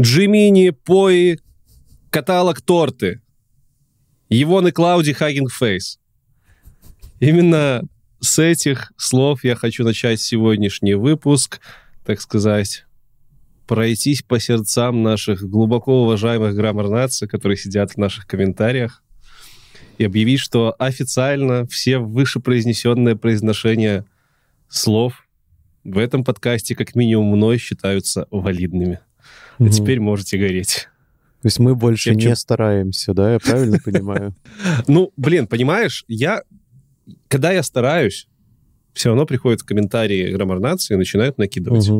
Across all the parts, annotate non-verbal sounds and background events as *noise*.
Джимини, Пои, каталог торты. Евон и Клауди Хаггинг Фейс. Именно с этих слов я хочу начать сегодняшний выпуск, так сказать, пройтись по сердцам наших глубоко уважаемых граммар наций, которые сидят в наших комментариях, и объявить, что официально все вышепроизнесенные произношения слов в этом подкасте, как минимум мной, считаются валидными. А теперь можете гореть. То есть мы больше Чем не чем... стараемся, да? Я правильно понимаю? *laughs* Ну, блин, понимаешь, я... Когда я стараюсь, все равно приходят комментарии граммар нации и начинают накидывать.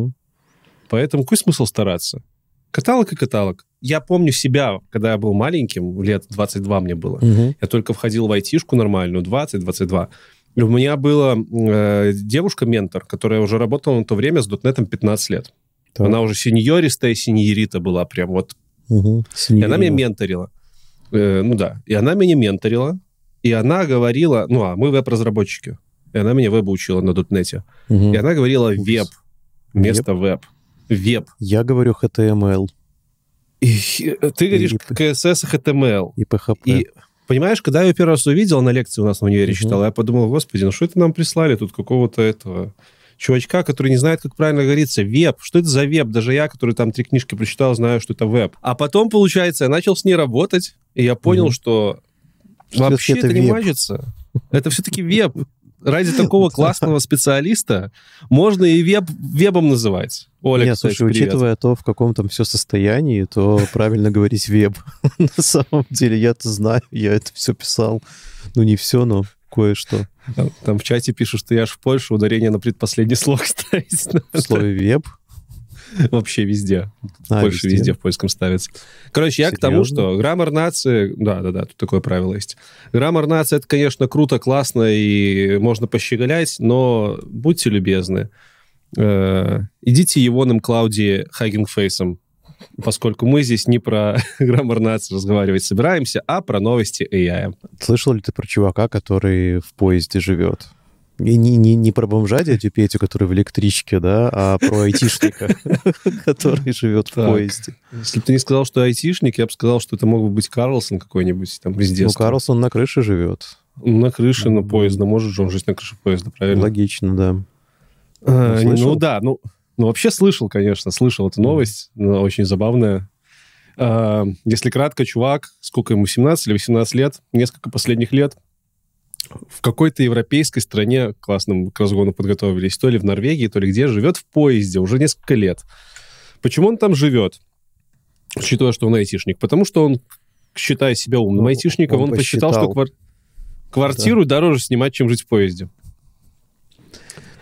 Поэтому какой смысл стараться? Каталог и каталог. Я помню себя, когда я был маленьким, лет 22 мне было. Угу. Я только входил в айтишку нормальную, 20-22. И у меня была э, девушка-ментор, которая уже работала на то время с дотнетом 15 лет. Так. Она уже сеньористая, сеньорита была прям вот. Угу. И она меня менторила. Э, ну да. И она меня менторила. И она говорила... Ну, а мы веб-разработчики. И она меня веб учила на дотнете. Угу. И она говорила веб вместо веб. Веб. Я говорю HTML. И, ты говоришь и, CSS и HTML. И PHP. И, понимаешь, когда я ее первый раз увидел на лекции у нас на универе угу. читал, я подумал, господи, ну что это нам прислали тут какого-то этого чувачка, который не знает, как правильно говорится, веб. Что это за веб? Даже я, который там три книжки прочитал, знаю, что это веб. А потом, получается, я начал с ней работать, и я понял, угу. что вообще это, это не мажется. Это все-таки веб ради такого классного специалиста можно и веб, вебом называть. Оля, Нет, кстати, слушай, привет. учитывая то, в каком там все состоянии, то правильно говорить веб. *laughs* На самом деле, я-то знаю, я это все писал. Ну, не все, но кое-что. Там, в чате пишут, что я аж в Польше ударение на предпоследний слог *laughs* ставить. В слове веб? Вообще везде. А, Больше везде? везде в польском ставится. Короче, я Серьезно? к тому, что граммар нации... Да-да-да, тут такое правило есть. Граммар нации, это, конечно, круто, классно, и можно пощеголять, но будьте любезны. Э, идите Егоном Клауди Хаггингфейсом, поскольку мы здесь не про *laughs* граммар нации разговаривать собираемся, а про новости AI. Слышал ли ты про чувака, который в поезде живет? Не, не, не про бомжа дядю Петю, который в электричке, да, а про айтишника, *laughs* который живет в поезде. Если бы ты не сказал, что айтишник, я бы сказал, что это мог бы быть Карлсон какой-нибудь там из детства. Ну, Карлсон на крыше живет. На крыше, на поезда. Может же он жить на крыше поезда, правильно? Логично, да. А, ну да, ну, ну вообще слышал, конечно, слышал эту новость, очень забавная. А, если кратко, чувак, сколько ему, 17 или 18 лет, несколько последних лет, в какой-то европейской стране, классным к разгону подготовились, то ли в Норвегии, то ли где, живет в поезде уже несколько лет. Почему он там живет? Учитывая, что он айтишник. Потому что он, считая себя умным ну, айтишником, он, он посчитал, что квар... квартиру да. дороже снимать, чем жить в поезде.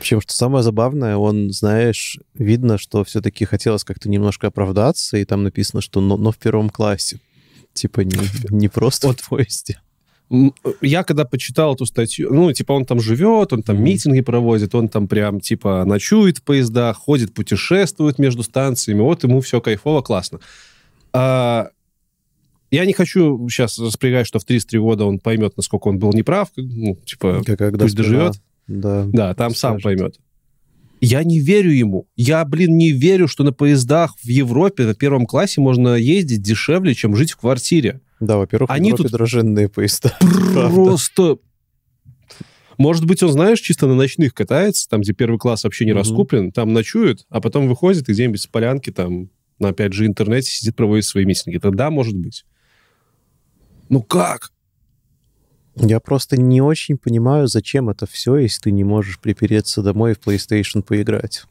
Причем, что самое забавное, он, знаешь, видно, что все-таки хотелось как-то немножко оправдаться, и там написано, что но, но в первом классе. Типа не, *laughs* не просто вот. в поезде я когда почитал эту статью, ну, типа, он там живет, он там митинги проводит, он там прям, типа, ночует в поездах, ходит, путешествует между станциями, вот ему все кайфово, классно. А, я не хочу сейчас распрягать, что в 33 года он поймет, насколько он был неправ, ну, типа, как, пусть доживет. Да, да там скажет. сам поймет. Я не верю ему. Я, блин, не верю, что на поездах в Европе на первом классе можно ездить дешевле, чем жить в квартире. Да, во-первых, Они тут дрожженные поезда. *laughs* Просто... Может быть, он, знаешь, чисто на ночных катается, там, где первый класс вообще не угу. раскуплен, там ночует, а потом выходит и где-нибудь с полянки там на, опять же, интернете сидит, проводит свои митинги. Тогда может быть. Ну как? Я просто не очень понимаю, зачем это все, если ты не можешь припереться домой в PlayStation поиграть.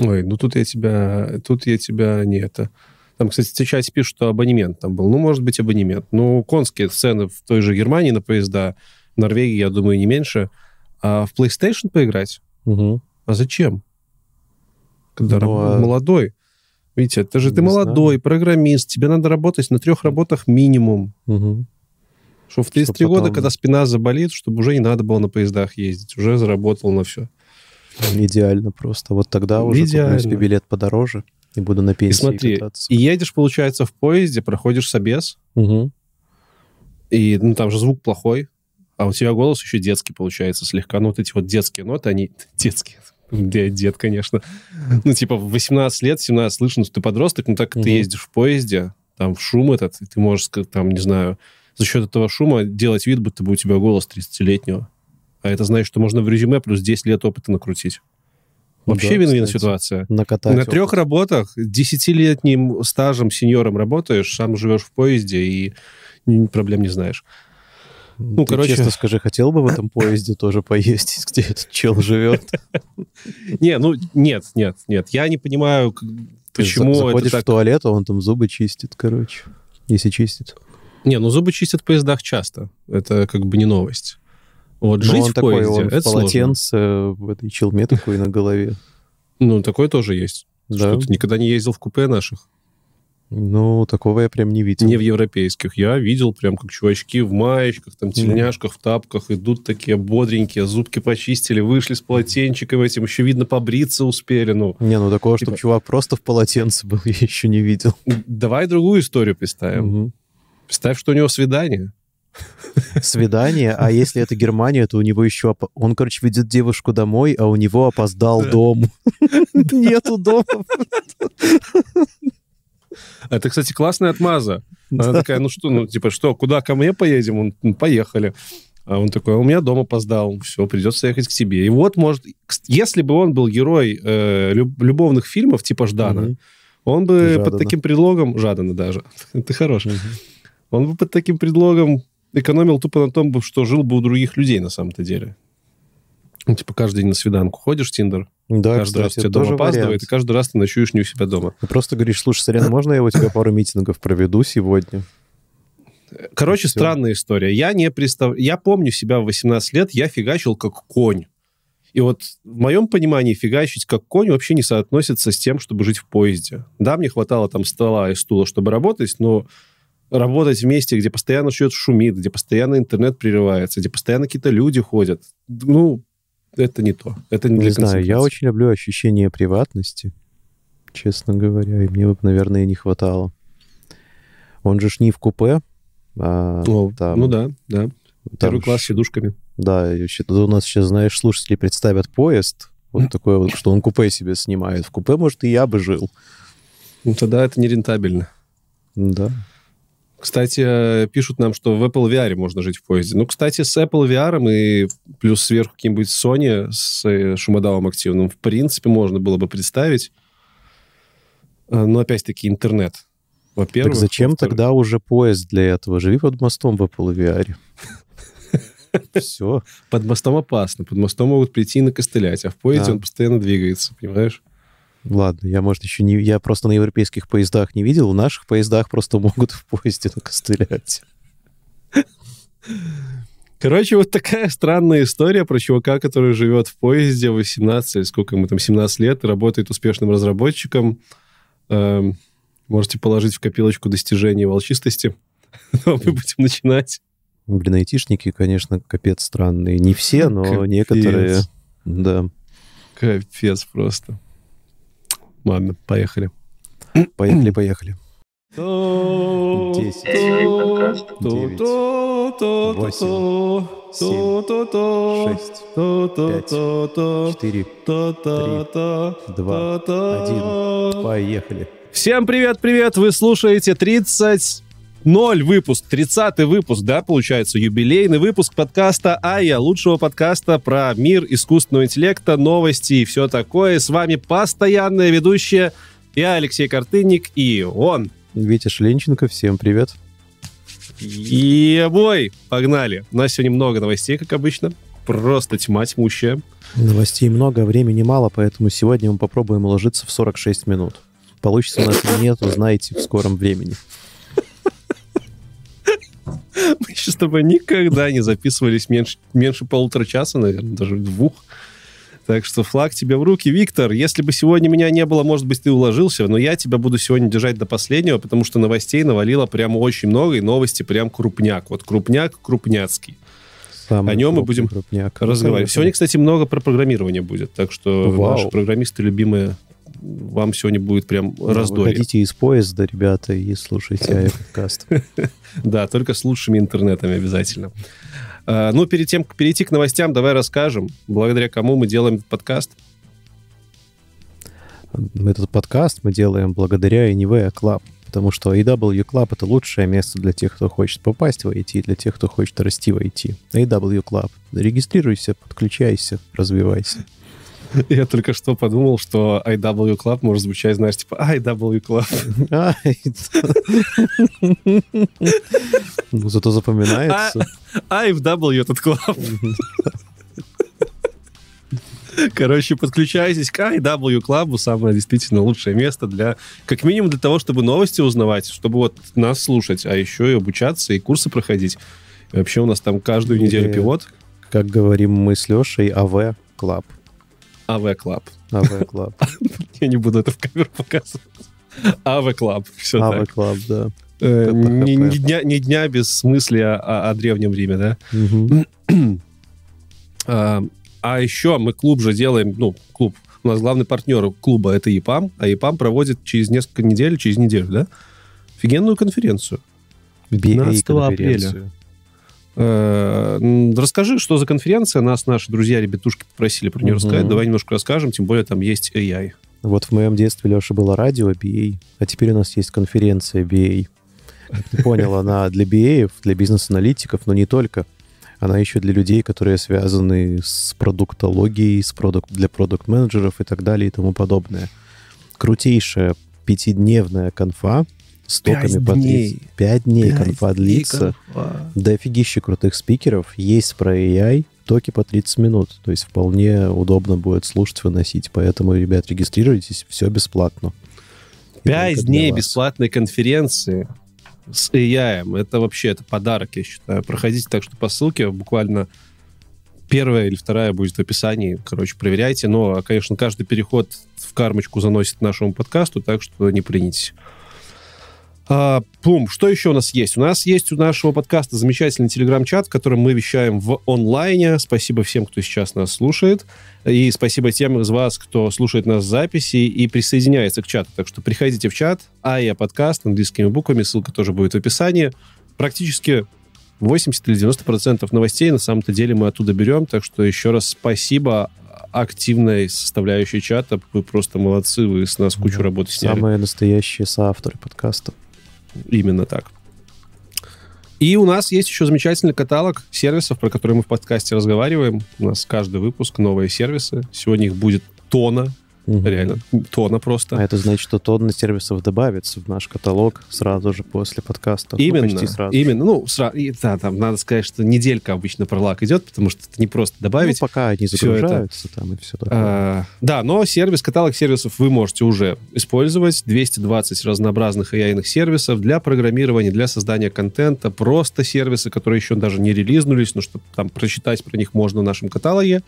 Ой, ну тут я тебя, тут я тебя не это. Там, кстати, сейчас пишут, что абонемент там был. Ну, может быть, абонемент. Ну, конские цены в той же Германии на поезда, в Норвегии, я думаю, не меньше. А в PlayStation поиграть? Угу. А зачем? Когда ну, а... молодой. Видите, это же не ты молодой, знаю. программист, тебе надо работать на трех работах минимум. Угу. Что в 33 потом... года, когда спина заболит, чтобы уже не надо было на поездах ездить, уже заработал на все. Идеально просто. Вот тогда уже Идеально. куплю себе билет подороже. И буду на пенсии и смотри, кататься. И едешь, получается, в поезде, проходишь собес, угу. и ну, там же звук плохой, а у тебя голос еще детский, получается, слегка. Ну, вот эти вот детские ноты, они *laughs* детские, Я дед, конечно. Ну, типа, в 18 лет, 17 слышно, что ты подросток, но так как угу. ты ездишь в поезде, там шум этот, ты можешь, там, не знаю, за счет этого шума делать вид, будто бы у тебя голос 30-летнего. А это значит, что можно в резюме плюс 10 лет опыта накрутить. Вообще да, вин ситуация. Накатать На трех работах, десятилетним стажем, сеньором работаешь, сам живешь в поезде и проблем не знаешь. Ну, Ты короче... честно скажи, хотел бы в этом *laughs* поезде тоже поездить, где этот чел живет? *laughs* Не, ну, нет, нет, нет. Я не понимаю, почему заходишь в туалет, а он там зубы чистит, короче, если чистит. Не, ну зубы чистят в поездах часто. Это как бы не новость. Вот Но жить в такой, поезде, он это в полотенце сложно. в этой челме такой на голове. Ну, такое тоже есть. Да. Что ты никогда не ездил в купе наших? Ну, такого я прям не видел. Не в европейских. Я видел прям, как чувачки в маечках, там, тельняшках, в тапках идут такие бодренькие, зубки почистили, вышли с полотенчиком этим, еще видно, побриться успели, ну. Не, ну такого, типа... чтобы чувак просто в полотенце был, *laughs* я еще не видел. Давай другую историю представим. Угу. Представь, что у него свидание. Свидание, а если это Германия, то у него еще... Оп... Он, короче, ведет девушку домой, а у него опоздал дом. Нету дома. Это, кстати, классная отмаза. Она такая, ну что, ну типа, что, куда ко мне поедем? Он, ну, поехали. А он такой, «А у меня дома опоздал, все, придется ехать к тебе. И вот, может, если бы он был герой э, любовных фильмов типа Ждана, угу. он бы Жадана. под таким предлогом... Жадана даже. *laughs* Ты хорош. Угу. Он бы под таким предлогом экономил тупо на том, что жил бы у других людей на самом-то деле. Ну, типа, каждый день на свиданку ходишь в Тиндер, да, каждый кстати, раз тебе дом опаздывает, вариант. и каждый раз ты ночуешь не у себя дома. Ты просто говоришь, слушай, Сарян, можно я у тебя пару митингов проведу сегодня? Короче, Все. странная история. Я не представ... Я помню себя в 18 лет, я фигачил как конь. И вот в моем понимании фигачить как конь вообще не соотносится с тем, чтобы жить в поезде. Да, мне хватало там стола и стула, чтобы работать, но работать в месте, где постоянно что-то шумит, где постоянно интернет прерывается, где постоянно какие-то люди ходят. Ну, это не то. Это не, не знаю, я очень люблю ощущение приватности, честно говоря, и мне бы, наверное, не хватало. Он же ж не в купе, а О, там... Ну да, да. Там Первый класс с сидушками. Да, у нас сейчас, знаешь, слушатели представят поезд, вот такое вот, что он купе себе снимает. В купе, может, и я бы жил. Ну, тогда это нерентабельно. Да. Кстати, пишут нам, что в Apple VR можно жить в поезде. Ну, кстати, с Apple VR и плюс сверху каким-нибудь Sony с э, шумодавом активным, в принципе, можно было бы представить. А, но, опять-таки, интернет. Во-первых. Так зачем тогда уже поезд для этого? Живи под мостом в Apple VR. *laughs* Все. Под мостом опасно. Под мостом могут прийти и накостылять, а в поезде он постоянно двигается, понимаешь? Ладно, я, может, еще не... Я просто на европейских поездах не видел. В наших поездах просто могут в поезде накостылять. Короче, вот такая странная история про чувака, который живет в поезде 18, сколько ему там, 17 лет, работает успешным разработчиком. Эм, можете положить в копилочку достижений волчистости. *laughs* Но мы будем начинать. Блин, айтишники, конечно, капец странные. Не все, но *laughs* капец. некоторые. Да. Капец просто. Ладно, поехали. *clears throat* Поехали, поехали. Десять, девять, восемь, семь, шесть, пять, четыре, три, два, один. Поехали. Всем привет-привет! Вы слушаете 30 Ноль выпуск, 30 выпуск, да, получается, юбилейный выпуск подкаста Ая, лучшего подкаста про мир искусственного интеллекта, новости и все такое. С вами постоянная ведущая я, Алексей Картынник, и он. Витя Шленченко, всем привет. И бой, погнали. У нас сегодня много новостей, как обычно. Просто тьма тьмущая. Новостей много, времени мало, поэтому сегодня мы попробуем уложиться в 46 минут. Получится у нас или нет, узнаете в скором времени. *laughs* Мы еще с тобой никогда не записывались меньше, меньше полутора часа, наверное, даже двух. Так что флаг тебе в руки. Виктор, если бы сегодня меня не было, может быть, ты уложился, но я тебя буду сегодня держать до последнего, потому что новостей навалило прямо очень много, и новости прям крупняк. Вот крупняк крупняцкий. Самый О нем мы будем крупняк. разговаривать. Сегодня, кстати, много про программирование будет, так что Вау. наши программисты любимые вам сегодня будет прям да, раздолье. Выходите из поезда, ребята, и слушайте *laughs* подкаст. Да, только с лучшими интернетами обязательно. А, ну, перед тем, как перейти к новостям, давай расскажем, благодаря кому мы делаем этот подкаст. этот подкаст мы делаем благодаря Anyway Club, потому что AW Club — это лучшее место для тех, кто хочет попасть в IT, для тех, кто хочет расти в IT. AW Club. Регистрируйся, подключайся, развивайся. *laughs* Я только что подумал, что IW Club может звучать, знаешь, типа IW Club. Ну, зато запоминается. IW этот клуб. Короче, подключайтесь к IW Club, самое действительно лучшее место для, как минимум для того, чтобы новости узнавать, чтобы вот нас слушать, а еще и обучаться, и курсы проходить. И вообще у нас там каждую неделю пивот. Как говорим мы с Лешей, АВ Club. АВ Club. АВ Club. *laughs* Я не буду это в камеру показывать. АВ Club. Все АВ Club, да. Ни, ни, дня, ни дня без мысли о, о, о древнем Риме, да? Угу. *clears throat* а, а еще мы клуб же делаем, ну, клуб, у нас главный партнер клуба это ЕПАМ, а ЕПАМ проводит через несколько недель, через неделю, да, офигенную конференцию. 15 апреля. Э, расскажи, что за конференция. Нас наши друзья, ребятушки попросили про нее угу. рассказать. Давай немножко расскажем, тем более там есть AI. Вот в моем детстве, Леша, было радио BA, а теперь у нас есть конференция BA. ты понял, она для BA, для бизнес-аналитиков, но не только. Она еще для людей, которые связаны с продуктологией, с продукт, для продукт-менеджеров и так далее и тому подобное. Крутейшая пятидневная конфа с токами по 30. Пять дней конфа длится. Конфа. Дофигища крутых спикеров. Есть про AI, токи по 30 минут. То есть вполне удобно будет слушать, выносить. Поэтому, ребят, регистрируйтесь, все бесплатно. Пять дней бесплатной конференции с AI. Это вообще это подарок, я считаю. Проходите так, что по ссылке буквально первая или вторая будет в описании. Короче, проверяйте. Но, конечно, каждый переход в кармочку заносит нашему подкасту, так что не принитесь. А, пум, что еще у нас есть? У нас есть у нашего подкаста замечательный телеграм-чат, в котором мы вещаем в онлайне. Спасибо всем, кто сейчас нас слушает. И спасибо тем из вас, кто слушает нас в записи и присоединяется к чату. Так что приходите в чат. А я подкаст английскими буквами. Ссылка тоже будет в описании. Практически 80 или 90 процентов новостей на самом-то деле мы оттуда берем. Так что еще раз спасибо активной составляющей чата. Вы просто молодцы, вы с нас кучу да, работы сняли. Самые настоящие соавторы подкаста. Именно так. И у нас есть еще замечательный каталог сервисов, про которые мы в подкасте разговариваем. У нас каждый выпуск новые сервисы. Сегодня их будет тона. Угу. Реально, тона просто. А это значит, что тонна сервисов добавится в наш каталог сразу же после подкаста. Ну, именно, ну, почти сразу. Именно, ну, сразу, и, да, там надо сказать, что неделька обычно пролак идет, потому что это не просто добавить. Ну, пока они загружаются это. там и все такое. А, да, но сервис, каталог сервисов вы можете уже использовать. 220 разнообразных ai сервисов для программирования, для создания контента, просто сервисы, которые еще даже не релизнулись, но что там прочитать про них можно в нашем каталоге.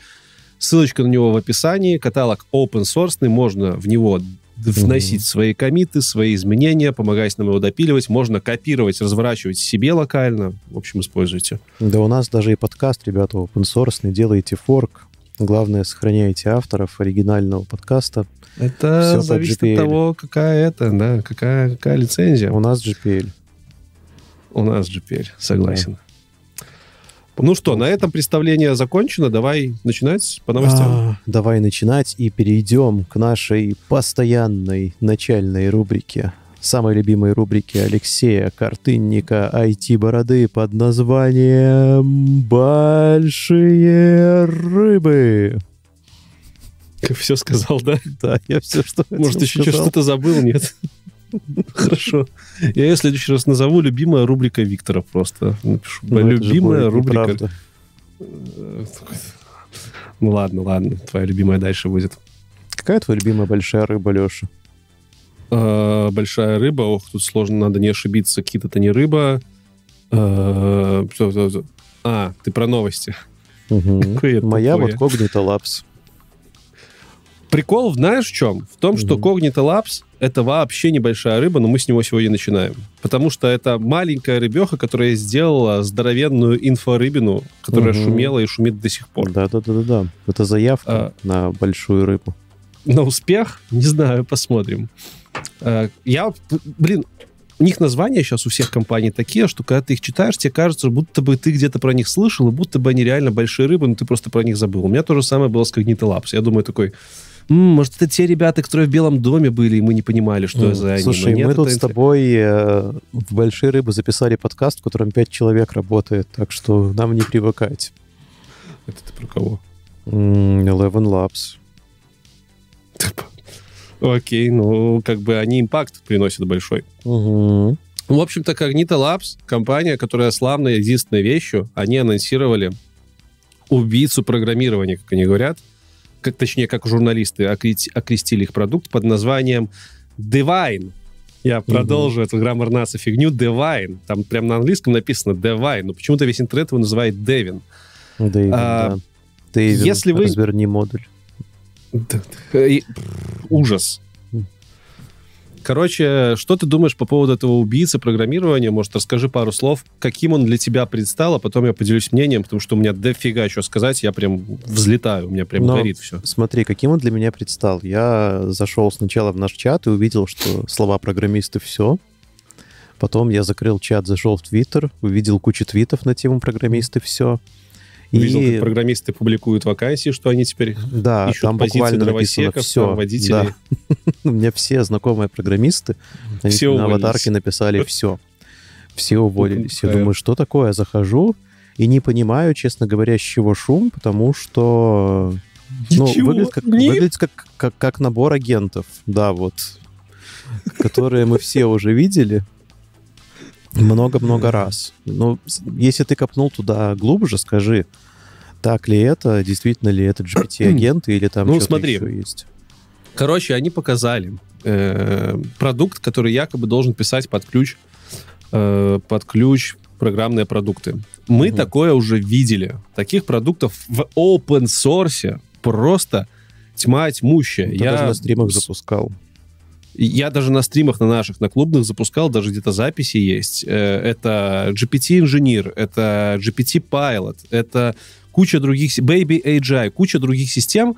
Ссылочка на него в описании. Каталог open source, можно в него вносить mm-hmm. свои комиты, свои изменения, помогать нам его допиливать. Можно копировать, разворачивать себе локально. В общем, используйте. Да у нас даже и подкаст, ребята, open source. Делайте форк. Главное, сохраняйте авторов оригинального подкаста. Это Все зависит от того, какая это, да, какая, какая лицензия. У нас GPL. У нас GPL, согласен. Да. Ну что, на этом представление закончено. Давай начинать по новостям. А, давай начинать и перейдем к нашей постоянной начальной рубрике. Самой любимой рубрике Алексея Картынника IT-бороды под названием «Большие рыбы». Все сказал, да? Да, я все, что Может, еще что-то забыл, нет? Хорошо. Я ее в следующий раз назову любимая рубрика Виктора просто. Напишу. Ну, любимая рубрика. Ну ладно, ладно. Твоя любимая дальше будет. Какая твоя любимая большая рыба, Леша? А, большая рыба. Ох, тут сложно, надо не ошибиться. Какие-то не рыба. А, а, ты про новости. Моя вот Когнита Лапс. Прикол, знаешь, в чем? В том, что Cognito Labs — это вообще небольшая рыба, но мы с него сегодня начинаем. Потому что это маленькая рыбеха, которая сделала здоровенную инфорыбину, которая угу. шумела и шумит до сих пор. Да-да-да-да. Это заявка а, на большую рыбу. На успех? Не знаю, посмотрим. А, я, блин, у них названия сейчас у всех компаний такие, что когда ты их читаешь, тебе кажется, будто бы ты где-то про них слышал, и будто бы они реально большие рыбы, но ты просто про них забыл. У меня то же самое было с Cognito Labs. Я думаю, такой, может, это те ребята, которые в Белом доме были, и мы не понимали, что за они. Слушай, нет, мы тут это с тобой э, в «Большие рыбы» записали подкаст, в котором пять человек работает, так что нам не привыкать. Это ты про кого? Eleven Labs. Окей, ну, как бы они импакт приносят большой. В общем-то, Cognito Labs, компания, которая славная единственной вещью, они анонсировали убийцу программирования, как они говорят, как, точнее, как журналисты окрести- окрестили их продукт под названием Divine. Я продолжу эту граммар-наса фигню. Divine. Там прям на английском написано Divine, но почему-то весь интернет его называет Devin. Дэйвин, А, да. Дэйвин, если вы- разверни модуль. Ужас. Короче, что ты думаешь по поводу этого убийцы программирования? Может, расскажи пару слов, каким он для тебя предстал, а потом я поделюсь мнением, потому что у меня дофига что сказать, я прям взлетаю, у меня прям Но- горит все. Смотри, каким он для меня предстал. Я зашел сначала в наш чат и увидел, что слова программисты все. Потом я закрыл чат, зашел в Твиттер, увидел кучу твитов на тему программисты все. Видел, И как программисты публикуют вакансии, что они теперь да, ищут там позиции дровосеков, все. там, водителей. *laughs* У меня все знакомые программисты, они Все на аватарке написали все. Все уволились. Я думаю, что такое? Захожу и не понимаю, честно говоря, с чего шум, потому что ну, выглядит, как, выглядит как, как, как набор агентов, да, вот, которые мы все уже видели много-много раз. Но с- если ты копнул туда глубже, скажи, так ли это, действительно ли это GPT-агенты или там Ну, смотри. еще есть? Короче, они показали э, продукт, который якобы должен писать под ключ, э, под ключ программные продукты. Мы Мгм. такое уже видели. Таких продуктов в open source просто тьма тьмущая. Ты даже на стримах запускал. Я даже на стримах на наших, на клубных запускал, даже где-то записи есть. Э, Это GPT-инженер, это GPT-pilot, это куча других... Baby AGI, куча других систем,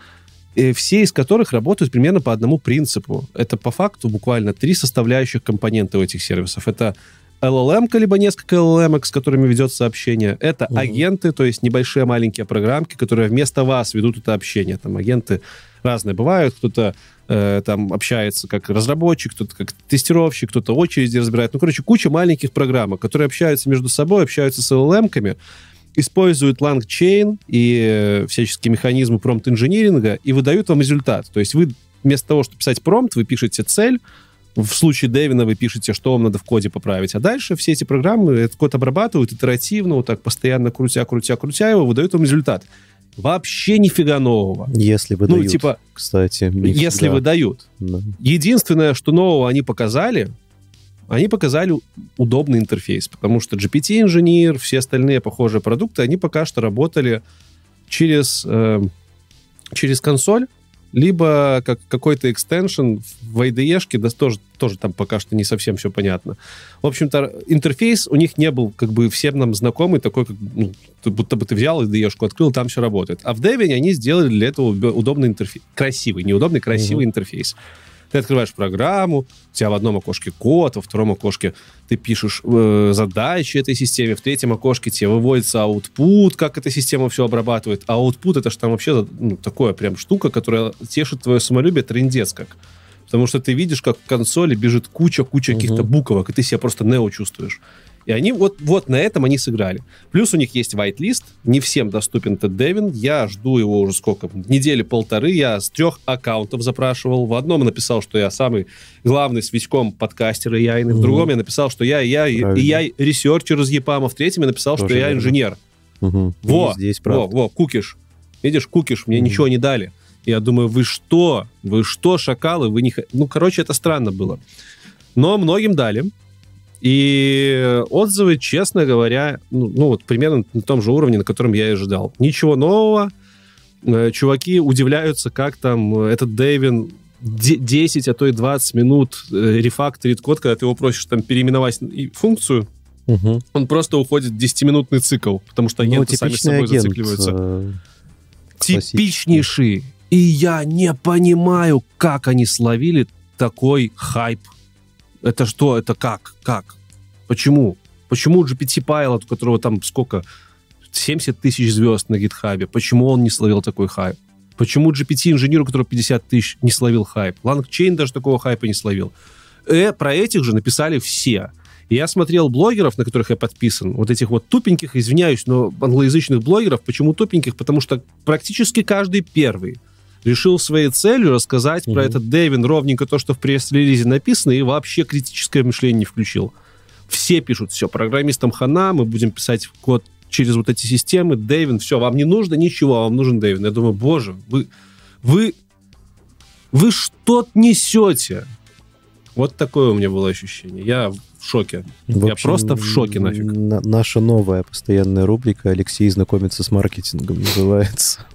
э, все из которых работают примерно по одному принципу. Это по факту буквально три составляющих компонента у этих сервисов. Это LLM, либо несколько LLM, с которыми ведется общение. Это Мгм. агенты, то есть небольшие маленькие программки, которые вместо вас ведут это общение. Там агенты разные бывают. Кто-то э, там общается как разработчик, кто-то как тестировщик, кто-то очереди разбирает. Ну, короче, куча маленьких программок, которые общаются между собой, общаются с LLM-ками, используют LangChain и э, всяческие механизмы промпт-инжиниринга и выдают вам результат. То есть вы вместо того, чтобы писать промпт, вы пишете цель, в случае Дэвина вы пишете, что вам надо в коде поправить, а дальше все эти программы этот код обрабатывают итеративно, вот так постоянно крутя, крутя, крутя его, выдают вам результат. Вообще нифига нового. Если Ну, выдают, типа, кстати. если всегда. выдают. Да. Единственное, что нового они показали, они показали удобный интерфейс, потому что GPT-инженер, все остальные похожие продукты, они пока что работали через, э, через консоль, либо как какой-то экстеншн в IDE-шке, да, тоже, тоже там пока что не совсем все понятно. В общем-то, интерфейс у них не был как бы всем нам знакомый, такой, как, ну, будто бы ты взял IDE-шку, открыл, там все работает. А в Debian они сделали для этого удо- удобный интерфейс. Красивый, неудобный, красивый интерфейс. Ты открываешь программу, у тебя в одном окошке код, во втором окошке ты пишешь э, задачи этой системе, в третьем окошке тебе выводится output, как эта система все обрабатывает. А output это же там вообще ну, такое прям штука, которая тешит твое самолюбие трендец как. Потому что ты видишь, как в консоли бежит куча-куча Мгм. каких-то буквок, и ты себя просто Neo чувствуешь. И они вот, вот на этом они сыграли. Плюс у них есть whitelist, не всем доступен этот Devin. Я жду его уже сколько? Недели полторы. Я с трех аккаунтов запрашивал. В одном написал, что я самый главный свечком подкастер AI-ный. В другом я написал, что я, я, и я researcher из EPAM-а. В третьем я написал, Тоже что я инженер. Мгм. Во, здесь во, правда. во, кукиш. Видишь, кукиш, мне Мгм. ничего не дали. Я думаю, вы что? Вы что, шакалы? Вы не... Ну, короче, это странно было. Но многим дали. И отзывы, честно говоря, ну, ну, вот примерно на том же уровне, на котором я и ожидал. Ничего нового. Э, Чуваки удивляются, как там э, этот Дэвин де- 10, а то и 20 минут э, рефакторит код, когда ты его просишь там переименовать функцию, Мгм. он просто уходит в 10-минутный цикл, потому что Ну, агенты сами с собой агент. зацикливаются. э. Типичнейший. И я не понимаю, как они словили такой хайп. Это что? Это как? Как? Почему? Почему GPT Pilot, у которого там сколько? 70 тысяч звезд на гитхабе. Почему он не словил такой хайп? Почему GPT-инженер, у которого 50 тысяч, не словил хайп? LangChain даже такого хайпа не словил. Э, про этих же написали все. И я смотрел блогеров, на которых я подписан, вот этих вот тупеньких, извиняюсь, но англоязычных блогеров. Почему тупеньких? Потому что практически каждый первый решил своей целью рассказать mm-hmm. про этот Дэвин ровненько то, что в пресс-релизе написано, и вообще критическое мышление не включил. Все пишут, все, программистам хана, мы будем писать код через вот эти системы. Дэвин, все, вам не нужно ничего, а вам нужен Дэвин. Я думаю, боже, вы, вы, вы что несете? Вот такое у меня было ощущение. Я в шоке. В Я просто в шоке нафиг. На, наша новая постоянная рубрика «Алексей знакомится с маркетингом» называется.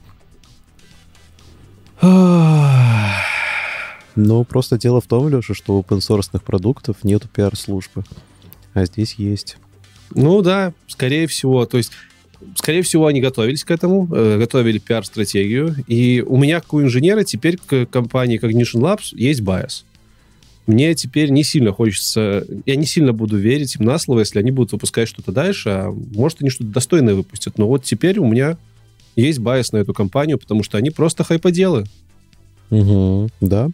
Ну, просто дело в том, Леша, что у open продуктов нету пиар-службы. А здесь есть. Ну да, скорее всего. То есть, скорее всего, они готовились к этому, э, готовили пиар-стратегию. И у меня, как у инженера, теперь к компании Cognition Labs есть bias. Мне теперь не сильно хочется... Я не сильно буду верить им на слово, если они будут выпускать что-то дальше. А может, они что-то достойное выпустят. Но вот теперь у меня есть bias на эту компанию, потому что они просто хайподелы. Угу, да.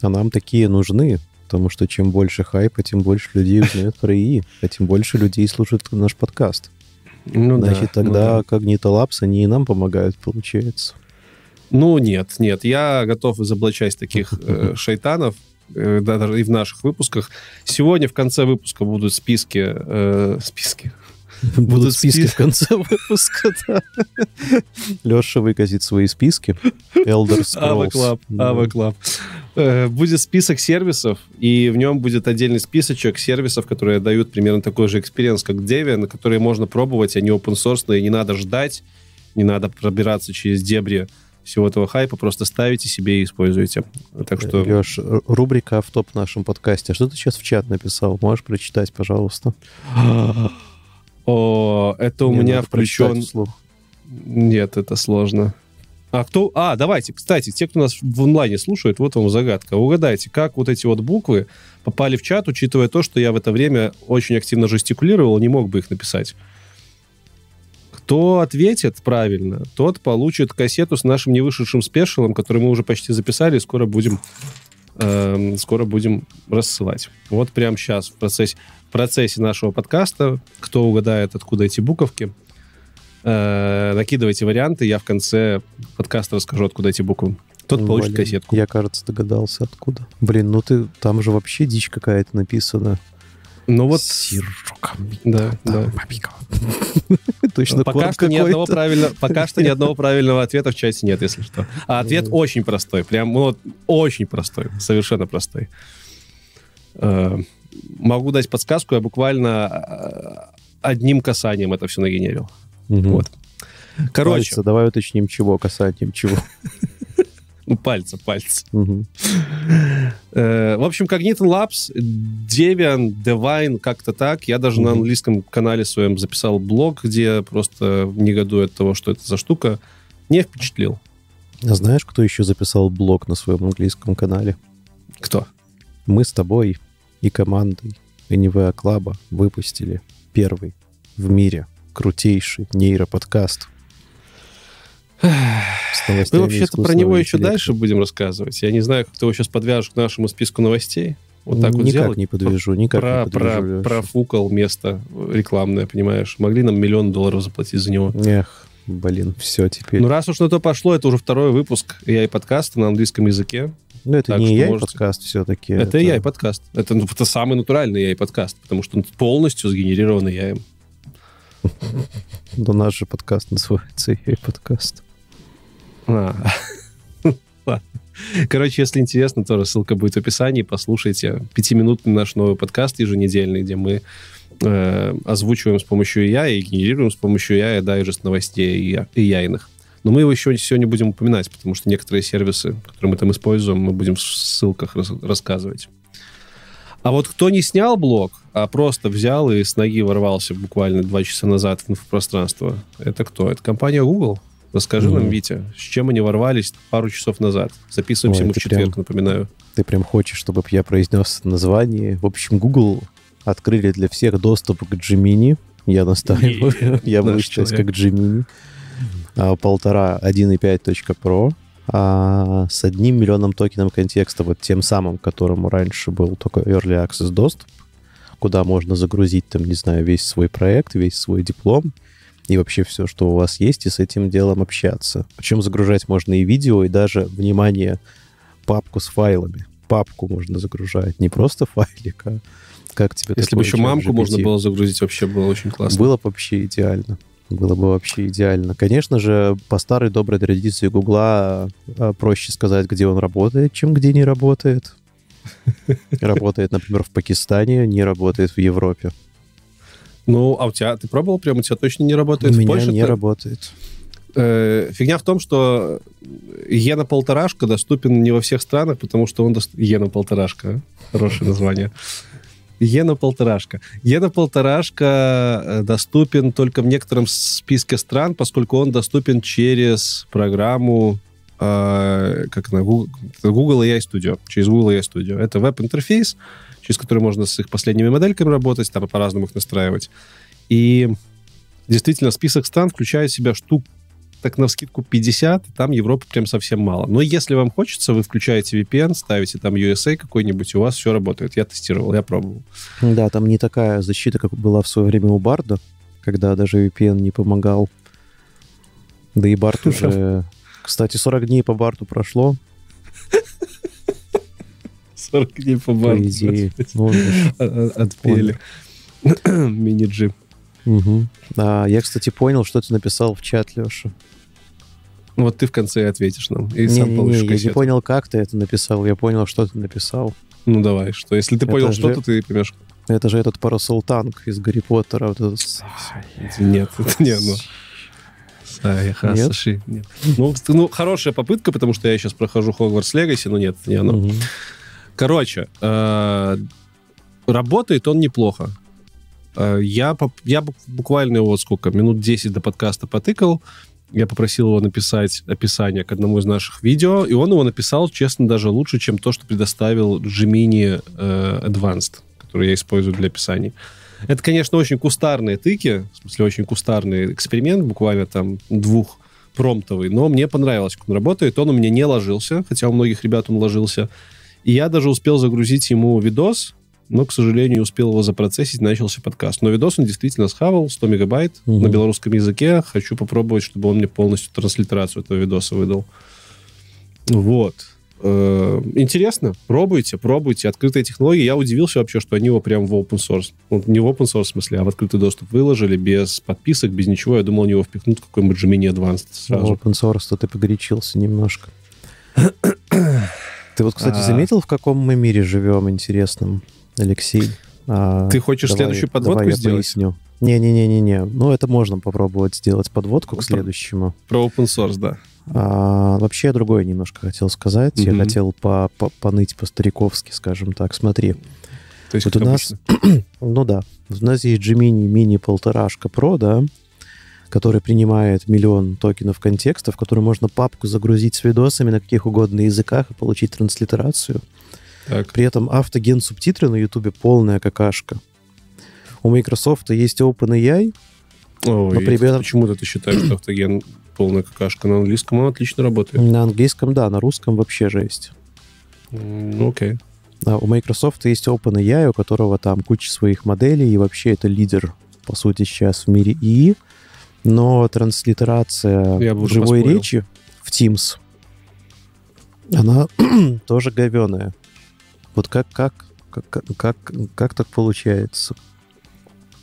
А нам такие нужны, потому что чем больше хайпа, тем больше людей узнают про ИИ, а тем больше людей слушают наш подкаст. Ну, Значит, да, тогда ну, да. Labs, они и нам помогают, получается. Ну, нет, нет. Я готов изоблачать таких э, *laughs* шайтанов, э, даже и в наших выпусках. Сегодня в конце выпуска будут списки... Э, списки. Будут списки в конце выпуска, да. Леша выказит свои списки. Elder Scrolls. Club, Ava Club. Э, будет список сервисов, и в нем будет отдельный списочек сервисов, которые дают примерно такой же экспириенс, как Debian, которые можно пробовать, они open source, и не надо ждать, не надо пробираться через дебри всего этого хайпа, просто ставите себе и используете. Так что... Леш, рубрика в топ нашем подкасте. Что ты сейчас в чат написал? Можешь прочитать, пожалуйста? *laughs* О, это у Мне меня включен... Нет, это сложно. А кто... А, давайте, кстати, те, кто нас в онлайне слушает, вот вам загадка. Угадайте, как вот эти вот буквы попали в чат, учитывая то, что я в это время очень активно жестикулировал, не мог бы их написать. Кто ответит правильно, тот получит кассету с нашим невышедшим спешалом, который мы уже почти записали, и скоро будем, э, скоро будем рассылать. Вот прямо сейчас в процессе процессе нашего подкаста. Кто угадает, откуда эти буковки, э, накидывайте варианты. Я в конце подкаста расскажу, откуда эти буквы. Тот ну, получит кассетку. Я, кажется, догадался, откуда. Блин, ну ты там же вообще дичь какая-то написана. Ну вот... Да, да. *laughs* Точно пока что, ни одного правильно, пока что ни *laughs* одного правильного ответа в чате нет, если что. А ответ очень простой. Прям вот очень простой. Совершенно простой. Могу дать подсказку, я буквально э, одним касанием это все нагенерил. Угу. Вот. Короче. Пальца, давай уточним, чего касанием чего. *laughs* Ну, пальца, пальца. Э, в общем, Cogniton Labs, Debian, Divine, как-то так. Я даже на английском канале своем записал блог, где просто негодую от того, что это за штука. Не впечатлил. А знаешь, кто еще записал блог на своем английском канале? Кто? Мы с тобой и командой NVA Club выпустили первый в мире крутейший нейроподкаст. Мы вообще-то про него еще дальше будем рассказывать. Я не знаю, как ты его сейчас подвяжешь к нашему списку новостей. Вот так никак вот сделать. не подвяжу, никак про, не подвяжу. Про, профукал место рекламное, понимаешь? Могли нам миллион долларов заплатить за него. Эх, блин, все теперь. Ну, раз уж на то пошло, это уже второй выпуск я и подкаста на английском языке. Ну, это так не я можете... подкаст все-таки. Это, это я и подкаст. Это, ну, это самый натуральный я и подкаст, потому что он полностью сгенерированный я им. Но наш же подкаст называется я и подкаст. А. Короче, если интересно, тоже ссылка будет в описании. Послушайте пятиминутный наш новый подкаст еженедельный, где мы э, озвучиваем с помощью я и генерируем с помощью я дайджест новостей и, и яйных. Но мы его еще сегодня будем упоминать, потому что некоторые сервисы, которые мы там используем, мы будем в ссылках рас- рассказывать. А вот кто не снял блог, а просто взял и с ноги ворвался буквально два часа назад в пространство, это кто? Это компания Google. Расскажи mm-hmm. нам, Витя, с чем они ворвались пару часов назад? Записываемся Ой, мы в четверг, прям, напоминаю. Ты прям хочешь, чтобы я произнес название. В общем, Google открыли для всех доступ к Gemini. Я настаиваю. *laughs* я буду читать как Gemini. А, полтора 1.5.pro а, с одним миллионом токеном контекста, вот тем самым, которому раньше был только Early Access доступ, куда можно загрузить, там, не знаю, весь свой проект, весь свой диплом и вообще все, что у вас есть, и с этим делом общаться. Причем загружать можно и видео, и даже, внимание, папку с файлами. Папку можно загружать, не просто файлик, а как тебе Если бы еще мамку GPT? можно было загрузить, вообще было очень классно. Было бы вообще идеально. Было бы вообще идеально. Конечно же, по старой доброй традиции Гугла а, проще сказать, где он работает, чем где не работает. *laughs* Работает, например, в Пакистане, не работает в Европе. Ну, а у тебя, ты пробовал прям, у тебя точно не работает? У меня Польше не работает. Э, фигня в том, что Ена полторашка доступен не во всех странах, потому что он... Дост... Ена полторашка, хорошее название. Ена полторашка. Ена полторашка э, доступен только в некотором списке стран, поскольку он доступен через программу э, как на Google, Google AI Studio, через Google AI Studio. Это веб-интерфейс, через который можно с их последними модельками работать, там по-разному их настраивать. И действительно, список стран включает в себя штук так на скидку 50, там Европы прям совсем мало. Но если вам хочется, вы включаете VPN, ставите там USA какой-нибудь, и у вас все работает. Я тестировал, я пробовал. Да, там не такая защита, как была в свое время у Барда, когда даже VPN не помогал. Да и Барт *laughs* уже... Кстати, 40 дней по Барту прошло. 40 дней по Барту. По идее. *laughs* Отпели. *clears throat* Мини-джип. Угу. А, я, кстати, понял, что ты написал в чат, Леша. Вот ты в конце ответишь нам. И не, сам не, получишь не, Я не понял, как ты это написал. Я понял, что ты написал. Ну давай, что? Если ты это понял, же... что, то ты поймешь. Это же этот Парасол Танк из Гарри Поттера. Вот этот... Нет, это не оно. Нет? нет. Ну, ну, хорошая попытка, потому что я сейчас прохожу Хогвартс Легаси, но нет, не оно. Угу. Короче, э, работает он неплохо. Э, я, я буквально вот сколько, минут 10 до подкаста потыкал, я попросил его написать описание к одному из наших видео, и он его написал, честно, даже лучше, чем то, что предоставил Gemini э, Advanced, который я использую для описаний. Это, конечно, очень кустарные тыки, в смысле, очень кустарный эксперимент, буквально там двух промптовый, но мне понравилось, как он работает. Он у меня не ложился, хотя у многих ребят он ложился. И я даже успел загрузить ему видос, но, к сожалению, успел его запроцессить, начался подкаст. Но видос он действительно схавал, 100 мегабайт угу. на белорусском языке. Хочу попробовать, чтобы он мне полностью транслитерацию этого видоса выдал. Вот. Э, интересно, пробуйте, пробуйте. Открытые технологии. Я удивился вообще, что они его прям в open source. Ну, не в open source в смысле, а в открытый доступ выложили, без подписок, без ничего. Я думал, они его впихнут какой-нибудь Gemini Advanced сразу. В open source то ты погорячился немножко. *coughs* Ты вот, кстати, а. заметил, в каком мы мире живем интересном? Алексей. А, Ты хочешь давай, следующую подводку давай сделать? поясню. Не-не-не-не-не. Ну, это можно попробовать сделать подводку к следующему. Про open source, да. А, вообще, я другое немножко хотел сказать. Mm-hmm. Я хотел по -по поныть по-стариковски, скажем так. Смотри. То есть, вот у нас... *clears throat* ну да. У нас есть Gemini Mini полторашка Pro, да, который принимает миллион токенов контекста, в который можно папку загрузить с видосами на каких угодно языках и получить транслитерацию. Так. При этом автоген субтитры на YouTube полная какашка. У Microsoft есть OpenAI, Ой, но при этом... Почему ты считаешь, что автоген *clears throat* полная какашка? На английском он отлично работает. На английском, да, на русском вообще жесть. Ну, окей. А у Microsoft есть OpenAI, у которого там куча своих моделей, и вообще это лидер, по сути, сейчас в мире ИИ. Но транслитерация живой поспорил. речи в Teams, она *clears throat* тоже говеная. Вот как, как, как, как, как так получается?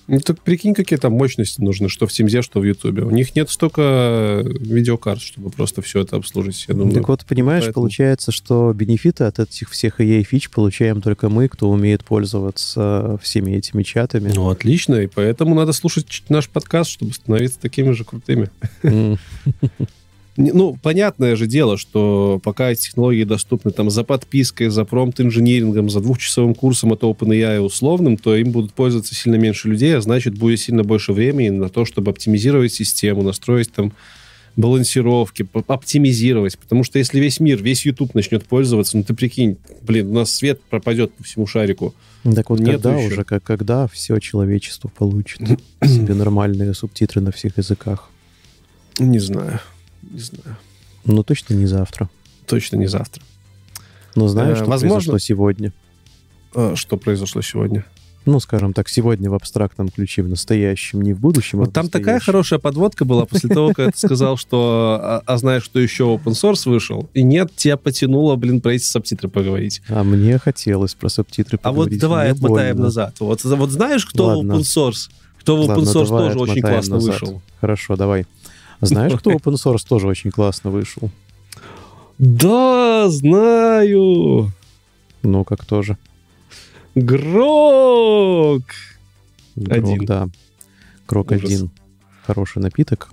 Ну, так прикинь, какие там мощности нужны, что в Тимзе, что в Ютубе. У них нет столько видеокарт, чтобы просто все это обслужить, я думаю. Так вот, понимаешь, Поэтому... получается, что бенефиты от этих всех EA фич получаем только мы, кто умеет пользоваться всеми этими чатами. Ну, отлично, и поэтому надо слушать наш подкаст, чтобы становиться такими же крутыми. *laughs* Ну, понятное же дело, что пока эти технологии доступны там за подпиской, за промпт-инжинирингом, за двухчасовым курсом от OpenAI условным, то им будут пользоваться сильно меньше людей, а значит, будет сильно больше времени на то, чтобы оптимизировать систему, настроить там балансировки, оптимизировать. Потому что если весь мир, весь YouTube начнет пользоваться, ну ты прикинь, блин, у нас свет пропадет по всему шарику. Так вот Нету когда еще. уже, как, когда все человечество получит *clears throat* себе нормальные субтитры на всех языках? Не знаю. Не знаю. Ну, точно не завтра. Точно не завтра. Но знаешь, что возможно... произошло сегодня? А, что произошло сегодня? ну, скажем так, сегодня в абстрактном ключе, в настоящем, не в будущем. Вот а там такая хорошая подводка была после того, как ты сказал, что а, а знаешь, что еще open source вышел, и нет, тебя потянуло, блин, про эти субтитры поговорить. А мне хотелось про субтитры поговорить. А вот давай отмотаем назад. Вот, вот знаешь, кто Ладно. open source? Кто в open source тоже очень классно назад. вышел? Хорошо, давай. Знаешь, кто *laughs* open source тоже очень классно вышел? Да, знаю. Ну, как тоже. Грок! Один. да. Грок Ужас. один. Хороший напиток.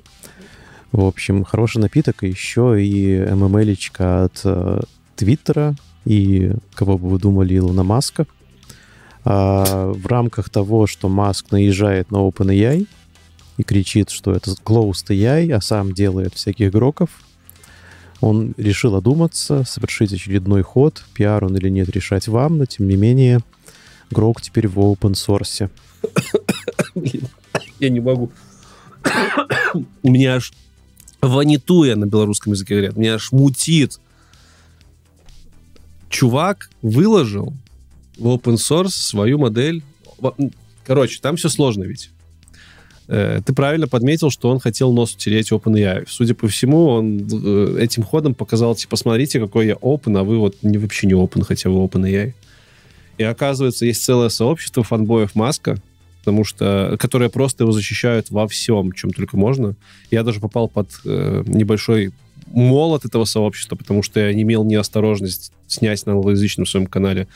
В общем, хороший напиток, и еще и ММЛечка от э, Твиттера, и, кого бы вы думали, Илона Маска. А, в рамках того, что Маск наезжает на OpenAI и кричит, что это closed AI, а сам делает всяких гроков, он решил одуматься, совершить очередной ход. Пиар он или нет, решать вам, но тем не менее Грок теперь в open source. *coughs* Блин, я не могу. *coughs* У меня аж ванитуя на белорусском языке говорят. Меня аж мутит. Чувак выложил в open source свою модель. Короче, там все сложно ведь. Э, ты правильно подметил, что он хотел нос утереть OpenAI. Судя по всему, он э, этим ходом показал, типа, смотрите, какой я open, а вы вот не, вообще не open, хотя вы OpenAI. И оказывается, есть целое сообщество фанбоев Маска, потому что, которые просто его защищают во всем, чем только можно. Я даже попал под э, небольшой молот этого сообщества, потому что я не имел неосторожность снять на англоязычном своем канале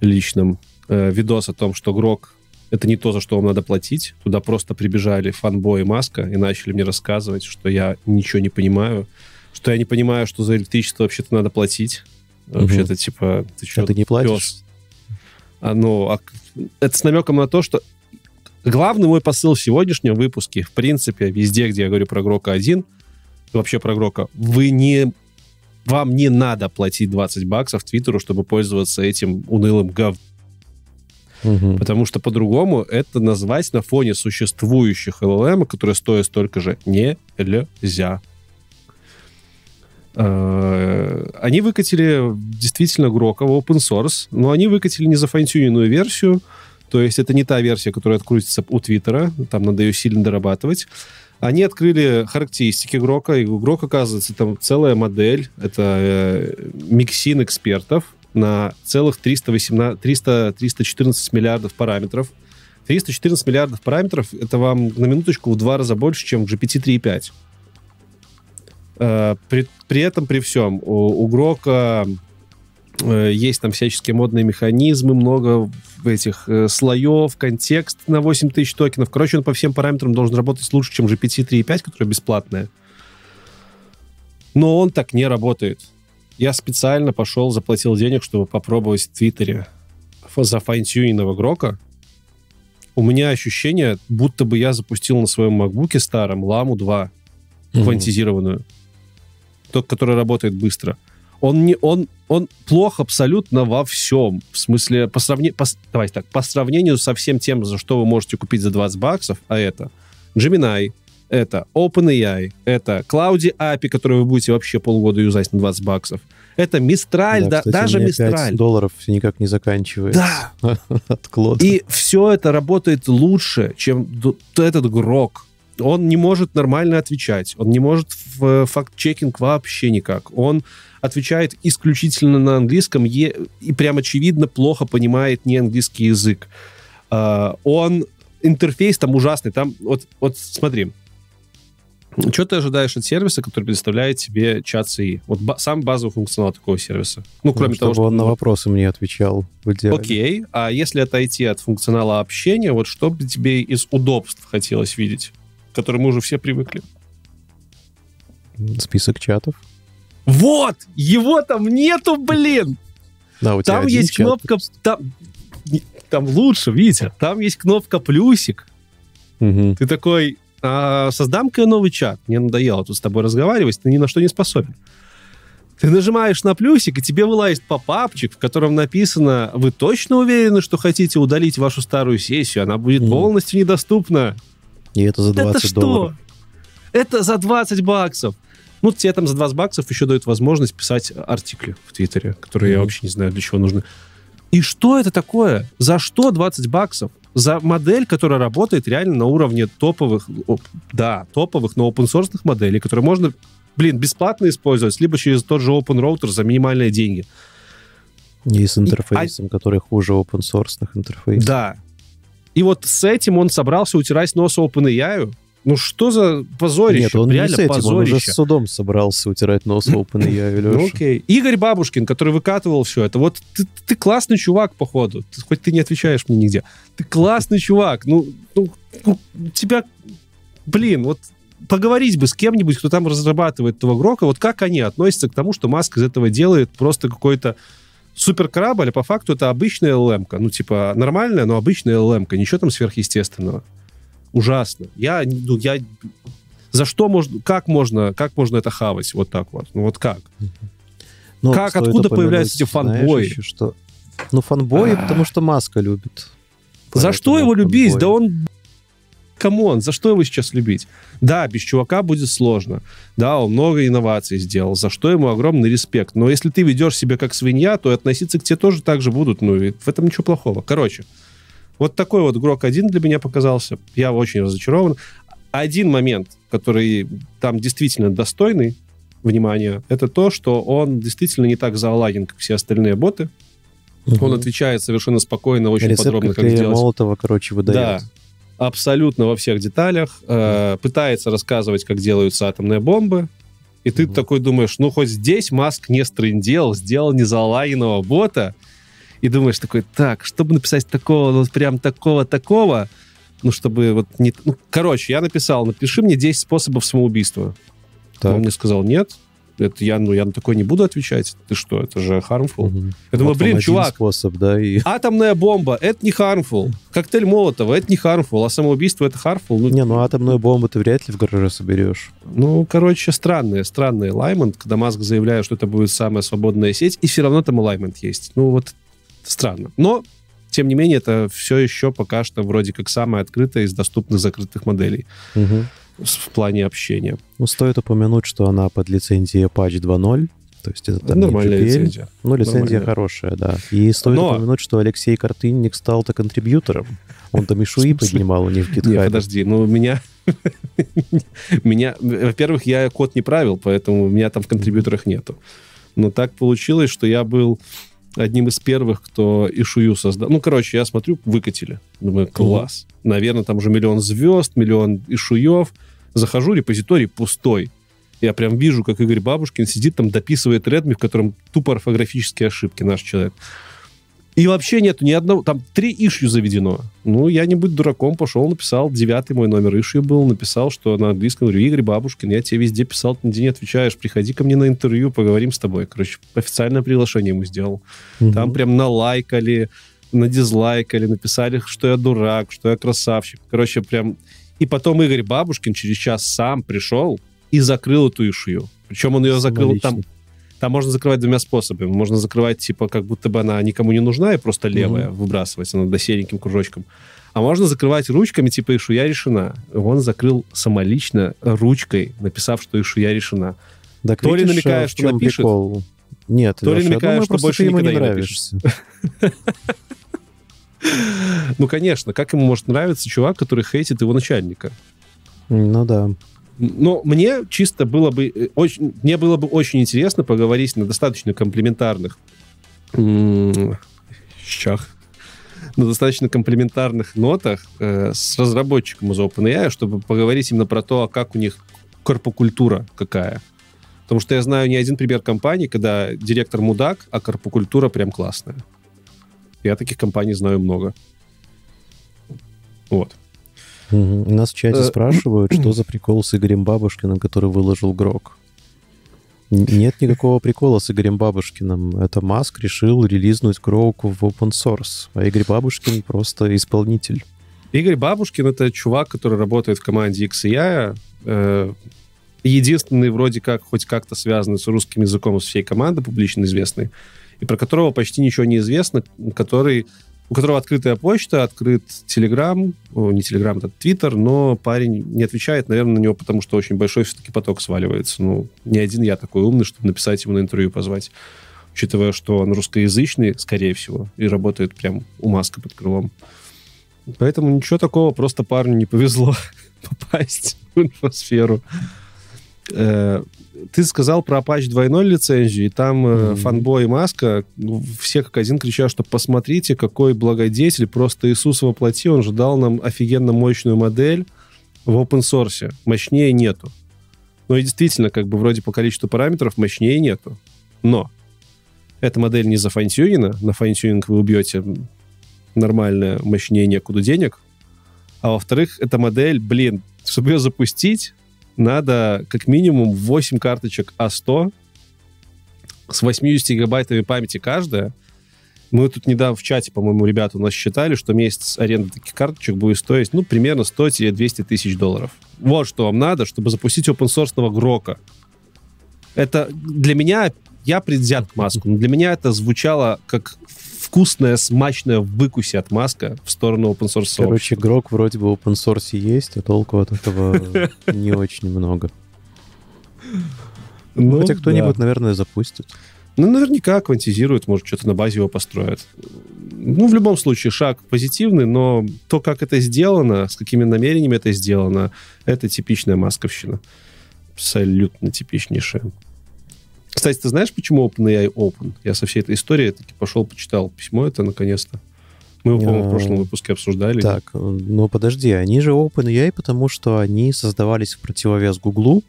личном э, видос о том, что Грок это не то, за что вам надо платить. Туда просто прибежали фанбои Маска и начали мне рассказывать, что я ничего не понимаю, что я не понимаю, что за электричество вообще-то надо платить. Угу. Вообще-то, типа, ты что, а ты не платишь? Пес? А, ну, а это с намеком на то, что главный мой посыл в сегодняшнем выпуске, в принципе, везде, где я говорю про Грока 1, вообще про Грока, вы не вам не надо платить 20 баксов Твиттеру, чтобы пользоваться этим унылым гов... Угу. Потому что по-другому это назвать на фоне существующих LLM, которые стоят столько же, нельзя. Э, они выкатили действительно Грока в open source, но они выкатили не зафантюненную версию, то есть это не та версия, которая открутится у Твиттера, там надо ее сильно дорабатывать. Они открыли характеристики Грока, и у Грока, оказывается, там целая модель, это э, миксин экспертов на целых 318, 300, 314 миллиардов параметров. 314 миллиардов параметров, это вам на минуточку в два раза больше, чем в GPT 3.5. Э, при, при этом, при всем, у, у Грока э, есть там всяческие модные механизмы, много этих э, слоев, контекст на 8000 токенов. Короче, он по всем параметрам должен работать лучше, чем GPT 3.5, которая бесплатная. Но он так не работает. Я специально пошел, заплатил денег, чтобы попробовать в Твиттере за файн-тюнинного Грока. У меня ощущение, будто бы я запустил на своем макбуке старом ламу 2 квантизированную. Mm-hmm тот, который работает быстро, он не он он плох абсолютно во всем. В смысле, по сравнению... По, давайте так, по сравнению со всем тем, за что вы можете купить за 20 баксов, а это Gemini, это OpenAI, это Cloudy API, который вы будете вообще полгода юзать на 20 баксов, это Мистраль, да, кстати, даже Мистраль. долларов никак не заканчивается. Да. *laughs* От Клода. И все это работает лучше, чем этот Грок он не может нормально отвечать, он не может в факт-чекинг вообще никак. Он отвечает исключительно на английском и прям очевидно плохо понимает не английский язык. А, он интерфейс там ужасный, там вот, вот смотри, что ты ожидаешь от сервиса, который предоставляет тебе чат СИ? Вот ба- сам базовый функционал такого сервиса. Ну, кроме ну, того, что... он на вопросы мне отвечал. Окей, а если отойти от функционала общения, вот что бы тебе из удобств хотелось видеть? к которой мы уже все привыкли. Список чатов. Вот! Его там нету, блин! Да, у тебя там есть чат. кнопка... Там, там лучше, видите? Там есть кнопка плюсик. Угу. Ты такой, а, создам-ка я новый чат. Мне надоело тут с тобой разговаривать, ты ни на что не способен. Ты нажимаешь на плюсик, и тебе вылазит попапчик, в котором написано, вы точно уверены, что хотите удалить вашу старую сессию? Она будет mm. полностью недоступна. И это за 20 это что? долларов. Это за 20 баксов. Ну, тебе там за 20 баксов еще дают возможность писать артикли в Твиттере, которые mm-hmm. я вообще не знаю, для чего нужны. И что это такое? За что 20 баксов? За модель, которая работает реально на уровне топовых, да, топовых, но open source моделей, которые можно, блин, бесплатно использовать, либо через тот же open router за минимальные деньги. И с интерфейсом, и, а... который хуже open source интерфейсов. Да. И вот с этим он собрался утирать нос OpenAI, ну что за позорище? Нет, он Реально не с этим, позорище. он уже с судом собрался утирать нос OpenAI, *laughs* Леша. Ну окей. Игорь Бабушкин, который выкатывал все это. Вот ты, ты классный чувак, походу. Хоть ты не отвечаешь мне нигде. Ты классный чувак. Ну, ну, ну тебя... Блин, вот поговорить бы с кем-нибудь, кто там разрабатывает этого Грока, вот как они относятся к тому, что Маск из этого делает просто какой-то супер корабль, а по факту это обычная llm -ка. Ну, типа, нормальная, но обычная llm -ка. Ничего там сверхъестественного ужасно. Я, ну, я... За что можно... Как можно, как можно это хавать? Вот так вот. Ну, вот как? Ну, как, откуда появляются эти фанбои? Знаешь, что... Ну, фанбои, потому что Маска любит. За что его любить? Да он come on, за что его сейчас любить? Да, без чувака будет сложно. Да, он много инноваций сделал, за что ему огромный респект. Но если ты ведешь себя как свинья, то относиться к тебе тоже так же будут. Ну, и в этом ничего плохого. Короче, вот такой вот Грок один для меня показался. Я очень разочарован. Один момент, который там действительно достойный внимания, это то, что он действительно не так залаген, как все остальные боты. Угу. Он отвечает совершенно спокойно, очень Рецепт подробно, как сделать. Молотова, короче, выдает. Да, абсолютно во всех деталях. Э, пытается рассказывать, как делаются атомные бомбы. И ты угу. такой думаешь, ну хоть здесь Маск не стрендел, сделал не залагенного бота, и думаешь такой, так, чтобы написать такого, вот прям такого-такого, ну, чтобы вот не... Ну, короче, я написал, напиши мне 10 способов самоубийства. Так. Он мне сказал, нет, это я, ну, я на такое не буду отвечать. Ты что, это же harmful. Угу. Я думаю, вот блин, чувак, способ, да, и... атомная бомба, это не harmful. Коктейль Молотова, это не harmful, а самоубийство это harmful. Ну, не, ну атомную бомбу ты вряд ли в гараже соберешь. Ну, короче, странные, странные лаймент, когда Маск заявляет, что это будет самая свободная сеть, и все равно там лаймент есть. Ну, вот странно. Но, тем не менее, это все еще пока что вроде как самая открытая из доступных закрытых моделей угу. в плане общения. Ну, стоит упомянуть, что она под лицензией Apache 2.0, то есть это там Нормальная GPL. лицензия. Ну, лицензия Нормальная. хорошая, да. И стоит Но... упомянуть, что Алексей Картынник стал-то контрибьютором. Он там и шуи *laughs* поднимал у них в GitHub. подожди, ну, меня... *laughs* меня... Во-первых, я код не правил, поэтому меня там в контрибьюторах нету. Но так получилось, что я был одним из первых, кто Ишую создал. Ну, короче, я смотрю, выкатили. Думаю, класс. Mm-hmm. Наверное, там уже миллион звезд, миллион Ишуев. Захожу, репозиторий пустой. Я прям вижу, как Игорь Бабушкин сидит там, дописывает редми, в котором тупо орфографические ошибки наш человек. И вообще нету ни одного... Там три ишью заведено. Ну, я не будь дураком, пошел, написал. Девятый мой номер ишью был. Написал, что на английском говорю, Игорь Бабушкин, я тебе везде писал, ты нигде не отвечаешь. Приходи ко мне на интервью, поговорим с тобой. Короче, официальное приглашение ему сделал. Угу. Там прям налайкали, надизлайкали, написали, что я дурак, что я красавчик. Короче, прям... И потом Игорь Бабушкин через час сам пришел и закрыл эту ишью. Причем он ее закрыл там там можно закрывать двумя способами. Можно закрывать, типа, как будто бы она никому не нужна, и просто левая mm-hmm. выбрасывать, она до сереньким кружочком. А можно закрывать ручками, типа, Ишуя решена. Он закрыл самолично ручкой, написав, что Ишуя решена. Так то ли намекая, что напишет, прикол? Нет, то ли намекая, что больше никогда не нравишься. *laughs* Ну, конечно, как ему может нравиться чувак, который хейтит его начальника? Ну да. Но мне чисто было бы э, очень, мне было бы очень интересно поговорить на достаточно комплементарных щах, на достаточно комплементарных нотах э, с разработчиком из OpenAI, чтобы поговорить именно про то, а как у них корпокультура какая. Потому что я знаю не один пример компании, когда директор мудак, а корпокультура прям классная. Я таких компаний знаю много. Вот. Угу. Нас в чате э, спрашивают, что *clears throat* за прикол с Игорем Бабушкиным, который выложил Грок. Нет никакого прикола с Игорем Бабушкиным. Это Маск решил релизнуть Грок в open source, а Игорь Бабушкин просто исполнитель. Игорь Бабушкин — это чувак, который работает в команде XAI, э, единственный вроде как хоть как-то связанный с русским языком из всей команды, публично известный, и про которого почти ничего не известно, который у которого открытая почта, открыт Телеграм, не Телеграм, это Твиттер, но парень не отвечает, наверное, на него, потому что очень большой все-таки поток сваливается. Ну, не один я такой умный, чтобы написать ему на интервью позвать. Учитывая, что он русскоязычный, скорее всего, и работает прям у Маска под крылом. Поэтому ничего такого, просто парню не повезло *laughs* попасть в инфосферу. Э, ты сказал про Apache 2.0 лицензию, и там mm-hmm. фанбой Маска, ну, все как один кричат, что посмотрите, какой благодетель, просто Иисус во плоти, он же дал нам офигенно мощную модель в open source. Мощнее нету. Ну и действительно, как бы вроде по количеству параметров мощнее нету. Но эта модель не за fine-тюнена, на файнтюнинг вы убьете нормальное мощнее некуда денег. А во-вторых, эта модель, блин, *laughs* чтобы ее запустить, надо как минимум 8 карточек А100 с 80 гигабайтами памяти каждая. Мы тут недавно в чате, по-моему, ребята у нас считали, что месяц аренды таких карточек будет стоить, ну, примерно 100-200 тысяч долларов. Вот что вам надо, чтобы запустить open-source Грока. Это для меня, я предвзят к маску, но для меня это звучало как вкусная, смачная в выкусе от маска в сторону open source Короче, Грок вроде бы open source есть, а толку от этого *laughs* не очень много. Ну, Хотя кто-нибудь, наверное, запустит. Ну, наверняка квантизируют, может, что-то на базе его построят. Ну, в любом случае, шаг позитивный, но то, как это сделано, с какими намерениями это сделано, это типичная масковщина. Абсолютно типичнейшая. Кстати, ты знаешь, почему OpenAI Open? Я со всей этой историей таки пошел, почитал письмо это наконец-то. Мы его, по-моему, в прошлом выпуске обсуждали. Так, ну подожди, они же OpenAI, потому что они создавались в противовес Гуглу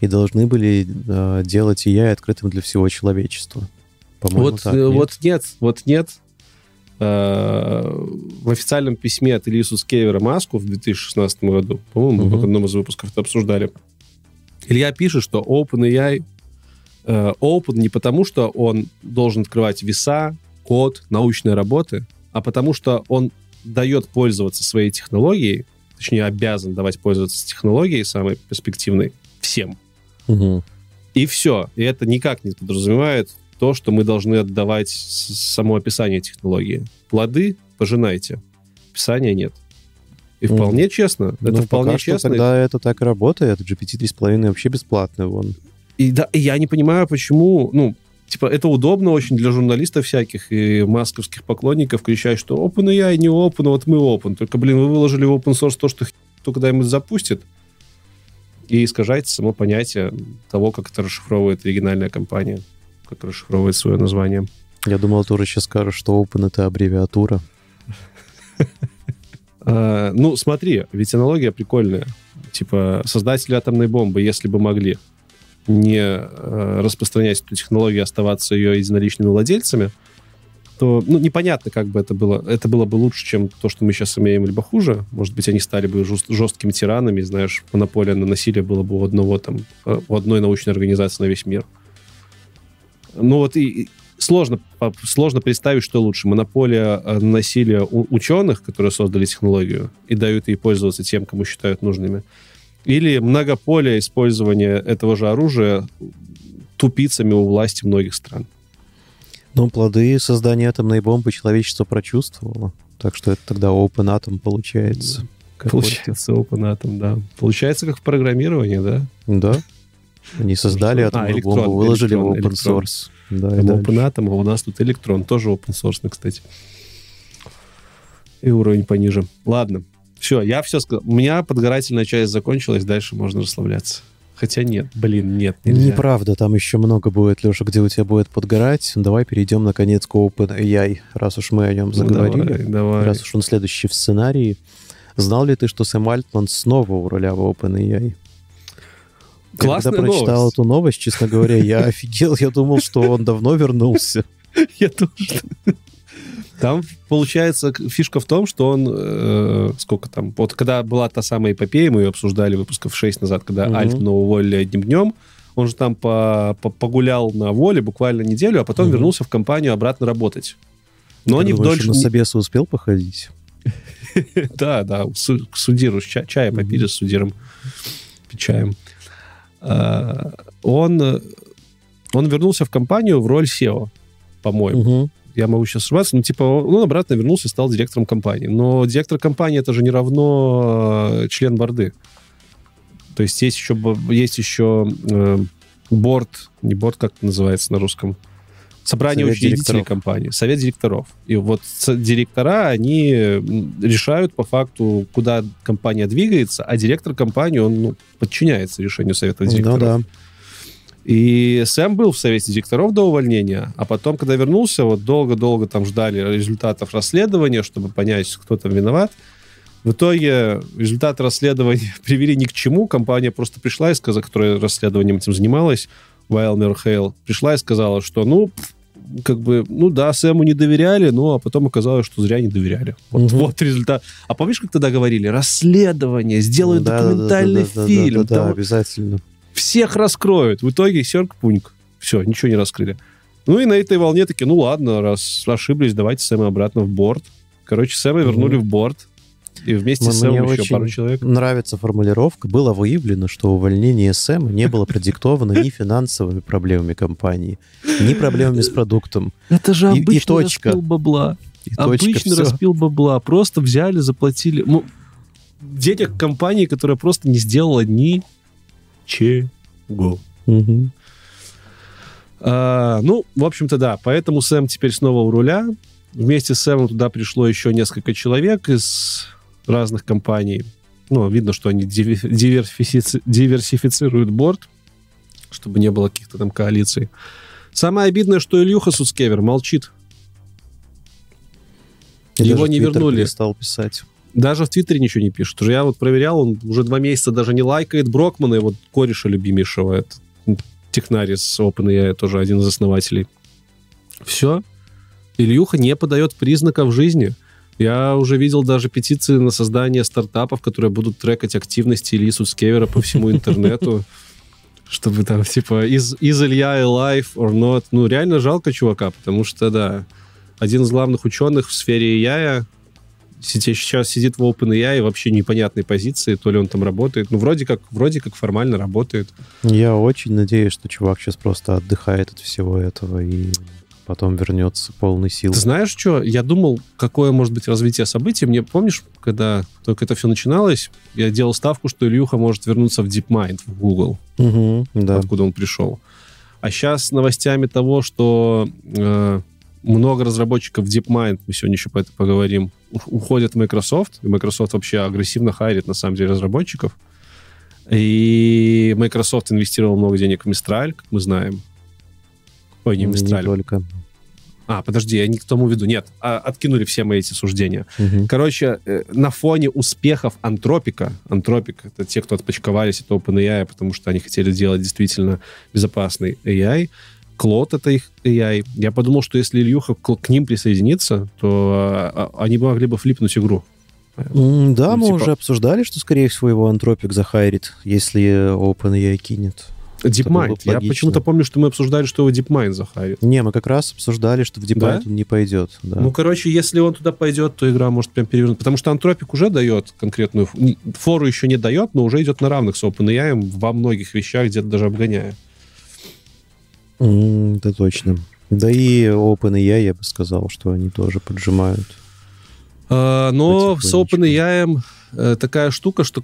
и должны были э, делать AI открытым для всего человечества. Вот, так, нет? вот нет, вот нет. Э, в официальном письме от Ильи Скевера Маску в 2016 году, по-моему, мы в одном из выпусков это обсуждали, Илья пишет, что OpenAI Э, open не потому, что он должен открывать веса, код, научные работы, а потому что он дает пользоваться своей технологией, точнее, обязан давать пользоваться технологией самой перспективной всем. Угу. И все. И это никак не подразумевает то, что мы должны отдавать само описание технологии. Плоды пожинайте, описания нет. И вполне честно. Это ну, вполне пока честно. Что тогда это так и работает. GPT 3.5 вообще бесплатный вон. И, да, и я не понимаю, почему, ну, типа, это удобно очень для журналистов всяких и масковских поклонников кричать, что OpenAI не Open, вот мы Open. Только, блин, вы выложили в open source то, что кто когда-нибудь запустит, и искажаете само понятие того, как это расшифровывает оригинальная компания, как расшифровывает свое название. Я думал, уже сейчас скажешь, что Open — это аббревиатура. А, ну, смотри, ведь аналогия прикольная. Типа, создатели атомной бомбы, если бы могли, не э, распространять эту технологию, оставаться ее единоличными владельцами, то ну, непонятно, как бы это было. Это было бы лучше, чем то, что мы сейчас имеем, либо хуже. Может быть, они стали бы жест, жесткими тиранами, знаешь, монополия на насилие было бы у одного там, э, у одной научной организации на весь мир. Ну вот и, сложно, сложно представить, что лучше. Монополия э, на насилие у ученых, которые создали технологию и дают ей пользоваться тем, кому считают нужными, или многополие использования этого же оружия тупицами у власти многих стран. Ну, плоды создания атомной бомбы человечество прочувствовало. Так что это тогда Open Atom получается. Получается Open Atom, да. Получается как в программировании, да? Да. Они создали атомную а, электрон, бомбу, выложили электрон, в open электрон. source. Да, Open Atom, а у нас тут электрон, тоже open source, кстати. И уровень пониже. Ладно, все, я все сказал. У меня подгорательная часть закончилась, дальше можно расслабляться. Хотя нет, блин, нет. Нельзя. Неправда, там еще много будет, Леша, где у тебя будет подгорать. Давай перейдем, наконец, к OpenAI, раз уж мы о нем заговорили. Ну, давай, давай. Раз уж он следующий в сценарии. Знал ли ты, что Сэм Альтман снова у руля в OpenAI? Классная Когда прочитал новость. эту новость, честно говоря, я *laughs* офигел, я думал, что он давно вернулся. Я тоже. Там, получается, фишка в том, что он... Э, сколько там? Вот когда была та самая эпопея, мы ее обсуждали выпусков 6 назад, когда угу. Альтмана уволили одним днем, он же там по, по, погулял на воле буквально неделю, а потом угу. вернулся в компанию обратно работать. Но Ты не вдоль... на собеса успел походить? *laughs* Да, да, к судиру, чая попили с судиром, чаем. А, он, он вернулся в компанию в роль SEO, по-моему. Я могу сейчас ошибаться, ну, типа, он обратно вернулся и стал директором компании. Но директор компании это же не равно э, член борды. То есть есть еще, есть еще э, борт, не борт, как это называется на русском, собрание Совет учредителей директоров. компании, совет директоров. И вот директора, они решают по факту, куда компания двигается, а директор компании, он ну, подчиняется решению совета директоров. Ну да. И Сэм был в совете директоров до увольнения, а потом, когда вернулся, вот долго-долго там ждали результатов расследования, чтобы понять, кто там виноват. В итоге результаты расследования *laughs* привели ни к чему. Компания просто пришла и сказала, которая расследованием этим занималась, Вайлмер Хейл, пришла и сказала, что, ну, как бы, ну да, Сэму не доверяли, ну, а потом оказалось, что зря не доверяли. Вот, угу. вот результат. А помнишь, как тогда говорили? Расследование, сделают да, документальный да, да, фильм. Да, да, да, да, обязательно. Всех раскроют. В итоге серк-пуньк. Все, ничего не раскрыли. Ну и на этой волне такие, ну ладно, раз ошиблись, давайте Сэма обратно в борт. Короче, Сэма угу. вернули в борт. И вместе с Сэмом еще пару человек. нравится формулировка. Было выявлено, что увольнение Сэма не было продиктовано ни *laughs* финансовыми проблемами компании, ни проблемами с продуктом. Это же обычный и, и точка. распил бабла. И обычный точка, распил бабла. Просто взяли, заплатили. Ну, денег компании, которая просто не сделала ни чего. Угу. А, ну, в общем-то, да. Поэтому Сэм теперь снова у руля. Вместе с Сэмом туда пришло еще несколько человек из разных компаний. Ну, видно, что они диверсифици... диверсифицируют борт, чтобы не было каких-то там коалиций. Самое обидное, что Ильюха Суцкевер молчит. И Его не вернули. стал писать. Даже в Твиттере ничего не пишет. Уже я вот проверял, он уже два месяца даже не лайкает Брокмана, и вот кореша любимейшего, это технарь с OpenAI, тоже один из основателей. Все. Ильюха не подает признаков жизни. Я уже видел даже петиции на создание стартапов, которые будут трекать активности Ильи Суцкевера по всему интернету, *laughs* чтобы там, типа, из, из Илья alive or not. Ну, реально жалко чувака, потому что, да, один из главных ученых в сфере AI сейчас сидит в OpenAI вообще непонятной позиции, то ли он там работает. Ну, вроде как, вроде как формально работает. Я очень надеюсь, что чувак сейчас просто отдыхает от всего этого и потом вернется полный сил. Ты знаешь что? Я думал, какое может быть развитие событий. Мне помнишь, когда только это все начиналось, я делал ставку, что Ильюха может вернуться в DeepMind, в Google, угу, да. откуда он пришел. А сейчас с новостями того, что э, много разработчиков DeepMind, мы сегодня еще по это поговорим, уходят в Microsoft, и Microsoft вообще агрессивно хайрит, на самом деле, разработчиков. И Microsoft инвестировал много денег в Mistral, как мы знаем. Ой, не Mistral. Не только. А, подожди, я не к тому веду. Нет, а, откинули все мои эти суждения. Угу. Короче, э, на фоне успехов Антропика, Антропик — это те, кто отпочковались от OpenAI, потому что они хотели делать действительно безопасный AI, Клод — это их AI. Я подумал, что если Ильюха к, ним присоединится, то а, а, они могли бы флипнуть игру. Да, ну, мы типа... уже обсуждали, что, скорее всего, его Антропик захайрит, если OpenAI кинет. DeepMind. Я почему-то помню, что мы обсуждали, что его DeepMind захарит. Не, мы как раз обсуждали, что в DeepMind да? он не пойдет. Да. Ну, короче, если он туда пойдет, то игра может прям перевернуть. Потому что Антропик уже дает конкретную... Фору еще не дает, но уже идет на равных с OpenAI во многих вещах, где-то даже обгоняя. Mm, это точно. Да и OpenAI, я бы сказал, что они тоже поджимают. А, но с OpenAI э, такая штука, что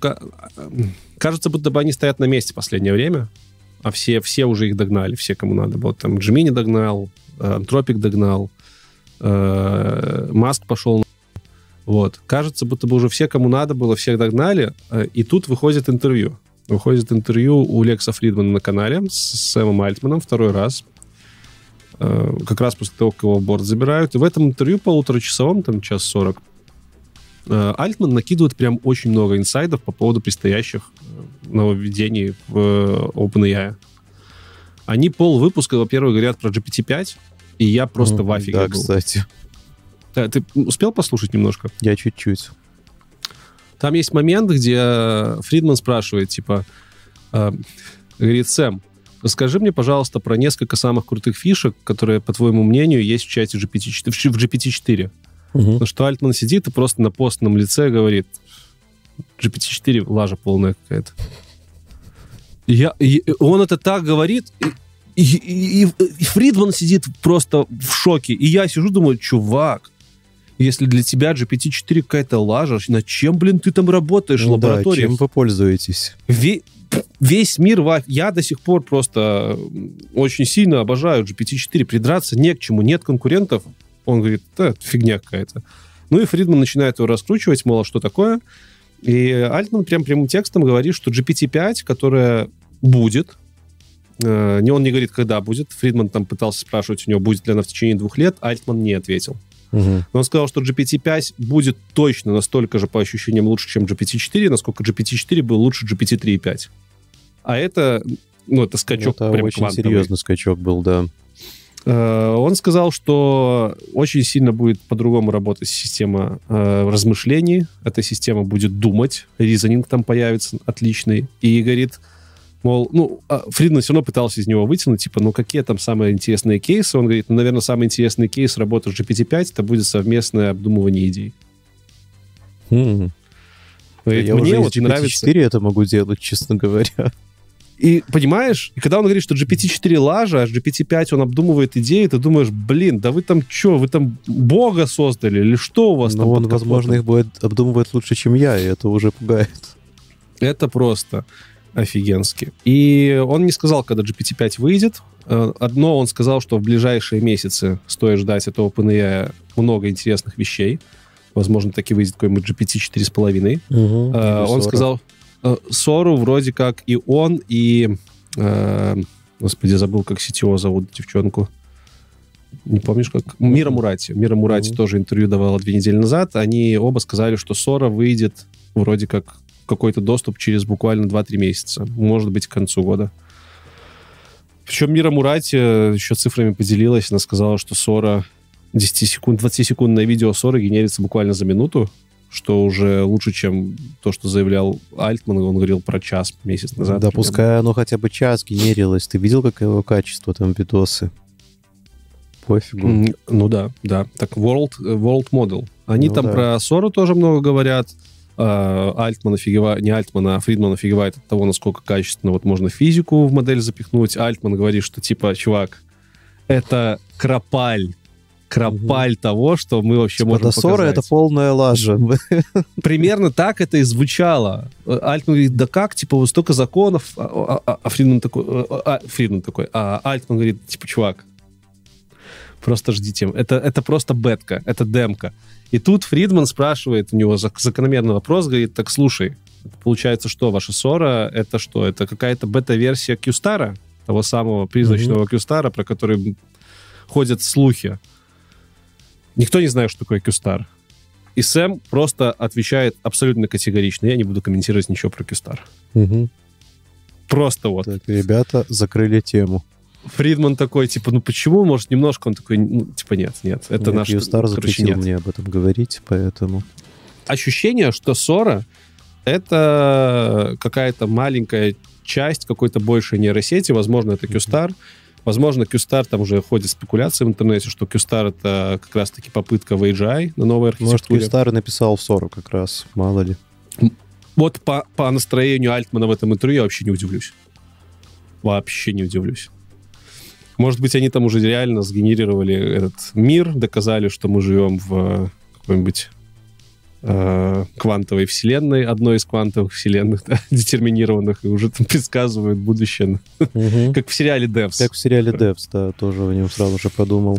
кажется, будто бы они стоят на месте в последнее время а все, все уже их догнали, все, кому надо было. Там Джимини догнал, Антропик догнал, э, Маск пошел. Вот. Кажется, будто бы уже все, кому надо было, всех догнали. Э, и тут выходит интервью. Выходит интервью у Лекса Фридмана на канале с Сэмом Альтманом второй раз. Э, как раз после того, как его в борт забирают. И в этом интервью полуторачасовом, там час сорок, Альтман накидывает прям очень много инсайдов по поводу предстоящих нововведений в OpenAI. Они пол выпуска, во-первых, говорят про GPT-5, и я просто mm, в афиге да, был. кстати. Да, ты успел послушать немножко? Я чуть-чуть. Там есть момент, где Фридман спрашивает, типа, э, говорит, Сэм, расскажи мне, пожалуйста, про несколько самых крутых фишек, которые, по твоему мнению, есть в чате GPT, в GPT-4. Угу. На что Альтман сидит и просто на постном лице говорит, GPT-4 лажа полная какая-то. Я, и он это так говорит, и, И, и, и Фридман сидит просто в шоке. И я сижу, думаю, чувак, если для тебя GPT-4 какая-то лажа, над чем, блин, ты там работаешь в лаборатории? Да, чем вы пользуетесь? Ве весь мир... Я до сих пор просто очень сильно обожаю GPT-4. Придраться не к чему, нет конкурентов. Он говорит, да, фигня какая-то. Ну и Фридман начинает его раскручивать, мол, а что такое? И Альтман прям прямым текстом говорит, что GPT-5, которая будет, э, не он не говорит, когда будет. Фридман там пытался спрашивать у него, будет ли она в течение двух лет. Альтман не ответил. Угу. Но он сказал, что GPT-5 будет точно настолько же по ощущениям лучше, чем GPT-4, насколько GPT-4 был лучше GPT-3.5. А это, ну, это скачок это прям очень квантовый. серьезный скачок был, да. Э, он сказал, что очень сильно будет по-другому работать система э, размышлений. Эта система будет думать, резонинг там появится отличный. И говорит, мол, ну, а Фридман все равно пытался из него вытянуть, типа, ну, какие там самые интересные кейсы? Он говорит, ну, наверное, самый интересный кейс работы с GPT-5 это будет совместное обдумывание идей. Хм. Говорит, Я мне уже вот нравится... GPT-4 это могу делать, честно говоря. И понимаешь, и когда он говорит, что GPT-4 лажа, а GPT-5 он обдумывает идеи, ты думаешь, блин, да вы там что, вы там Бога создали или что у вас Но там он, возможно, их будет обдумывать лучше, чем я, и это уже пугает. Это просто офигенски. И он не сказал, когда GPT-5 выйдет. Э, Одно он сказал, что в ближайшие месяцы стоит ждать от OpenAI много интересных вещей. Возможно, таки выйдет какой-нибудь GPT 4,5. Угу. Э, Он сказал, э, Сору вроде как и он, и... э, Господи, забыл, как CTO зовут девчонку. Не помнишь, как? Мира Мурати. Мира Мурати Мгм. тоже интервью давала две недели назад. Они оба сказали, что Сора выйдет вроде как какой-то доступ через буквально 2-3 месяца. Может быть, к концу года. Причем Мира Мурати э, еще цифрами поделилась. Она сказала, что Сора 10 секунд, 20-секундное видео Сора генерится буквально за минуту, что уже лучше, чем то, что заявлял Альтман. Он говорил про час месяц назад. Да, примерно. пускай оно хотя бы час генерилось. Ты видел, какое его качество там видосы? Пофигу. Ну да, да. Так World, э, World Model. Они Ну там да. про Сору тоже много говорят. А, Альтман офигевает, не Альтман, а Фридман офигевает от того, насколько качественно вот можно физику в модель запихнуть. Альтман говорит, что типа, чувак, это кропаль. Кропаль того, что мы вообще можем Типа, Ссора показать. это полная лажа. *laughs* Примерно так это и звучало. Альтман говорит, да как, типа, вот столько законов, а, а- а- Фридман такой, а, Фридман такой, а Альтман говорит, типа, чувак, просто ждите. Это, это просто бетка, это демка. И тут Фридман спрашивает у него зак- закономерный вопрос, говорит, так, слушай, получается, что ваша ссора, это что, это какая-то бета-версия Кьюстара, того самого призрачного Кьюстара, про который ходят слухи. Никто не знает, что такое Кьюстар. И Сэм просто отвечает абсолютно категорично. Я не буду комментировать ничего про Кьюстар. Мгм. Просто вот. Так, ребята закрыли тему. Фридман такой, типа, ну почему? Может, немножко он такой, ну, типа, нет, нет. Это Нет, наш... Юстар запретил нет. мне об этом говорить, поэтому... Ощущение, что ссора — это какая-то маленькая часть какой-то большей нейросети. Возможно, это Кьюстар. Возможно, Кьюстар, там уже ходят спекуляции в интернете, что Кьюстар — это как раз-таки попытка в AGI на новой Может, архитектуре. Юстар написал в 40 как раз, мало ли. Вот по, по настроению Альтмана в этом интервью я вообще не удивлюсь. Вообще не удивлюсь. Может быть, они там уже реально сгенерировали этот мир, доказали, что мы живем в э, какой-нибудь э, квантовой вселенной, одной из квантовых вселенных, *laughs* да, детерминированных, и уже там предсказывают будущее. Как в сериале Devs. Как в сериале Devs, да, тоже о нем сразу же подумал.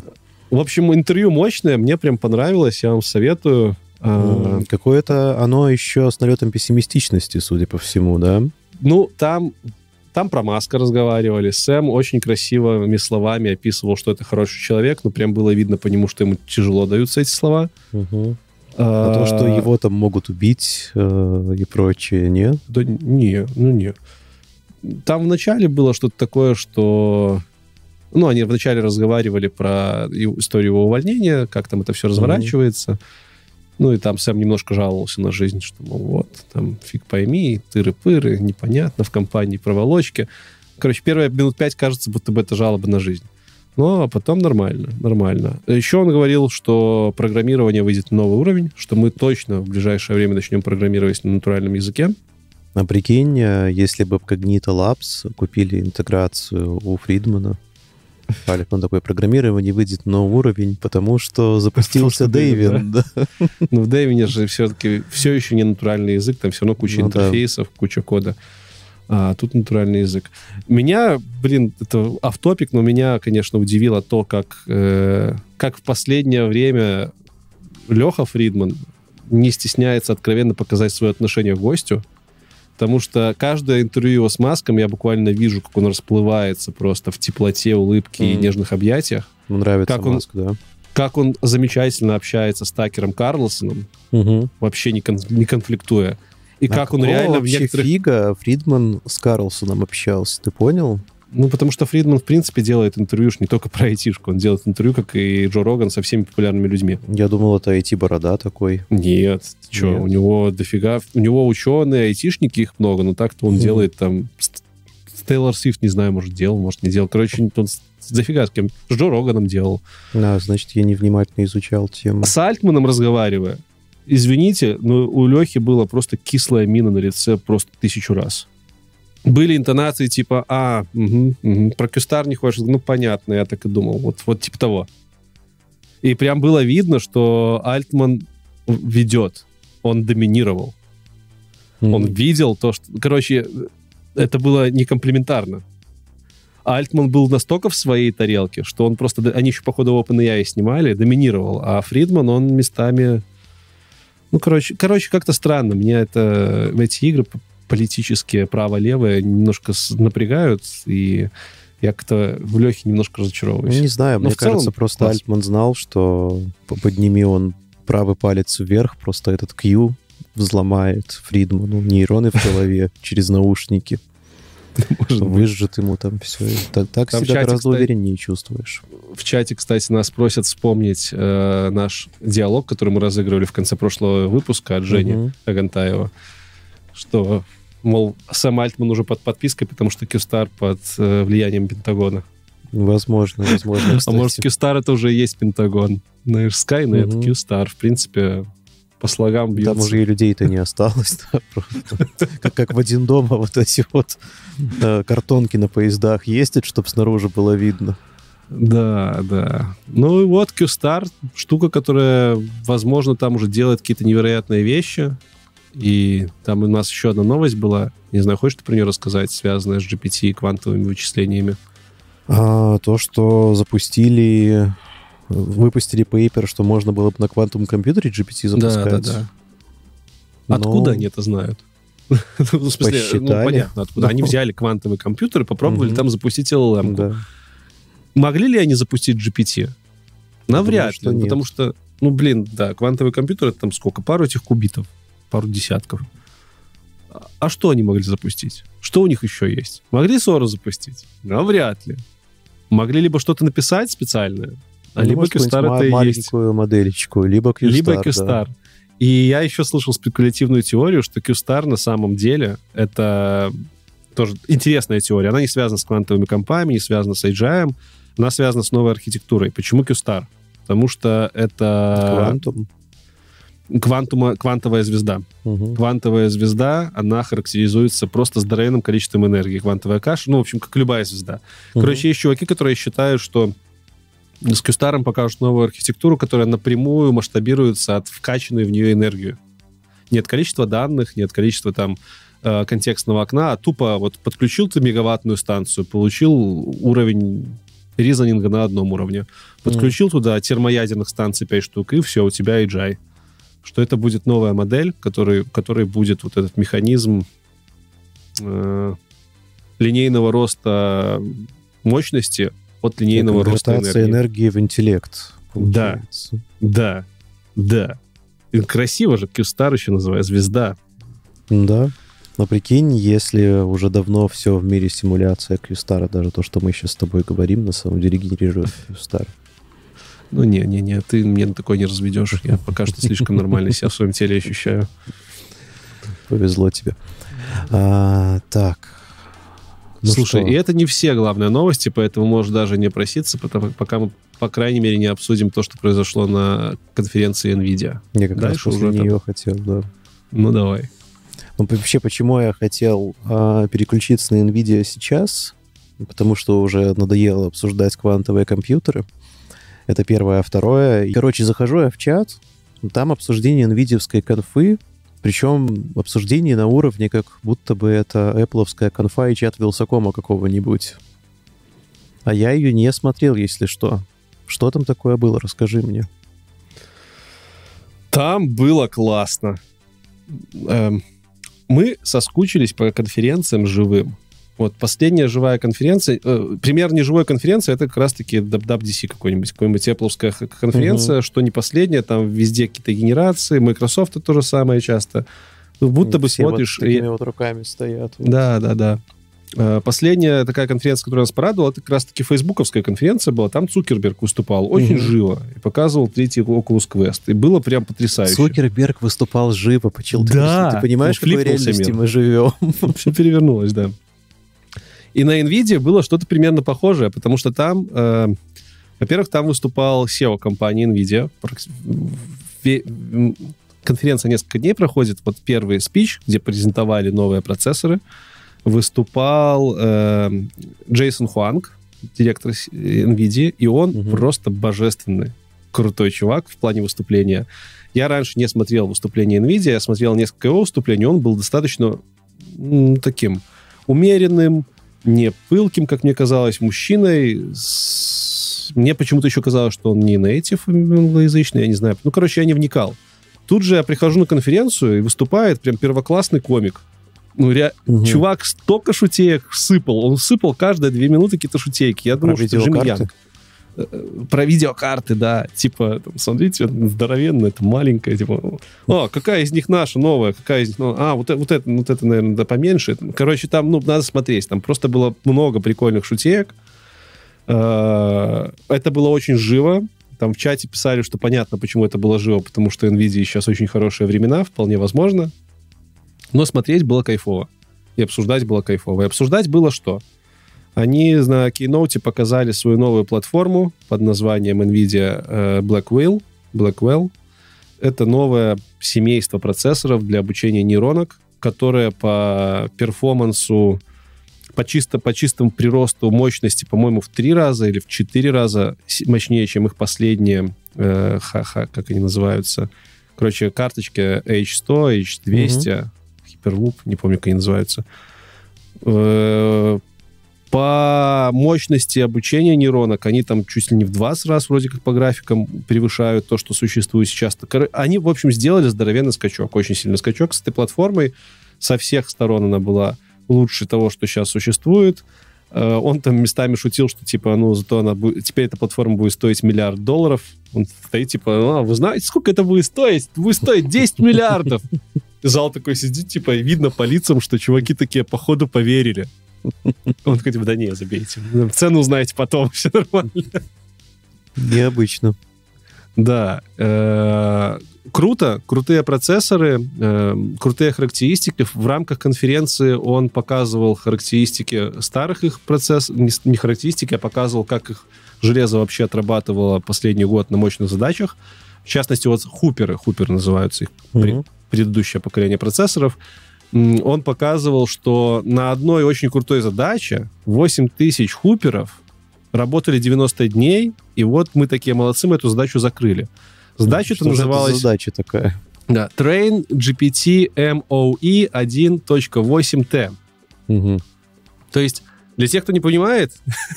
В общем, интервью мощное, мне прям понравилось, я вам советую. М, Какое-то оно еще с налетом пессимистичности, судя по всему, да? Ну, там, там про Маска разговаривали. Сэм очень красивыми словами описывал, что это хороший человек, но прям было видно по нему, что ему тяжело даются эти слова. Мгм. А то, что А, его там могут убить э, и прочее, нет? Да не, ну не. Там вначале было что-то такое, что... Ну, они вначале разговаривали про историю его увольнения, как там это все разворачивается. Ну, и там Сэм немножко жаловался на жизнь, что, мол, вот, там, фиг пойми, тыры-пыры, непонятно, в компании проволочки. Короче, первые минут пять кажется, будто бы это жалоба на жизнь. Ну, а потом нормально, нормально. Еще он говорил, что программирование выйдет на новый уровень, что мы точно в ближайшее время начнем программировать на натуральном языке. А прикинь, э, если бы Cognito Labs купили интеграцию у Фридмана, Альтман такой, программирование выйдет на уровень, потому что запустился Дейвин. Да? *laughs* Ну, в Дейвине же все-таки все еще не натуральный язык, там все равно куча ну, интерфейсов, да. куча кода. А тут натуральный язык. Меня, блин, это автопик, но меня, конечно, удивило то, как, э, как в последнее время Леха Фридман не стесняется откровенно показать свое отношение к гостю. Потому что каждое интервью с Маском я буквально вижу, как он расплывается просто в теплоте, улыбке mm. и нежных объятиях. Ему нравится как Маск, он, да. Как он замечательно общается с Такером Карлсоном, угу. вообще не, кон, не конфликтуя. И а как он реально в некоторых... фига Фридман с Карлсоном общался, ты понял? Ну, потому что Фридман, в принципе, делает интервью не только про айтишку, он делает интервью, как и Джо Роган, со всеми популярными людьми. Я думал, это IT-борода такой. Нет, что, у него дофига... У него ученые, айтишники, их много, но так-то он mm. делает там... Тейлор Свифт, не знаю, может, делал, может, не делал. Короче, он дофига с кем. С Джо Роганом делал. Да, значит, я невнимательно изучал тему. С Альтманом разговаривая, извините, но у Лехи было просто кислая мина на лице просто тысячу раз были интонации типа, а, угу, угу, про Кюстар не хочешь, ну, понятно, я так и думал, вот, вот типа того. И прям было видно, что Альтман ведет, он доминировал. Mm-hmm. Он видел то, что... Короче, это было не комплиментарно. Альтман был настолько в своей тарелке, что он просто... Они еще, походу, в OpenAI снимали, доминировал. А Фридман, он местами... Ну, короче, короче как-то странно. Мне это... Эти игры политические право-левое немножко напрягают, и я как-то в Лехе немножко разочаровываюсь. Не знаю, Но мне целом, кажется, просто класс. Альтман знал, что подними он правый палец вверх, просто этот Q взломает Фридману нейроны в голове *laughs* через наушники. Выжжет ему там все. Так, так там себя чате, гораздо кстати, увереннее чувствуешь. В чате, кстати, нас просят вспомнить э, наш диалог, который мы разыгрывали в конце прошлого выпуска от Жени угу. Агантаева, что Мол, Сэм Альтман уже под подпиской, потому что Кюстар под э, влиянием Пентагона. Возможно, возможно. А может, Кюстар это уже и есть Пентагон. Знаешь, Skynet, угу. Кюстар, в принципе, по слогам бьются. Там уже и людей-то не осталось. Как, в один дома вот эти вот э, картонки на поездах ездят, чтобы снаружи было видно. Да, да. Ну и вот Кюстар, штука, которая, возможно, там уже делает какие-то невероятные вещи. И там у нас еще одна новость была. Не знаю, хочешь ты про нее рассказать, связанная с GPT и квантовыми вычислениями? А, то, что запустили, выпустили пейпер, что можно было бы на квантовом компьютере GPT запускать. Да, да, да. Но... Откуда они это знают? *laughs* В смысле, ну, понятно, откуда. Они взяли квантовый компьютер и попробовали там запустить LLM. Могли ли они запустить GPT? Навряд ли, потому что, ну, блин, да, квантовый компьютер, это там сколько? Пару этих кубитов пару десятков. А что они могли запустить? Что у них еще есть? Могли ссору запустить? Ну, вряд ли. Могли либо что-то написать специальное, а ну, либо QStar это и есть. моделечку, либо QStar. Либо QStar. Да. И я еще слышал спекулятивную теорию, что QStar на самом деле это тоже интересная теория. Она не связана с квантовыми компами, не связана с AGI, она связана с новой архитектурой. Почему QStar? Потому что это... Квантум квантума, квантовая звезда. Угу. Квантовая звезда, она характеризуется просто здоровенным количеством энергии. Квантовая каша, ну, в общем, как любая звезда. Угу. Короче, есть чуваки, которые считают, что с Кюстаром покажут новую архитектуру, которая напрямую масштабируется от вкачанной в нее энергию. Нет количества данных, нет количества там э, контекстного окна, а тупо вот подключил ты мегаваттную станцию, получил уровень резонинга на одном уровне. Подключил mm. туда термоядерных станций 5 штук, и все, у тебя AGI что это будет новая модель, который, которой будет вот этот механизм э, линейного роста мощности от линейного роста энергии. энергии в интеллект. Получается. Да, да, да. И красиво же, Q-Star еще называют, звезда. Да. Но прикинь, если уже давно все в мире симуляция Q-Star, даже то, что мы сейчас с тобой говорим, на самом деле генерирует Q-Star. Ну, не-не-не, ты мне на такой не разведешь. Я пока что слишком нормально себя в своем теле ощущаю. Повезло тебе. А, так. Ну Слушай, что? и это не все главные новости, поэтому можешь даже не проситься, потому, пока мы, по крайней мере, не обсудим то, что произошло на конференции NVIDIA. Я как Дальше раз после уже нее там... хотел, да. Ну, давай. Ну, вообще, почему я хотел а, переключиться на NVIDIA сейчас? потому что уже надоело обсуждать квантовые компьютеры. Это первое. А второе, короче, захожу я в чат, там обсуждение NVIDIA конфы, причем обсуждение на уровне, как будто бы это Apple конфа и чат Вилсакома какого-нибудь. А я ее не смотрел, если что. Что там такое было? Расскажи мне. Там было классно. Эм, мы соскучились по конференциям живым. Вот последняя живая конференция, э, пример неживой конференции, это как раз-таки WWDC какой-нибудь, какой-нибудь Apple конференция, угу. что не последняя, там везде какие-то генерации, Microsoft то же самое часто. Ну, будто бы Все смотришь... Вот такими и... вот руками стоят. Да, да, да. Э, последняя такая конференция, которая нас порадовала, это как раз-таки фейсбуковская конференция была. Там Цукерберг выступал очень угу. живо и показывал третий Oculus Quest. И было прям потрясающе. Цукерберг выступал живо, почему да. Ты понимаешь, в какой реальности мир. мы живем? Все перевернулось, да. И на NVIDIA было что-то примерно похожее, потому что там, э, во-первых, там выступал SEO компании NVIDIA. Конференция несколько дней проходит. Вот первый спич, где презентовали новые процессоры выступал э, Джейсон Хуанг, директор NVIDIA, и он угу. просто божественный, крутой чувак в плане выступления. Я раньше не смотрел выступления NVIDIA, я смотрел несколько его выступлений, он был достаточно таким умеренным, не пылким, как мне казалось, мужчиной. С... Мне почему-то еще казалось, что он не нейтив англоязычный, я не знаю. Ну, короче, я не вникал. Тут же я прихожу на конференцию, и выступает прям первоклассный комик. Ну, ре... угу. чувак столько шутеек сыпал. Он сыпал каждые две минуты какие-то шутейки. Я думал, что Джимми Янг. Э, про видеокарты, да. Типа, там, смотрите, здоровенная, это маленькая. Типа, о, какая из них наша новая, какая из них новая? А, вот, вот это, вот это, наверное, да поменьше. Короче, там, ну, надо смотреть. Там просто было много прикольных шутеек. Э, это было очень живо. Там в чате писали, что понятно, почему это было живо, потому что NVIDIA сейчас очень хорошие времена, вполне возможно. Но смотреть было кайфово. И обсуждать было кайфово. И обсуждать было что? Они на Keynote показали свою новую платформу под названием NVIDIA э, Blackwell. Blackwell. Это новое семейство процессоров для обучения нейронок, которое по перформансу, по, чисто, по чистому приросту мощности, по-моему, в три раза или в четыре раза мощнее, чем их последние, э, ха-ха, как они называются, короче, карточки H100, H200, mm-hmm. Hyperloop, не помню, как они называются. Э, по мощности обучения нейронок они там чуть ли не в 20 раз вроде как по графикам превышают то, что существует сейчас. Они, в общем, сделали здоровенный скачок, очень сильный скачок с этой платформой. Со всех сторон она была лучше того, что сейчас существует. Э, он там местами шутил, что типа, ну, зато она будет, теперь эта платформа будет стоить миллиард долларов. Он стоит типа, а, вы знаете, сколько это будет стоить? Будет стоить 10 миллиардов. Зал такой сидит, типа, видно по лицам, что чуваки такие, походу, поверили. Он такой, типа, да не, забейте. Цену узнаете потом, все нормально. Необычно. Да. Э, круто, крутые процессоры, э, крутые характеристики. В рамках конференции он показывал характеристики старых их процессоров, не характеристики, а показывал, как их железо вообще отрабатывало последний год на мощных задачах. В частности, вот хуперы, хупер называются их угу предыдущее поколение процессоров, он показывал, что на одной очень крутой задаче 8 тысяч хуперов работали 90 дней, и вот мы такие молодцы, мы эту задачу закрыли. Задача это называлась... Это задача такая? Да, Train GPT MOE 1.8T. Угу. То есть, для тех, кто не понимает,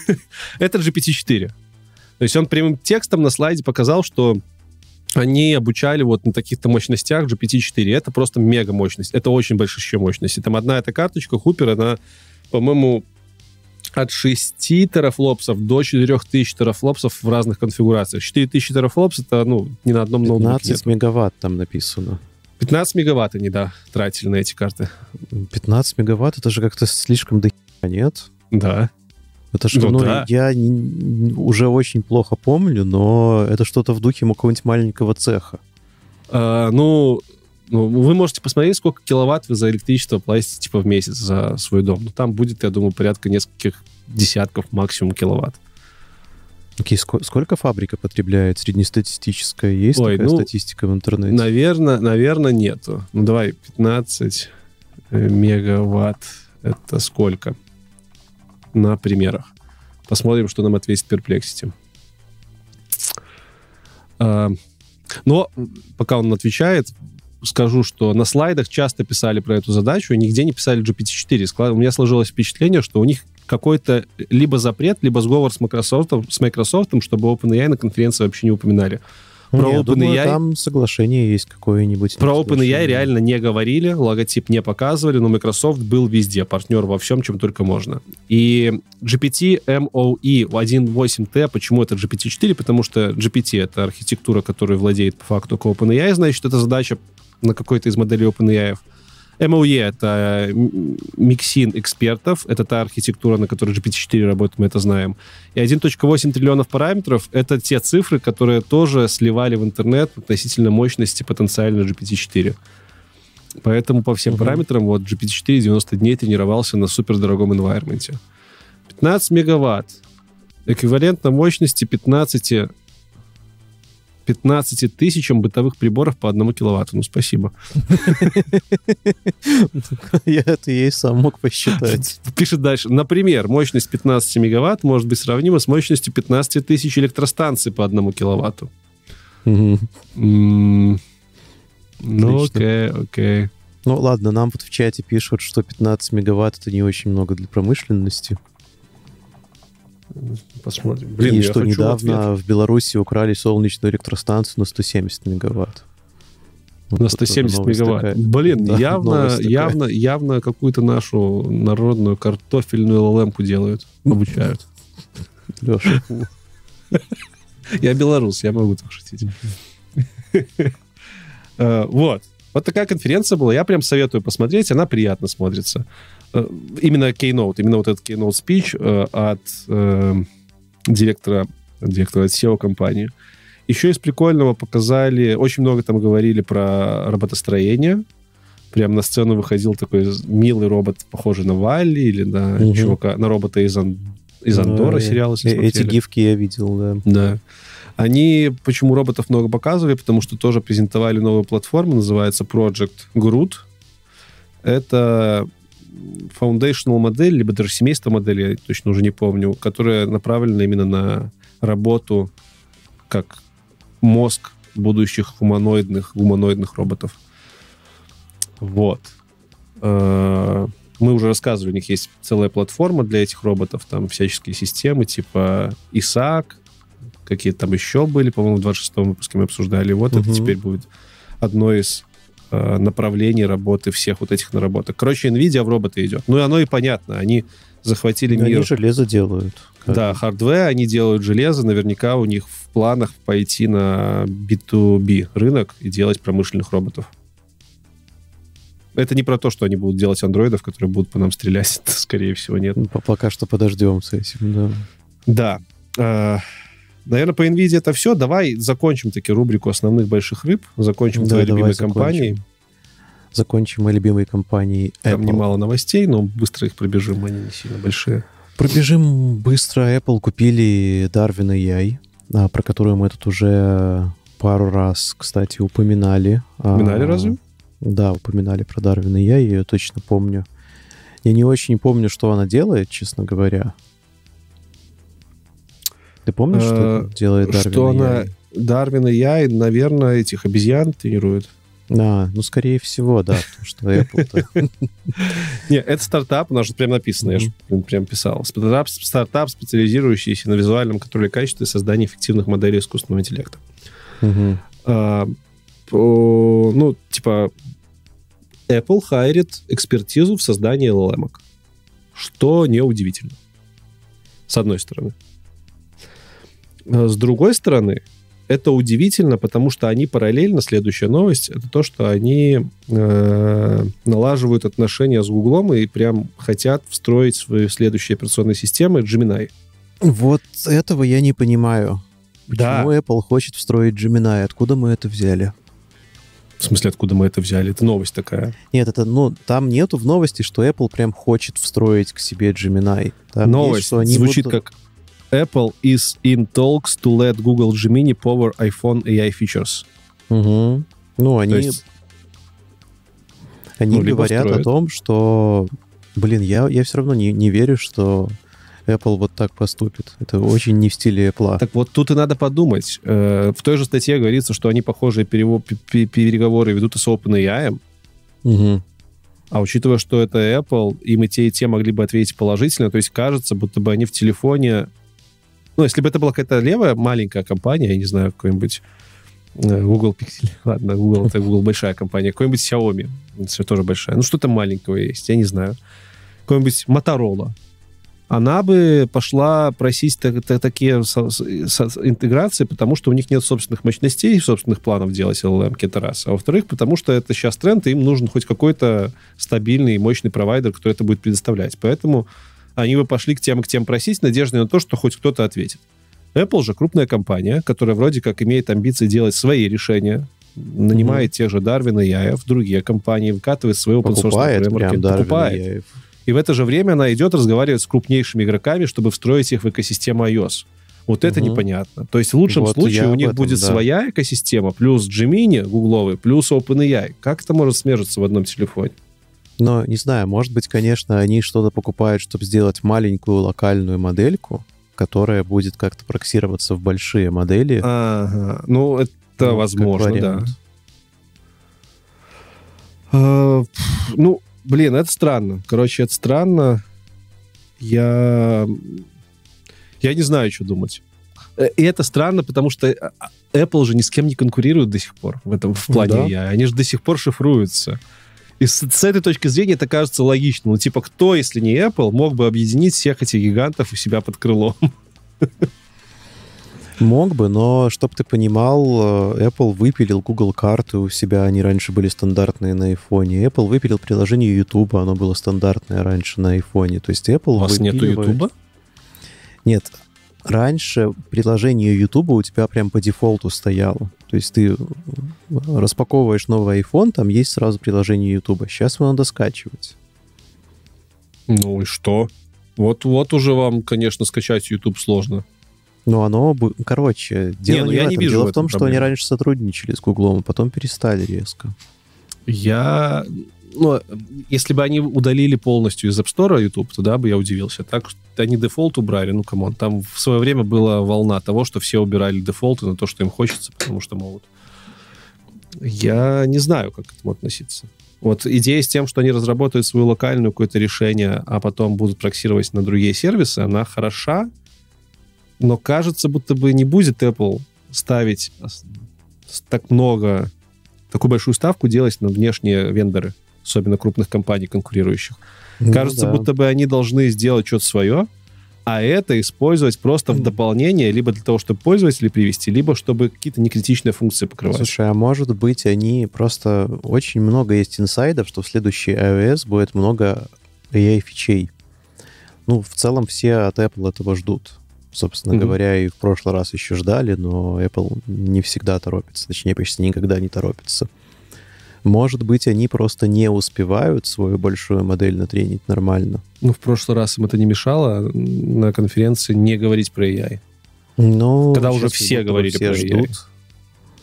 *laughs* это GPT-4. То есть он прямым текстом на слайде показал, что они обучали вот на таких-то мощностях GPT-4. Это просто мега мощность. Это очень большая мощность. И там одна эта карточка Хупер, она, по-моему, от 6 терафлопсов до 4000 терафлопсов в разных конфигурациях. 4000 терафлопс это, ну, не на одном 15 ноутбуке. 15 мегаватт там написано. 15 мегаватт они, да, тратили на эти карты. 15 мегаватт, это же как-то слишком до нет? Да. Это что, ну, ну да. я не, уже очень плохо помню, но это что-то в духе какого-нибудь маленького цеха. А, ну, ну, вы можете посмотреть, сколько киловатт вы за электричество платите типа в месяц за свой дом. Ну, там будет, я думаю, порядка нескольких десятков максимум киловатт. Окей, сколько, сколько фабрика потребляет среднестатистическая? Есть Ой, такая ну, статистика в интернете? Наверное, наверное, нету. Ну, давай, 15 э, мегаватт. Это сколько? На примерах. Посмотрим, что нам ответит Perplexity. А, но пока он отвечает, скажу, что на слайдах часто писали про эту задачу, и нигде не писали GPT-4. У меня сложилось впечатление, что у них какой-то либо запрет, либо сговор с Microsoft, с Microsoft чтобы OpenAI на конференции вообще не упоминали. Про OpenAI... Думаю, там соглашение есть какое-нибудь. Про OpenAI реально не говорили, логотип не показывали, но Microsoft был везде, партнер во всем, чем только можно. И GPT MOE 1.8T, почему это GPT-4? Потому что GPT — это архитектура, которой владеет по факту OpenAI, значит, это задача на какой-то из моделей OpenAI. MOE — это миксин экспертов, это та архитектура, на которой GPT-4 работает, мы это знаем. И 1.8 триллионов параметров — это те цифры, которые тоже сливали в интернет относительно мощности потенциально GPT-4. Поэтому по всем uh-huh. параметрам вот GPT-4 90 дней тренировался на супердорогом environment. 15 мегаватт. Эквивалентно мощности 15 15 тысячам бытовых приборов по одному киловатту. Ну, спасибо. Я это и сам мог посчитать. *laughs* Пишет дальше. Например, мощность 15 мегаватт может быть сравнима с мощностью 15 тысяч электростанций по одному киловатту. Ну, окей, окей. Ну, ладно, нам вот в чате пишут, что 15 мегаватт — это не очень много для промышленности. Посмотрим. Блин, и что недавно в Беларуси украли солнечную электростанцию на 170 мегаватт. Вот на 170 мегаватт. Такая. Блин, да, явно, явно, явно какую-то нашу народную картофельную лампу делают, обучают. Леша. Я белорус, я могу так шутить. Э, вот. Вот такая конференция была. Я прям советую посмотреть. Она приятно смотрится. Э, именно Keynote, именно вот этот Keynote speech э, от э, директора, директора SEO компании. Еще из прикольного показали, очень много там говорили про роботостроение. Прям на сцену выходил такой милый робот, похожий на Валли или на угу. чувака, на робота из, Ан, из Андора ну, сериала. Эти гифки я видел, да. Да. Они, почему роботов много показывали, потому что тоже презентовали новую платформу, называется Project Groot. Это foundational модель, либо даже семейство модели, я точно уже не помню, которая направлена именно на работу как мозг будущих гуманоидных, гуманоидных роботов. Вот. А, мы уже рассказывали, у них есть целая платформа для этих роботов, там всяческие системы, типа ИСАК, какие-то там еще были, по-моему, в 26-м выпуске мы обсуждали. Вот угу. это теперь будет одно из э, направлений работы всех вот этих наработок. Короче, NVIDIA в роботы идет. Ну и оно и понятно. Они захватили Но мир. Они железо делают. Как? Да, hardware, они делают железо. Наверняка у них в планах пойти на B2B рынок и делать промышленных роботов. Это не про то, что они будут делать андроидов, которые будут по нам стрелять. *laughs* Скорее всего, нет. Ну, пока что подождем с этим, да. Да. Наверное, по NVIDIA это все. Давай закончим таки рубрику основных больших рыб. Закончим да, твоей любимой компанией. Закончим моей любимой компанией Apple. Там немало новостей, но быстро их пробежим, они не сильно большие. Пробежим быстро. Apple купили Darwin AI, а, про которую мы тут уже пару раз, кстати, упоминали. Упоминали а, разве? Да, упоминали про Darwin AI, я ее точно помню. Я не очень помню, что она делает, честно говоря. Ты помнишь, что э, делает Дарвин Что она... Дарвин и я, наверное, этих обезьян тренирует. Да, ну, скорее всего, да, потому что Apple... *laughs* Не, это стартап, у нас же прям написано, я же прям писал. Стартап, стартап, специализирующийся на визуальном контроле качества и создании эффективных моделей искусственного интеллекта. А, ну, типа, Apple хайрит экспертизу в создании LLM, что неудивительно, с одной стороны. Э, с другой стороны, это удивительно, потому что они параллельно, следующая новость, это то, что они э, налаживают отношения с Гуглом и прям хотят встроить в свои следующие операционные системы Gemini. Вот этого я не понимаю. Почему да. Apple хочет встроить Gemini? Откуда мы это взяли? В смысле, откуда мы это взяли? Это новость такая. Нет, это, ну, там нету в новости, что Apple прям хочет встроить к себе Gemini. Там новость есть, что они звучит будут... как Apple is in talks to let Google Gemini power iPhone AI features. Угу. Ну, они... есть... Они ну, говорят о том, что... Блин, я, я все равно не, не верю, что Apple вот так поступит. Это очень не в стиле Apple. Так вот тут и надо подумать. Э, в той же статье говорится, что они похожие переговоры ведут и с OpenAI. Угу. А учитывая, что это Apple, им и те, и те могли бы ответить положительно, то есть кажется, будто бы они в телефоне... Ну, если бы это была какая-то левая маленькая компания, я не знаю, какой-нибудь э, Google Pixel, *laughs* ладно, Google это Google большая компания, какой-нибудь Xiaomi, это тоже большая, ну что-то маленького есть, я не знаю. Какой-нибудь Motorola, она бы пошла просить такие интеграции, потому что у них нет собственных мощностей, собственных планов делать LLM, это раз. А во-вторых, потому что это сейчас тренд, и им нужен хоть какой-то стабильный и мощный провайдер, который это будет предоставлять. Поэтому они бы пошли к тем и к тем просить, надеждой на то, что хоть кто-то ответит. Apple же крупная компания, которая вроде как имеет амбиции делать свои решения, нанимает mm-hmm. тех же Дарвина и Яев, другие компании, выкатывает свои open source покупает, прям покупает. И в это же время она идет разговаривать с крупнейшими игроками, чтобы встроить их в экосистему iOS. Вот это угу. непонятно. То есть в лучшем вот случае у них этом, будет да. своя экосистема, плюс Gemini гугловый, плюс OpenAI. Как это может смержиться в одном телефоне? Но, не знаю, может быть, конечно, они что-то покупают, чтобы сделать маленькую локальную модельку, которая будет как-то проксироваться в большие модели. Ага. Ну, это ну, возможно, да. Uh, ну, Блин, это странно. Короче, это странно. Я... Я не знаю, что думать. Э, и это странно, потому что э, Apple же ни с кем не конкурирует до сих пор в этом в плане да. я. Они же до сих пор шифруются. И с, с этой точки зрения это кажется логичным. Ну, типа, кто, если не Apple, мог бы объединить всех этих гигантов у себя под крылом? *laughs* Мог бы, но чтобы ты понимал, э, Apple выпилил Google карты у себя, они раньше были стандартные на iPhone. Apple выпилил приложение YouTube, оно было стандартное раньше на iPhone. То есть Apple У вас выпиливает... нету YouTube? Нет, раньше приложение YouTube у тебя прям по дефолту стояло. То есть ты распаковываешь новый iPhone, там есть сразу приложение YouTube. Сейчас его надо скачивать. Ну и что? Вот, вот уже вам, конечно, скачать YouTube сложно. Ну, оно... Короче, дело не, ну, не я в этом. Не вижу дело в том, что они раньше сотрудничали с Гуглом, а потом перестали резко. Я... Ну, если бы они удалили полностью из App Store YouTube, то бы я удивился. Так они дефолт убрали, ну, come on. Там в свое время была волна того, что все убирали дефолты на то, что им хочется, потому что могут. Я не знаю, как к этому относиться. Вот идея с тем, что они разработают свою локальную какое-то решение, а потом будут проксировать на другие сервисы, она хороша, но кажется, будто бы не будет Apple ставить так много, такую большую ставку делать на внешние вендоры, особенно крупных компаний конкурирующих. Ну, кажется, да. будто бы они должны сделать что-то свое, а это использовать просто в дополнение, либо для того, чтобы пользователей привести, либо чтобы какие-то некритичные функции покрывать. Слушай, а может быть, они просто... Очень много есть инсайдов, что в следующий iOS будет много AI-фичей. Ну, в целом все от Apple этого ждут собственно mm-hmm. говоря, и в прошлый раз еще ждали, но Apple не всегда торопится, точнее, почти никогда не торопится. Может быть, они просто не успевают свою большую модель натренить нормально. Ну, в прошлый раз им это не мешало на конференции не говорить про AI. Ну, Когда уже все говорили все про ждут. AI.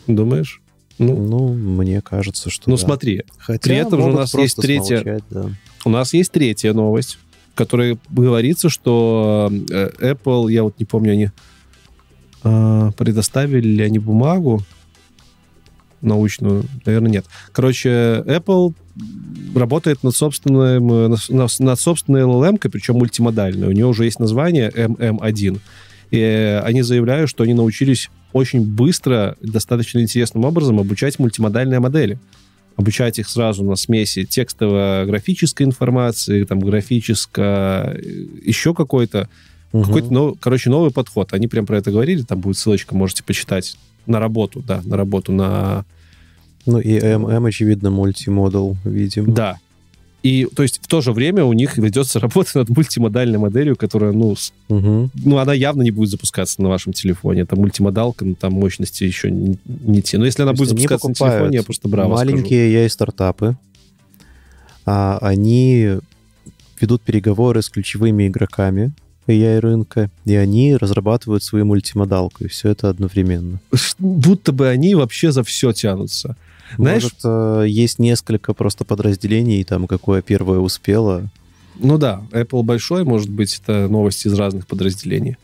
Думаешь? Ну, ну, мне кажется, что Ну, да. смотри, Хотя при этом же у нас есть третья... Да. У нас есть третья новость которой говорится, что э, Apple, я вот не помню, они э, предоставили ли они бумагу научную, наверное, нет. Короче, Apple работает над собственным, над собственной LLM, причем мультимодальной. У нее уже есть название MM1. И они заявляют, что они научились очень быстро, достаточно интересным образом обучать мультимодальные модели обучать их сразу на смеси текстово-графической информации, там, графическо, еще какой-то, угу. какой-то, ну, короче, новый подход. Они прям про это говорили, там будет ссылочка, можете почитать. На работу, да, на работу, на... Ну и MM, очевидно, мультимодал, видимо. Да, и, то есть, в то же время у них ведется работа над мультимодальной моделью, которая, ну, угу. ну, она явно не будет запускаться на вашем телефоне. Это мультимодалка, ну, там мощности еще не, не те. Но если она будет запускаться на телефоне, я просто браво Маленькие скажу. и стартапы. А, они ведут переговоры с ключевыми игроками AI рынка, и они разрабатывают свою мультимодалку, и все это одновременно. Будто бы они вообще за все тянутся. Знаешь, Может, э, есть несколько просто подразделений, там, какое первое успело. Ну да, Apple большой, может быть, это новости из разных подразделений.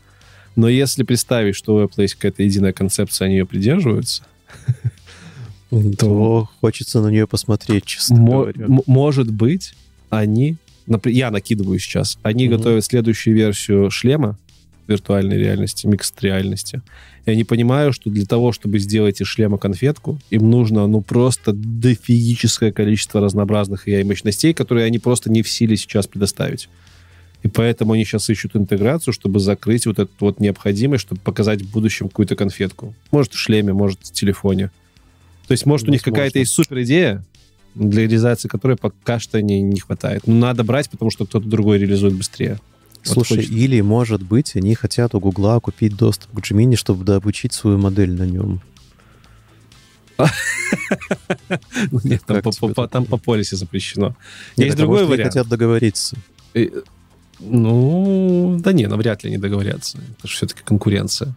Но если представить, что у Apple есть какая-то единая концепция, они ее придерживаются, *laughs* то хочется на нее посмотреть, честно говоря. Может быть, они... Я накидываю сейчас. Они готовят следующую версию шлема виртуальной реальности, микс реальности. И они понимают, что для того, чтобы сделать из шлема конфетку, им нужно, ну, просто дофигическое количество разнообразных AI мощностей, которые они просто не в силе сейчас предоставить. И поэтому они сейчас ищут интеграцию, чтобы закрыть вот эту вот необходимость, чтобы показать в будущем какую-то конфетку. Может, в шлеме, может, в телефоне. То есть, может, Возможно. у них какая-то есть супер идея, для реализации которой пока что не, не хватает. Но надо брать, потому что кто-то другой реализует быстрее. Слушай, вот или, может быть, они хотят у Гугла купить доступ к Gemini, чтобы дообучить свою модель на нем. *laughs* Нет, там по полисе запрещено. Есть другой вариант. хотят договориться. Ну, да не, навряд ли они договорятся. Это же все-таки конкуренция.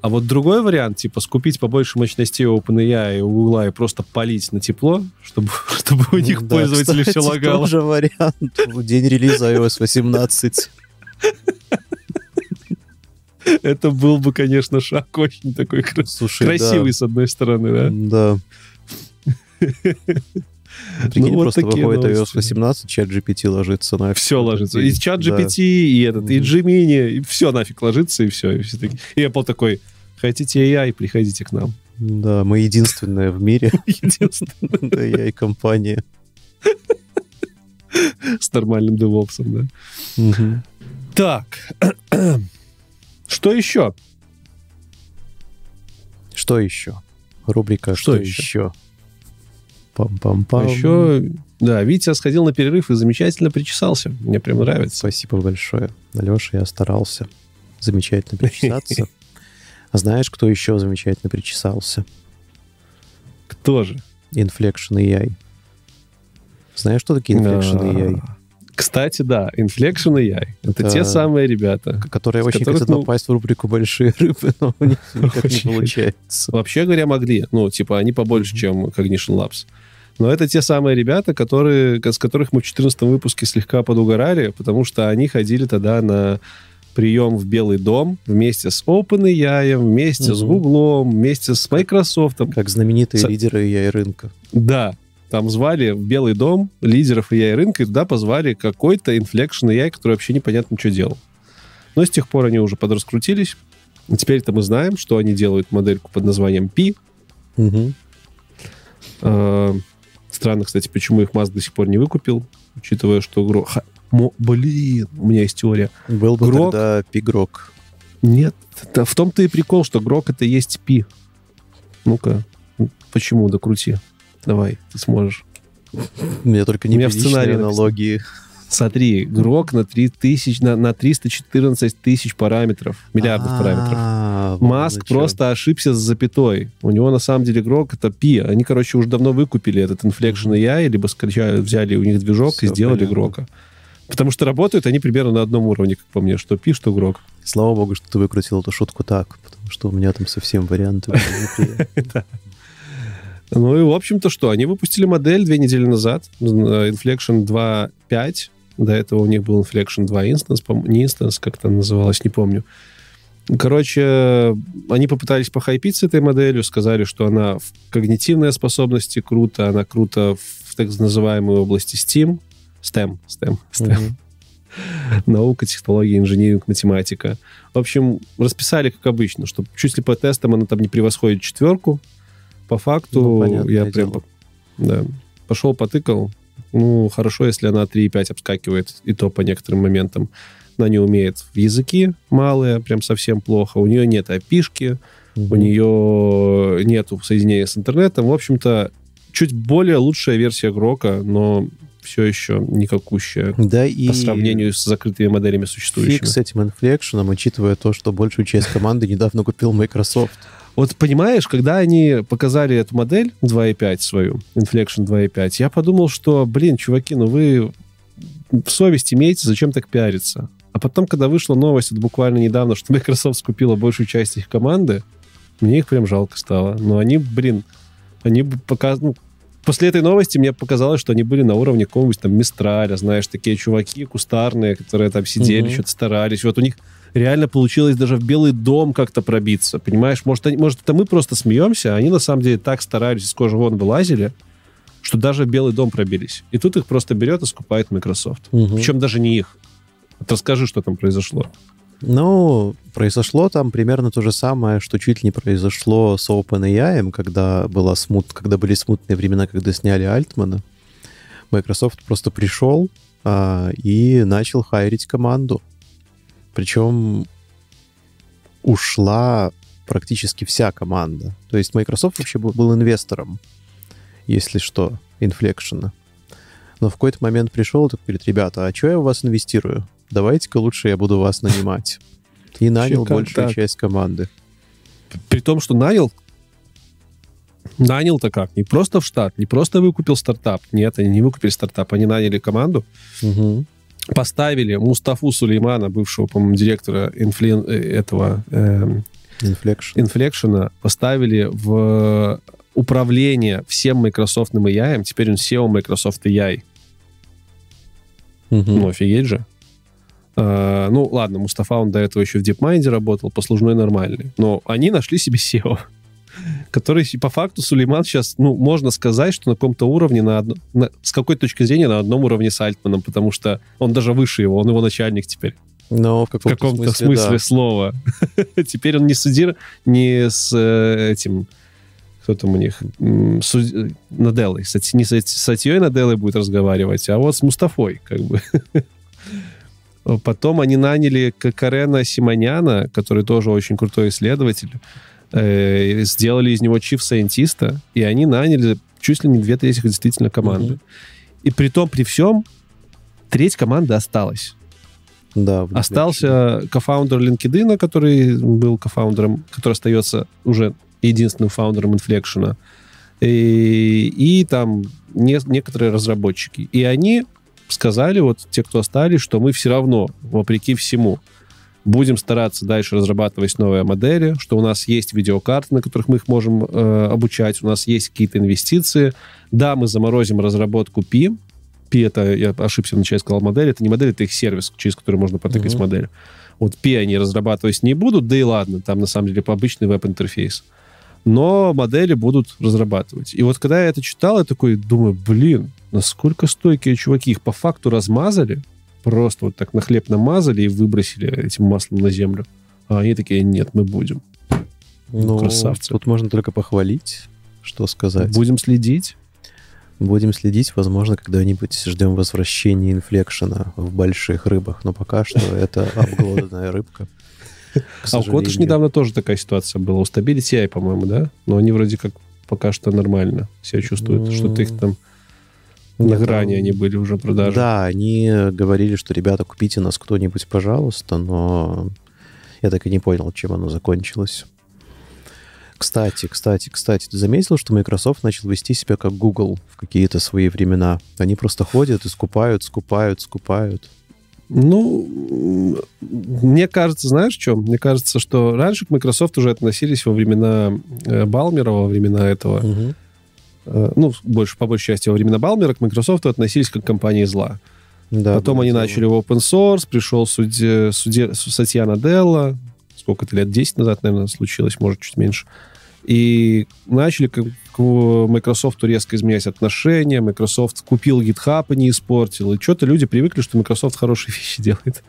А вот другой вариант, типа, скупить побольше мощностей OpenAI и у Google и просто полить на тепло, чтобы, *laughs* чтобы у них да, пользователи кстати, все лагало. тоже вариант. В день релиза iOS 18. Это был бы, конечно, шаг очень такой Слушай, красивый, да. с одной стороны, да? Да. Прикинь, ну, просто вот выходит новости. iOS 18, чат GPT ложится на Все ложится. И чат GPT, да. и этот, и Gemini, и все нафиг ложится, и все. И, все таки... и Apple такой, хотите AI, приходите к нам. Да, мы единственная в мире. *laughs* Единственная AI-компания. С нормальным девопсом, да. Так. *clears throat* Что еще? Что еще? Рубрика «Что, что еще?», еще? Пам-пам-пам. А еще, да, Витя сходил на перерыв и замечательно причесался. Мне прям нравится. Спасибо большое. Леша, я старался замечательно причесаться. *laughs* А знаешь, кто еще замечательно причесался? Кто же? Inflection AI. Знаешь, что такие Inflection AI? Кстати, да, Inflection AI. Это, это те самые ребята. Которые очень которых, хотят ну, попасть в рубрику «Большие рыбы», но у них никак не получается. Вообще говоря, могли. Ну, типа, они побольше, чем Cognition Labs. Но это те самые ребята, которые, с которых мы в 14 выпуске слегка подугорали, потому что они ходили тогда на прием в Белый дом вместе с OpenAI, вместе угу. с Google, вместе с Microsoft. Как знаменитые с... лидеры AI рынка. Да, там звали в Белый дом лидеров AI рынка, и туда позвали какой-то Inflection AI, который вообще непонятно, что делал. Но с тех пор они уже подраскрутились. И теперь-то мы знаем, что они делают модельку под названием Pi. Угу. Странно, кстати, почему их Маск до сих пор не выкупил, учитывая, что Грок... Ха... Мо... Блин, у меня есть теория. Был бы Грок... тогда Пигрок. Нет, это, в том-то и прикол, что Грок это есть Пи. Ну-ка, почему? Докрути. Давай, ты сможешь. У меня только не в сценарии аналогии. Смотри, Грок на, 3000, на, на 314 тысяч параметров, миллиардов А-а-а, параметров. Маск просто ошибся с запятой. У него на самом деле Грок это Пи. Они, короче, уже давно выкупили этот Inflection AI, либо скачали, взяли у них движок Все и сделали понятно. Грока. Потому что работают они примерно на одном уровне, как по мне, что Пи, что Грок. Слава богу, что ты выкрутил эту шутку так, потому что у меня там совсем варианты *laughs* Ну и, в общем-то, что? Они выпустили модель две недели назад, Inflection 2.5. До этого у них был Inflection 2 Instance, не Instance, как это называлось, не помню. Короче, они попытались похайпить с этой моделью, сказали, что она в когнитивной способности круто, она круто в так называемой области STEAM, STEM, STEM, STEM. Mm-hmm. *laughs* Наука, технология, инжиниринг, математика. В общем, расписали как обычно, что чуть ли по тестам она там не превосходит четверку, по факту ну, я прям да, пошел, потыкал. Ну, хорошо, если она 3,5 обскакивает, и то по некоторым моментам. Она не умеет в языки малые, прям совсем плохо. У нее нет опишки, угу. у нее нету соединения с интернетом. В общем-то, чуть более лучшая версия Грока, но все еще никакущая да, и по сравнению с закрытыми моделями существующими. Фиг с этим инфлекшеном, учитывая то, что большую часть команды *laughs* недавно купил Microsoft. Вот понимаешь, когда они показали эту модель 2.5 свою, Inflection 2.5, я подумал, что, блин, чуваки, ну вы совесть имеете, зачем так пиариться? А потом, когда вышла новость, вот буквально недавно, что Microsoft скупила большую часть их команды, мне их прям жалко стало. Но они, блин, они показ... ну, после этой новости мне показалось, что они были на уровне какого-нибудь там Мистраля, знаешь, такие чуваки кустарные, которые там сидели, mm-hmm. что-то старались. Вот у них реально получилось даже в Белый дом как-то пробиться, понимаешь? Может, они, может, это мы просто смеемся, а они на самом деле так старались, из кожи вон вылазили, что даже в Белый дом пробились. И тут их просто берет и скупает Microsoft. Угу. Причем даже не их. Вот расскажи, что там произошло. Ну, произошло там примерно то же самое, что чуть ли не произошло с OpenAI, когда, была смут, когда были смутные времена, когда сняли Альтмана. Microsoft просто пришел а, и начал хайрить команду. Причем ушла практически вся команда. То есть Microsoft вообще был инвестором, если что, Inflection. Но в какой-то момент пришел и говорит, ребята, а что я у вас инвестирую? Давайте-ка лучше я буду вас нанимать. *laughs* И нанял большую так? часть команды. При том, что нанял Нанял-то как? Не просто в штат, не просто выкупил стартап. Нет, они не выкупили стартап, они наняли команду. Угу поставили Мустафу Сулеймана, бывшего, по-моему, директора инфлен... Э, этого... Э, Inflection. Inflection, поставили в управление всем Microsoft AI. Теперь он SEO Microsoft AI. Угу. Ну, офигеть же. Uh, ну, ладно, Мустафа, он до этого еще в DeepMind работал, послужной нормальный. Но они нашли себе *laughs* SEO который по факту Сулейман сейчас, ну, можно сказать, что на каком-то уровне, на, одно, на с какой точки зрения на одном уровне с Альтманом, потому что он даже выше его, он его начальник теперь. Но в каком-то, в каком-то смысле, смысле да. слова. *laughs* теперь он не судир, не с э, этим кто там у них, суд... Наделой, не с Сатьей Наделой будет разговаривать, а вот с Мустафой, как бы. *laughs* Потом они наняли Карена Симоняна, который тоже очень крутой исследователь, э, сделали из него чиф-сайентиста, и они наняли чуть ли не две трети действительно команды. Mm-hmm. И при том, при всем, треть команды осталась. Да, Остался кофаундер LinkedIn, который был кофаундером, который остается уже единственным фаундером Inflection. И, и там не, некоторые разработчики. И они сказали, вот те, кто остались, что мы все равно, вопреки всему, Будем стараться дальше разрабатывать новые модели, что у нас есть видеокарты, на которых мы их можем э, обучать, у нас есть какие-то инвестиции. Да, мы заморозим разработку PI. PI это, я ошибся вначале сказал модель, это не модель, это их сервис, через который можно потыкать mm-hmm. модель. Вот PI они разрабатывать не будут, да и ладно, там на самом деле по обычный веб-интерфейс. Но модели будут разрабатывать. И вот когда я это читал, я такой думаю, блин, насколько стойкие чуваки их по факту размазали, просто вот так на хлеб намазали и выбросили этим маслом на землю. А они такие, нет, мы будем. Ну, Красавцы. Тут можно только похвалить, что сказать. Будем следить. Будем следить, возможно, когда-нибудь ждем возвращения инфлекшена в больших рыбах, но пока что *laughs* это обглоданная рыбка. А у же недавно тоже такая ситуация была. У Stability по-моему, да? Но они вроде как пока что нормально себя чувствуют. Что-то их там на грани они были уже продажи. Да, они говорили, что, ребята, купите нас кто-нибудь, пожалуйста, но я так и не понял, чем оно закончилось. Кстати, кстати, кстати, ты заметил, что Microsoft начал вести себя как Google в какие-то свои времена? Они просто ходят и скупают, скупают, скупают. Ну, мне кажется, знаешь, что? Мне кажется, что раньше к Microsoft уже относились во времена э, Балмера, во времена этого угу ну, больше, по большей части во времена Балмера к Microsoft относились как к компании зла. Да, Потом они начали в open source, пришел судья, судья, Сатья Наделла, сколько это лет, 10 назад, наверное, случилось, может, чуть меньше. И начали к, к Microsoft резко изменять отношения, Microsoft купил GitHub и не испортил, и что-то люди привыкли, что Microsoft хорошие *laughs* вещи делает.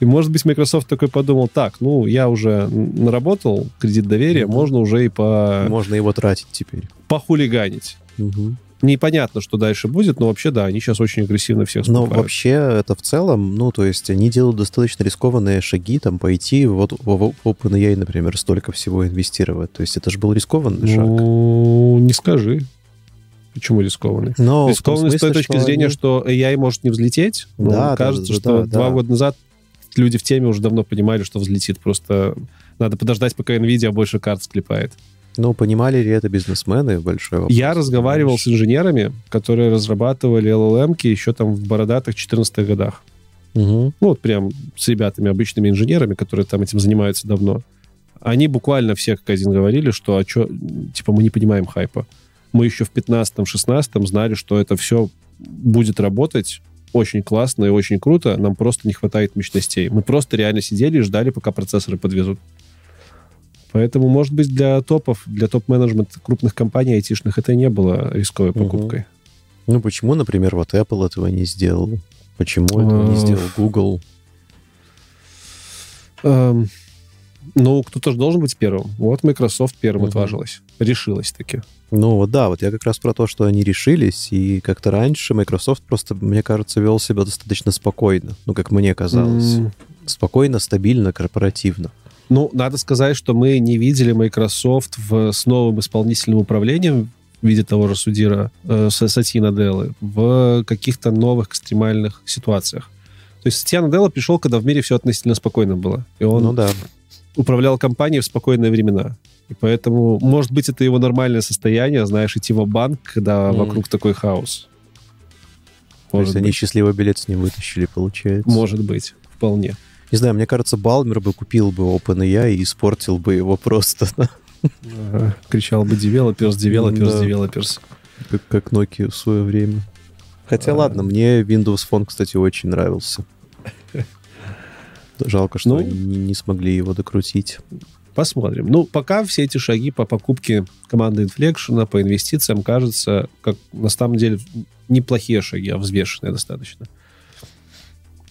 И, может быть, Microsoft такой подумал, так, ну, я уже наработал кредит доверия, mm-hmm. можно уже и по... Можно его тратить теперь. Похулиганить. Угу. Непонятно, что дальше будет, но вообще, да, они сейчас очень агрессивно всех скупают. Но вообще это в целом, ну, то есть они делают достаточно рискованные шаги, там, пойти вот в OpenAI, например, столько всего инвестировать. То есть это же был рискованный шаг. Ну, не скажи. Почему рискованный? Но рискованный смысле, с той точки зрения, они... что AI может не взлететь. Но да, кажется, да, что да, два да. года назад люди в теме уже давно понимали, что взлетит. Просто надо подождать, пока NVIDIA больше карт склепает. Ну, понимали ли это бизнесмены? Большой вопрос. Я разговаривал с инженерами, которые разрабатывали LLM еще там в бородатых 14-х годах. Угу. Ну, вот прям с ребятами, обычными инженерами, которые там этим занимаются давно. Они буквально все как один говорили, что, а что, типа, мы не понимаем хайпа. мы еще в 15-16 знали, что это все будет работать очень классно и очень круто, нам просто не хватает мощностей. Мы просто реально сидели и ждали, пока процессоры подвезут. Поэтому, может быть, для топов, для топ-менеджмента крупных компаний айтишных это не было рисковой покупкой. Угу. Ну, почему, например, вот Apple этого не сделал? Почему этого не сделал Google? Эм, ну, кто-то же должен быть первым. Вот Microsoft первым угу. отважилась. Решилась таки. Ну, вот да, вот я как раз про то, что они решились, и как-то раньше Microsoft просто, мне кажется, вел себя достаточно спокойно, ну, как мне казалось. Mm. Спокойно, стабильно, корпоративно. Ну, надо сказать, что мы не видели Microsoft в, с новым исполнительным управлением в виде того же судира э, Сатьи Наделлы в каких-то новых экстремальных ситуациях. То есть Сатья Наделла пришел, когда в мире все относительно спокойно было. И он ну, да. управлял компанией в спокойные времена. И поэтому, может быть, это его нормальное состояние, знаешь, идти в банк, когда mm. вокруг такой хаос. Может То есть быть. они счастливый билет с ним вытащили, получается. Может быть, вполне. Не знаю, мне кажется, Балмер бы купил бы OpenAI и испортил бы его просто. Ага. Кричал бы developers, да. developers. Как, как Nokia в свое время. Хотя а... ладно, мне Windows Phone, кстати, очень нравился. Жалко, что ну, они не, не смогли его докрутить. Посмотрим. Ну, пока все эти шаги по покупке команды Inflection, по инвестициям, кажется, как на самом деле неплохие шаги, а взвешенные достаточно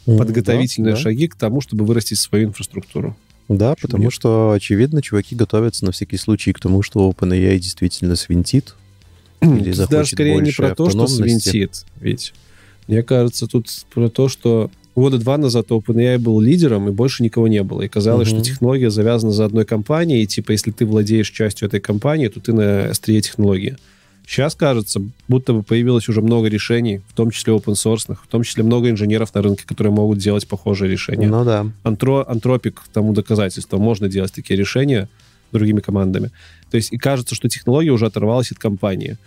подготовительные да, шаги к тому, чтобы вырастить свою инфраструктуру. Да, Почему потому нет? что, очевидно, чуваки готовятся на всякий случай к тому, что OpenAI действительно свинтит. Или Даже скорее не про то, что свинтит. Ведь мне кажется, тут про то, что года два назад OpenAI был лидером, и больше никого не было. И казалось, угу. что технология завязана за одной компанией, и типа, если ты владеешь частью этой компании, то ты на острие технологии. Сейчас, кажется, будто бы появилось уже много решений, в том числе open source, в том числе много инженеров на рынке, которые могут делать похожие решения. Ну да. Антро, антропик тому доказательство. Можно делать такие решения другими командами. То есть и кажется, что технология уже оторвалась от компании.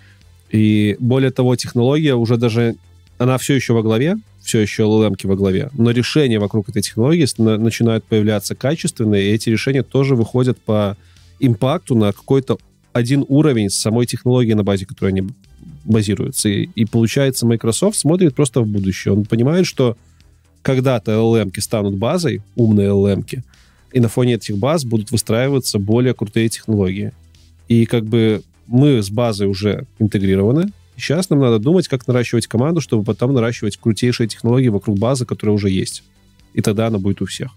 И более того, технология уже даже... Она все еще во главе, все еще LLM во главе, но решения вокруг этой технологии начинают появляться качественные, и эти решения тоже выходят по импакту на какой-то один уровень с самой технологии, на базе которой они базируются. И, и получается, Microsoft смотрит просто в будущее. Он понимает, что когда-то LLM станут базой, умные LLM, и на фоне этих баз будут выстраиваться более крутые технологии. И как бы мы с базой уже интегрированы. Сейчас нам надо думать, как наращивать команду, чтобы потом наращивать крутейшие технологии вокруг базы, которая уже есть. И тогда она будет у всех.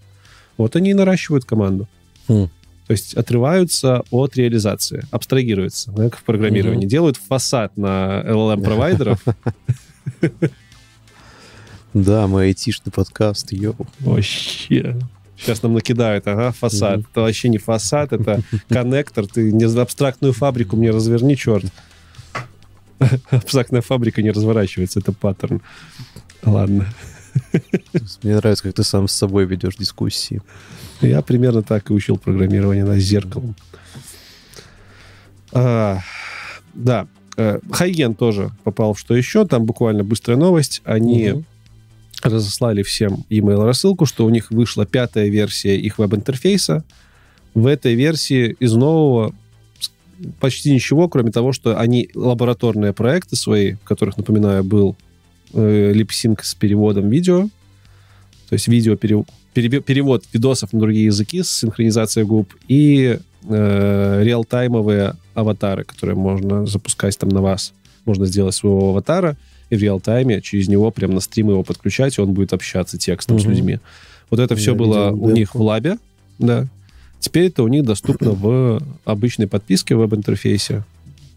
Вот они и наращивают команду. Хм. То есть отрываются от реализации, абстрагируются, да, как в программировании. Mm-hmm. Делают фасад на LLM-провайдеров. *laughs* Да, мы айтишный подкаст, йоу. Вообще. Сейчас нам накидают, ага, фасад. Это вообще не фасад, это *laughs* коннектор. Ты не абстрактную фабрику мне разверни, черт. *laughs* Абстрактная фабрика не разворачивается, это паттерн. Ладно. Мне нравится, как ты сам с собой ведешь дискуссии. Я примерно так и учил программирование на зеркалом. А, да. Э, Хайген тоже попал в что еще. Там буквально быстрая новость. Они угу. разослали всем email рассылку, что у них вышла пятая версия их веб-интерфейса. В этой версии из нового почти ничего, кроме того, что они лабораторные проекты свои, в которых, напоминаю, был э, липсинг с переводом видео, то есть видео перев перевод видосов на другие языки с синхронизацией губ и э, реалтаймовые аватары, которые можно запускать там на вас. Можно сделать своего аватара и в реалтайме через него прям на стрим его подключать, и он будет общаться текстом угу. с людьми. Вот это все Я было видел, у них в лабе, да. Теперь это у них доступно в обычной подписке в веб-интерфейсе.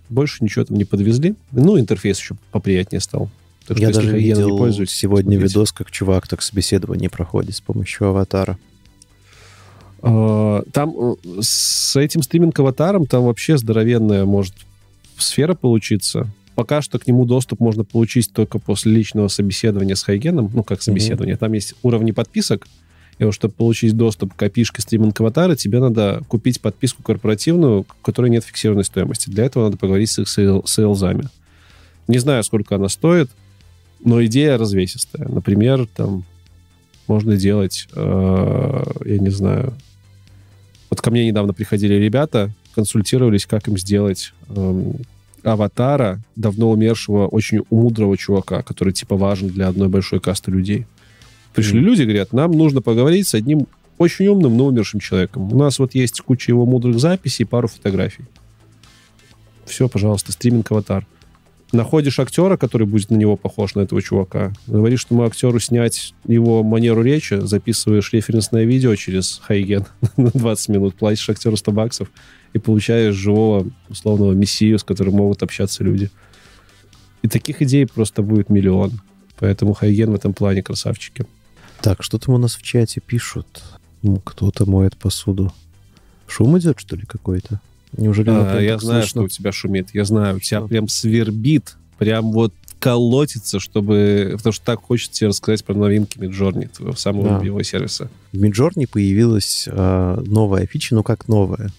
Больше ничего там не подвезли. Ну, интерфейс еще поприятнее стал. Так Я даже видел не пользуюсь, сегодня смотрите. видос, как чувак так собеседование проходит с помощью аватара. А, там э, с этим стриминг-аватаром там вообще здоровенная может сфера получиться. Пока что к нему доступ можно получить только после личного собеседования с Хайгеном, ну, как собеседование. Mm-hmm. Там есть уровни подписок, и вот чтобы получить доступ к API стриминг-аватара, тебе надо купить подписку корпоративную, в которой нет фиксированной стоимости. Для этого надо поговорить с их сейлзами. Не знаю, сколько она стоит. Но идея развесистая. Например, там можно делать, э, я не знаю, вот ко мне недавно приходили ребята, консультировались, как им сделать э, аватара давно умершего, очень мудрого чувака, который, типа, важен для одной большой касты людей. Пришли mm. люди, говорят, нам нужно поговорить с одним очень умным, но умершим человеком. У нас вот есть куча его мудрых записей пару фотографий. Все, пожалуйста, стриминг-аватар. Находишь актера, который будет на него похож, на этого чувака. Говоришь, что мы актеру снять его манеру речи, записываешь референсное видео через Хайген *laughs* на 20 минут, платишь актеру 100 баксов и получаешь живого, условного мессию, с которым могут общаться люди. И таких идей просто будет миллион. Поэтому Хайген в этом плане красавчики. Так, что там у нас в чате пишут? Кто-то моет посуду. Шум идет, что ли, какой-то? Неужели а, я знаю, слышно? что у тебя шумит. Я знаю, у тебя что? прям свербит, прям вот колотится, чтобы... Потому что так хочется тебе рассказать про новинки Midjourney, твоего самого да. любимого сервиса. В Midjourney появилась э, новая фича, ну как новая?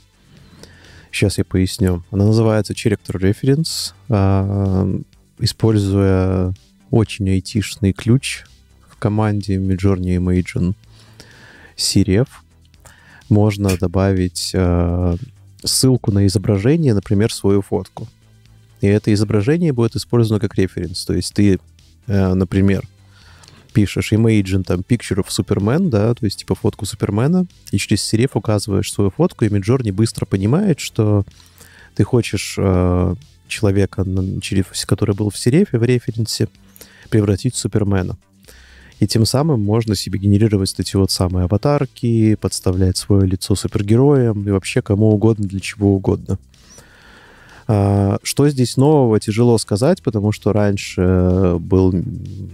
Сейчас я поясню. Она называется Character Reference. Э, используя очень айтишный ключ в команде Midjourney Imagine Siref, можно добавить э, ссылку на изображение, например, свою фотку. И это изображение будет использовано как референс. То есть ты, э, например, пишешь Imagine, там, Picture of Superman, да, то есть, типа, фотку Супермена, и через сереф указываешь свою фотку, и Midjourney быстро понимает, что ты хочешь э, человека, который был в серефе, в референсе, превратить в Супермена. И тем самым можно себе генерировать эти вот самые аватарки, подставлять свое лицо супергероям и вообще кому угодно, для чего угодно. А, что здесь нового, тяжело сказать, потому что раньше был,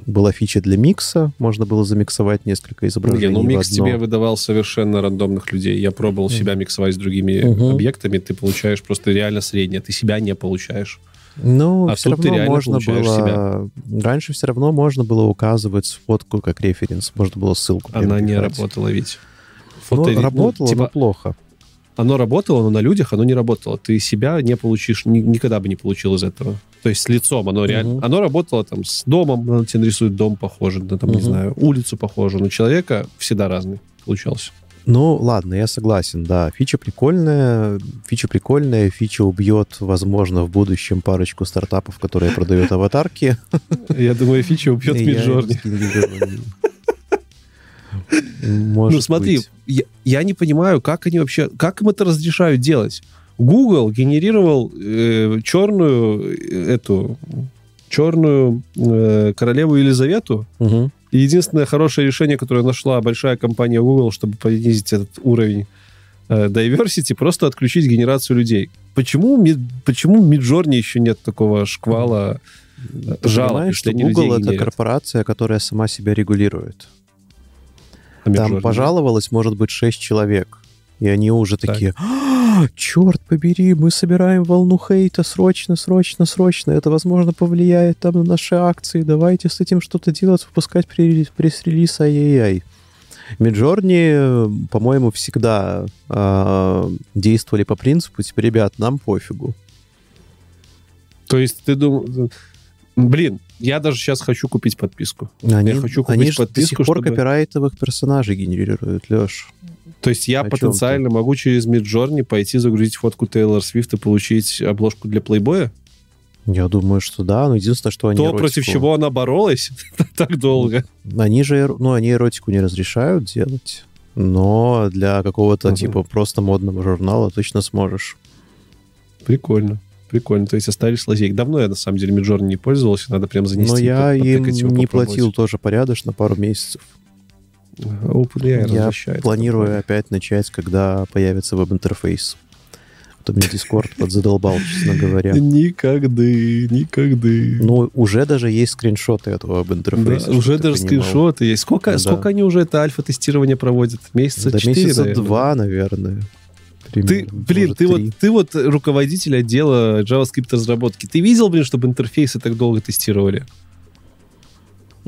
была фича для микса, можно было замиксовать несколько изображений. Не, ну микс тебе выдавал совершенно рандомных людей. Я пробовал mm. себя миксовать с другими угу. объектами, ты получаешь просто реально среднее, ты себя не получаешь. Ну, а все равно можно было... Себя. Раньше все равно можно было указывать фотку как референс. Можно было ссылку Она не работала ведь. Фото... Ну, работало, ну, типа... но плохо. Оно работало, но на людях оно не работало. Ты себя не получишь, ни, никогда бы не получил из этого. То есть с лицом оно реально... Угу. Оно работало там с домом, оно тебе нарисует дом похожий, на, там, угу. не знаю, улицу похожую. Но человека всегда разный получался. Ну, ладно, я согласен, да. Фича прикольная, фича прикольная, фича убьет, возможно, в будущем парочку стартапов, которые продают аватарки. *laughs* Я думаю, фича убьет Миджорни. Может ну смотри, я, я не понимаю, как они вообще, как им это разрешают делать. Google генерировал э, черную э, эту черную э, королеву Елизавету, угу. Единственное хорошее решение, которое нашла большая компания Google, чтобы понизить этот уровень э, diversity, просто отключить генерацию людей. Почему, почему в Midjourney еще нет такого шквала э, Ты жалоб? Что Google — это корпорация, которая сама себя регулирует. А Там пожаловалось, может быть, 6 человек. И они уже так. такие, а, черт побери, мы собираем волну хейта срочно, срочно, срочно. Это, возможно, повлияет там на наши акции. Давайте с этим что-то делать, выпускать пресс-релиз, ай-яй-яй. Миджорни, по-моему, всегда э, действовали по принципу, типа, ребят, нам пофигу. То есть ты думал... Блин, я даже сейчас хочу купить подписку. Они, я хочу купить они подписку, до сих пор чтобы... копирайтовых персонажей генерируют, Леш. То есть я О потенциально могу через Midjourney пойти загрузить фотку Тейлор Свифт и получить обложку для плейбоя? Я думаю, что да, но единственное, что они То, эротику... против чего она боролась *laughs* так долго. Они же, ну, они эротику не разрешают делать, но для какого-то, типа, просто модного журнала точно сможешь. Прикольно. Прикольно, то есть оставишь лазейк. Давно я, на самом деле, Midjourney не пользовался, надо прям занести. Но я им не платил тоже порядочно пару месяцев. OpenAI Я планирую такое. опять начать, когда появится веб-интерфейс. А то меня Discord подзадолбал, честно говоря. *laughs* Никогда, никогда. Ну, уже даже есть скриншоты этого веб-интерфейса. Да, уже даже скриншоты есть. Сколько, да. сколько они уже это альфа-тестирование проводят? Месяца да, 4, месяца наверное. два, наверное. Примерно, ты, блин, ты вот, ты вот руководитель отдела JavaScript разработки. Ты видел, блин, чтобы интерфейсы так долго тестировали?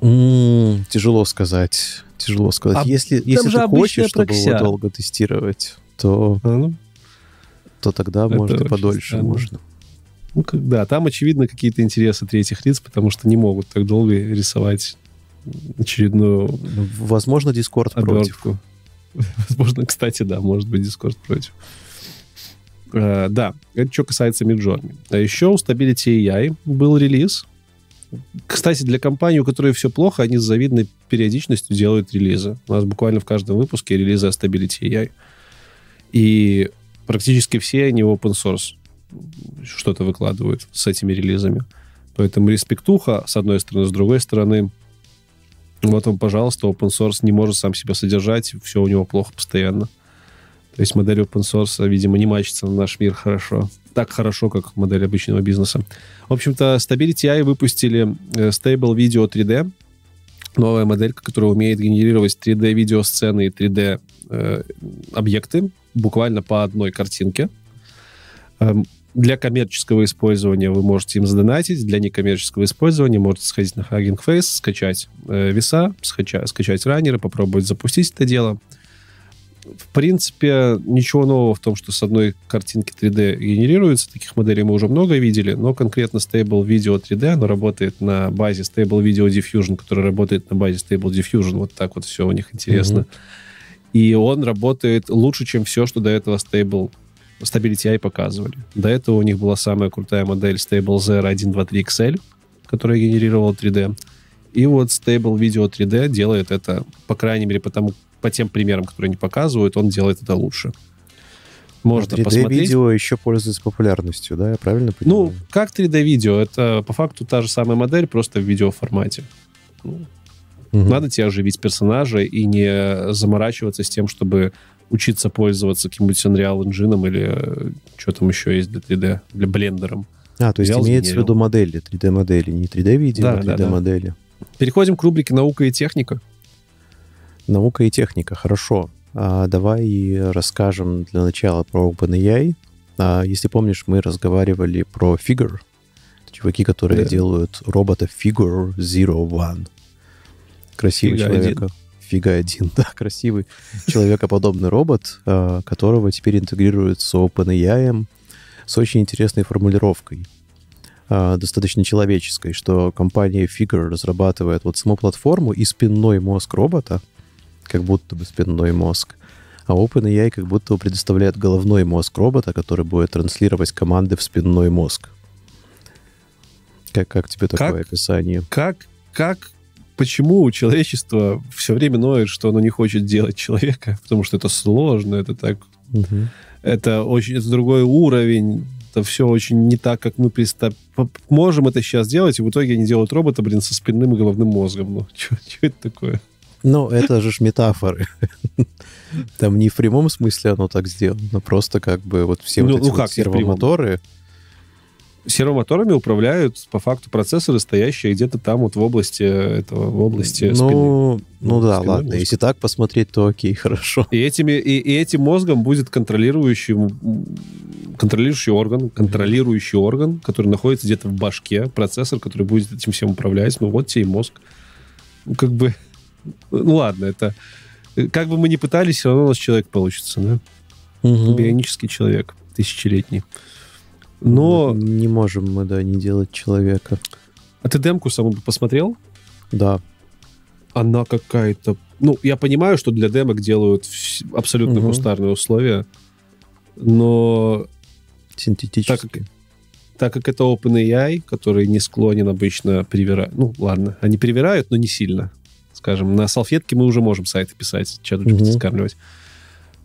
М-м, тяжело сказать. Тяжело сказать. А если если ты хочешь, чтобы его долго тестировать, то, а, ну, то тогда, Это может, и подольше странно. можно. Ну, как, да, там, очевидно, какие-то интересы третьих лиц, потому что не могут так долго рисовать очередную... Ну, возможно, Discord обертку. против. *laughs* Возможно, кстати, да, может быть, Discord против. Э, да, это что касается Midjourney. А еще у Stability AI был релиз. Кстати, для компании, у которой все плохо, они с завидной периодичностью делают релизы. У нас буквально в каждом выпуске релизы Stability AI. И практически все они open source что-то выкладывают с этими релизами. Поэтому респектуха, с одной стороны, с другой стороны, вот он, пожалуйста, open source не может сам себя содержать, все у него плохо постоянно. То есть модель open source, видимо, не мачится на наш мир хорошо. Так хорошо, как модель обычного бизнеса. В общем-то, Stability AI выпустили э, Stable Video 3D. Новая моделька, которая умеет генерировать 3D-видеосцены и 3D-объекты э, буквально по одной картинке. Для коммерческого использования вы можете им задонатить, для некоммерческого использования можете сходить на Hugging Face, скачать э, веса, скачать, скачать раннеры, попробовать запустить это дело. В принципе, ничего нового в том, что с одной картинки 3D генерируется. Таких моделей мы уже много видели, но конкретно Stable Video 3D, оно работает на базе Stable Video Diffusion, который работает на базе Stable Diffusion. Вот так вот все у них интересно. Mm-hmm. И он работает лучше, чем все, что до этого Stable Stability AI показывали. До этого у них была самая крутая модель Stable Zero 123 XL, которая генерировала 3D. И вот Stable Video 3D делает это, по крайней мере, потому, по тем примерам, которые они показывают, он делает это лучше. Можно 3D посмотреть. видео еще пользуется популярностью, да? Я правильно понимаю? Ну, как 3D видео? Это по факту та же самая модель, просто в видеоформате. Ну, угу. Надо тебе оживить персонажа и не заморачиваться с тем, чтобы учиться пользоваться каким-нибудь Unreal Engine или э, что там еще есть для 3D, для блендером. А, то есть Взял, имеется в виду модели, 3D-модели, не 3D-видео, да, а 3D-модели. Да, да. Переходим к рубрике «Наука и техника». Наука и техника, хорошо. А давай расскажем для начала про OpenAI. А, если помнишь, мы разговаривали про Figure, чуваки, которые да. делают робота Figure Zero One. Красивый Фига человек. Один фига один, *laughs* да, красивый человекоподобный робот, а, которого теперь интегрируют с OpenAI, с очень интересной формулировкой, а, достаточно человеческой, что компания Figure разрабатывает вот саму платформу и спинной мозг робота, как будто бы спинной мозг, а OpenAI как будто бы предоставляет головной мозг робота, который будет транслировать команды в спинной мозг. Как, как тебе такое как, описание? Как, как почему человечество все время ноет, что оно не хочет делать человека, *laughs* потому что это сложно, это так... Угу. Это очень это другой уровень, это все очень не так, как мы представ... можем это сейчас делать, и в итоге они делают робота, блин, со спинным и головным мозгом. Ну, *laughs* что это такое? Ну, это же ж метафоры. *laughs* Там не в прямом смысле оно так сделано, просто как бы вот все ну, вот эти ну, сервомоторы, сервомоторами управляют по факту процессоры, стоящие где-то там вот в области этого, в области ну, спины. Ну да, ладно, мозга. если так посмотреть, то окей, *laughs* хорошо. И, этими, и, и этим мозгом будет контролирующий, контролирующий орган, контролирующий орган, который находится где-то в башке, процессор, который будет этим всем управлять. Ну вот тебе и мозг. Ну, как бы, ну ладно, это... Как бы мы ни пытались, все равно у нас человек получится, да? Угу. Бионический человек, тысячелетний. Но... Не можем мы, да, не делать человека. А ты демку саму посмотрел? Да. Она какая-то... Ну, я понимаю, что для демок делают абсолютно угу. кустарные условия, но... Синтетические. Так как, так как это OpenAI, который не склонен обычно привирать... Ну, ладно, они привирают, но не сильно. Скажем, на салфетке мы уже можем сайты писать, чат угу. скармливать.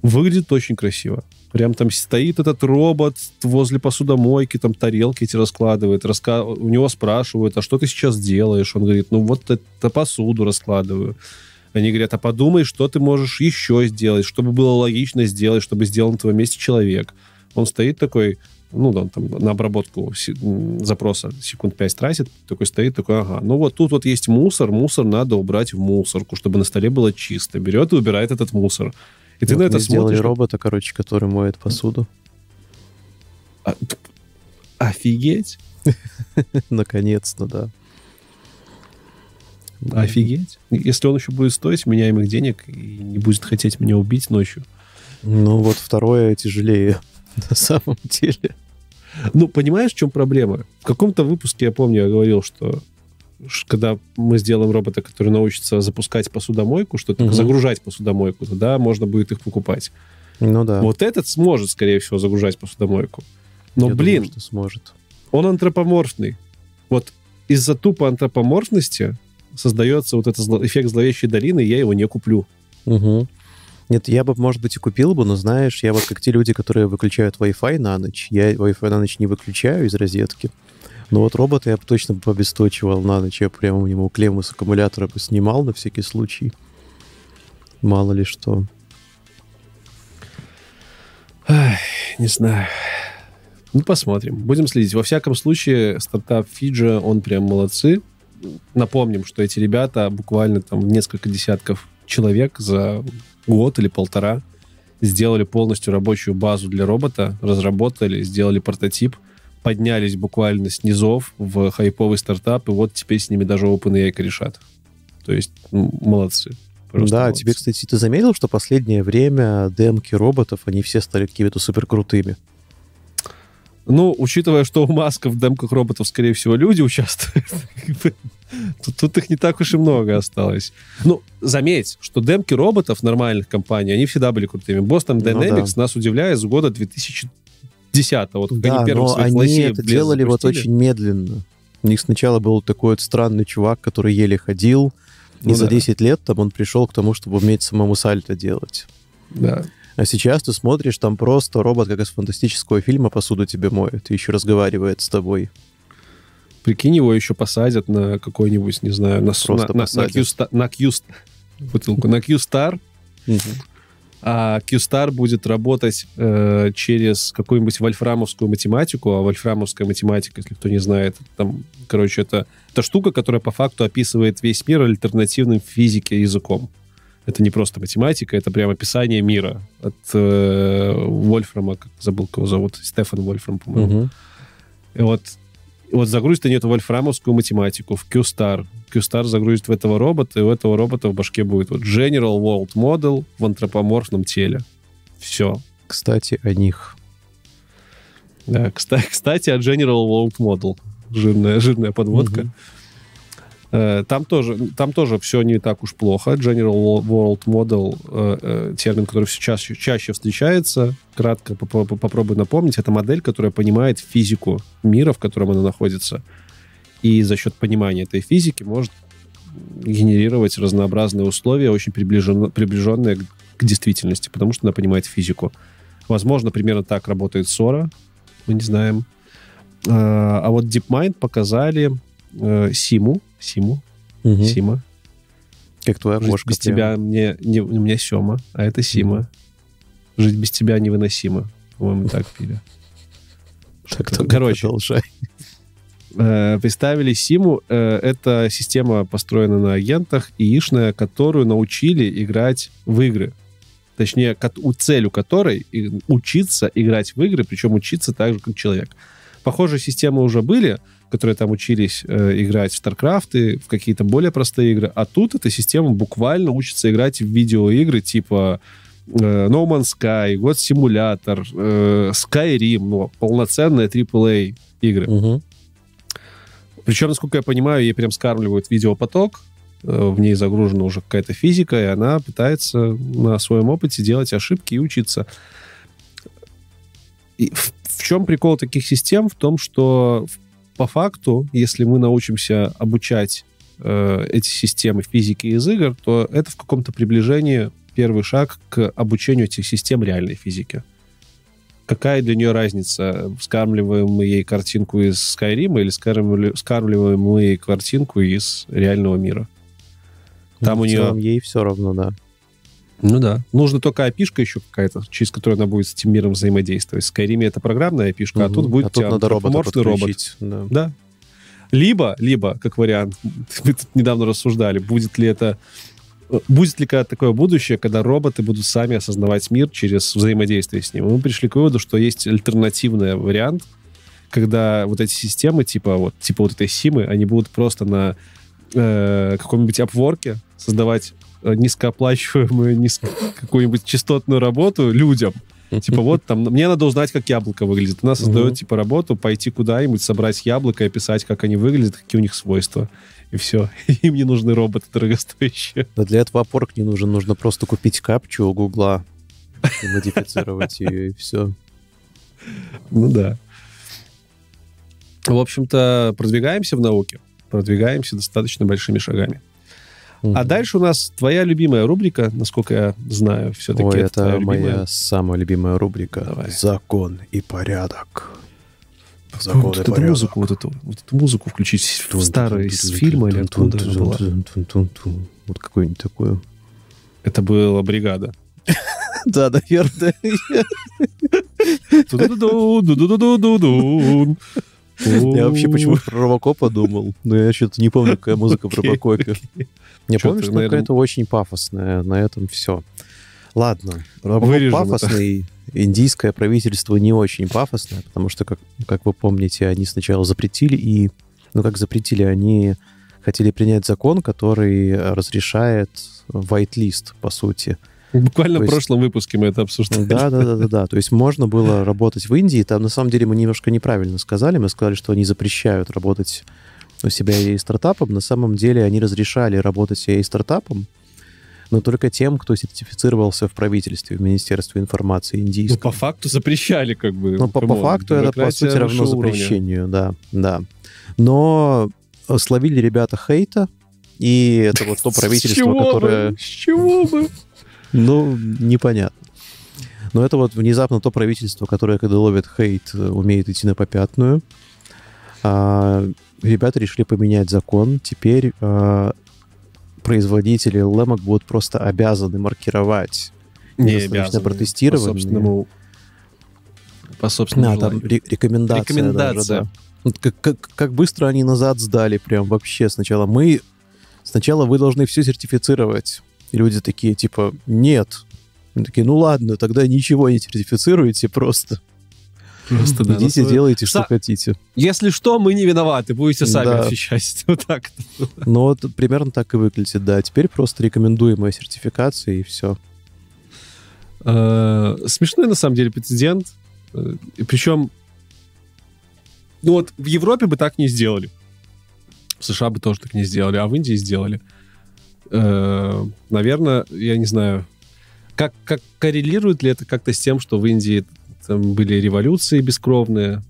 Выглядит очень красиво. Прям там стоит этот робот возле посудомойки, там тарелки эти раскладывает, раска... у него спрашивают, а что ты сейчас делаешь? Он говорит, ну вот это посуду раскладываю. Они говорят, а подумай, что ты можешь еще сделать, чтобы было логично сделать, чтобы сделал на твоем месте человек. Он стоит такой, ну, да, там на обработку запроса секунд 5 тратит, такой стоит, такой, ага, ну вот тут вот есть мусор, мусор надо убрать в мусорку, чтобы на столе было чисто. Берет и убирает этот мусор. И вот ты на это сделали смотришь. робота, короче, который моет посуду. А, офигеть! *laughs* Наконец-то, да. Офигеть. Если он еще будет стоить меняемых денег и не будет хотеть меня убить ночью. Ну вот второе тяжелее *laughs* на самом деле. Ну, понимаешь, в чем проблема? В каком-то выпуске, я помню, я говорил, что когда мы сделаем робота, который научится запускать посудомойку, что-то угу. загружать посудомойку, тогда можно будет их покупать. Ну да. Вот этот сможет, скорее всего, загружать посудомойку. Но, Я блин, думаю, что сможет. он антропоморфный. Вот из-за тупо антропоморфности создается вот этот эффект зловещей долины, и я его не куплю. Угу. Нет, я бы, может быть, и купил бы, но знаешь, я вот как те люди, которые выключают Wi-Fi на ночь. Я Wi-Fi на ночь не выключаю из розетки. Но вот робота я бы точно бы обесточивал на ночь. Я прямо у него клемму с аккумулятора бы снимал на всякий случай. Мало ли что. Ай, не знаю. Ну, посмотрим. Будем следить. Во всяком случае, стартап Фиджа, он прям молодцы. Напомним, что эти ребята буквально там несколько десятков человек за год или полтора сделали полностью рабочую базу для робота, разработали, сделали прототип, поднялись буквально с низов в хайповый стартап, и вот теперь с ними даже OpenAI корешат. То есть молодцы. Просто да, молодцы. тебе, кстати, ты заметил, что последнее время демки роботов, они все стали какими-то супер крутыми. Ну, учитывая, что у Маска в демках роботов, скорее всего, люди участвуют, *laughs* тут, тут их не так уж и много осталось. Ну, заметь, что демки роботов нормальных компаний, они всегда были крутыми. Boston Ну да. Dynamics нас удивляет с года 2010 Вот да, они первых но своих они это делали вот запустили. очень медленно. У них сначала был такой вот странный чувак, который еле ходил, и Ну за да. 10 лет там он пришел к тому, чтобы уметь самому сальто делать. Да. А сейчас ты смотришь, там просто робот, как из фантастического фильма, посуду тебе моет и еще разговаривает с тобой. Прикинь, его еще посадят на какой-нибудь, не знаю, на, Просто на, на, на посадят. Q-Star, на Q, *laughs* бутылку, на Q-Star, а Q-Star будет работать э, через какую-нибудь вольфрамовскую математику, а вольфрамовская математика, если кто не знает, там, короче, это, это штука, которая по факту описывает весь мир альтернативным физике языком. Это не просто математика, это прям описание мира от э, Вольфрама, как забыл, кого зовут, Стефан Вольфрам, по-моему. Мгм. И вот, вот загрузит они эту вольфрамовскую математику в Q-Star. Q-Star загрузит в этого робота, и у этого робота в башке будет вот General World Model в антропоморфном теле. Все. Кстати, о них. Да, кстати, кстати, о General World Model. Жирная, жирная подводка. Мгм. Э, Там тоже, там тоже все не так уж плохо. General World Model, э, э, термин, который все чаще, чаще встречается, кратко попро- попробую напомнить, это модель, которая понимает физику мира, в котором она находится, и за счет понимания этой физики может генерировать разнообразные условия, очень приближенно- приближенные к, действительности, потому что она понимает физику. Возможно, примерно так работает Сора, мы не знаем. А вот DeepMind показали э, Симу, Симу, Мгм. Сима. Как твоя Жить кошка. без прям. тебя мне, не, у меня Сема, а это Сима. Жить без тебя невыносимо. По-моему, так *laughs* пили. Так, Что-то- так, Короче, э, представили Симу. Э, это система построена на агентах, яичная, которую научили играть в игры. Точнее, у целью которой и- учиться играть в игры, причем учиться так же, как человек. Похожие системы уже были, которые там учились э, играть в StarCraft, в какие-то более простые игры. А тут эта система буквально учится играть в видеоигры типа э, No Man's Sky, God Simulator, э, Skyrim, ну, полноценные AAA игры. Мгм. Причем, насколько я понимаю, ей прям скармливают видеопоток, э, в ней загружена уже какая-то физика, и она пытается на своем опыте делать ошибки и учиться. И в, в чем прикол таких систем? В том, что в- по факту, если мы научимся обучать э, эти системы физики из игр, то это в каком-то приближении первый шаг к обучению этих систем реальной физики. Какая для нее разница, скармливаем мы ей картинку из Skyrim или скармливаем мы ей картинку из реального мира? Там Ну, у нее- ей все равно, да. Ну да. Нужна только опишка еще какая-то, через которую она будет с этим миром взаимодействовать. В Skyrim это программная опишка, а Мгм. тут будет а тут надо робота робот. Да. Да. Либо, либо, как вариант, *laughs* мы тут недавно рассуждали, будет ли это будет ли когда такое будущее, когда роботы будут сами осознавать мир через взаимодействие с ним. Мы пришли к выводу, что есть альтернативный вариант, когда вот эти системы, типа вот, типа вот этой Симы, они будут просто на э, каком-нибудь апворке создавать э, низкооплачиваемую, низко, какую-нибудь частотную работу людям. Типа вот там, мне надо узнать, как яблоко выглядит. Она создает, типа, работу, пойти куда-нибудь, собрать яблоко и описать, как они выглядят, какие у них свойства. И все. *laughs* Им не нужны роботы дорогостоящие. Но для этого опорк не нужен. Нужно просто купить капчу у Гугла и модифицировать ее, и все. Ну да. В общем-то, продвигаемся в науке. Продвигаемся достаточно большими шагами. А дальше у нас твоя любимая рубрика, насколько я знаю, все-таки. Ой, это, моя самая любимая рубрика. Давай. Закон и порядок. Закон вот и эту порядок. музыку, вот эту, вот эту музыку включить в старый из фильма или откуда она была? Вот какую-нибудь такую. Это была бригада. *laughs* Да, наверное. *laughs* Я вообще почему про Робокопа думал, но я что-то не помню, какая музыка про Робокопе. Не помню, что какая-то очень пафосная, на этом все. Ладно, Робокоп пафосный, индийское правительство не очень пафосное, потому что, как, как вы помните, они сначала запретили и, ну как запретили, они хотели принять закон, который разрешает white list, по сути. Буквально в прошлом выпуске мы это обсуждали. Да, да, да, да, да. То есть можно было работать в Индии. Там на самом деле мы немножко неправильно сказали. Мы сказали, что они запрещают работать у себя и стартапом. На самом деле они разрешали работать и стартапом, но только тем, кто сертифицировался в правительстве, в Министерстве информации индийском. Ну, по факту запрещали, как бы. Ну, по, по факту это, по сути, равно запрещению, уровня. да, да. Но словили ребята хейта, и это вот то правительство, которое... С чего бы? Ну, непонятно. Но это вот внезапно то правительство, которое, когда ловит хейт, умеет идти на попятную. А, ребята решили поменять закон. Теперь а, производители лемок будут просто обязаны маркировать не обязаны. протестирование. По собственному, по собственному да, там рекомендация. Рекомендация. Даже, да. как, как, как быстро они назад сдали, прям вообще сначала. Мы... Сначала вы должны все сертифицировать. И люди такие, типа, нет. Они такие, ну ладно, тогда ничего не сертифицируйте, просто. Просто, да. Идите, свою... делайте, что Са... хотите. Если что, мы не виноваты, будете сами да. ощущать. *laughs* Вот так. Ну, вот примерно так и выглядит, да. Теперь просто рекомендуемая сертификация, и все. Э, смешной, на самом деле, прецедент. Э, причем, ну вот в Европе бы так не сделали. В США бы тоже так не сделали, а в Индии сделали. Э, наверное, я не знаю, как, как коррелирует ли это как-то с тем, что в Индии там были революции бескровные.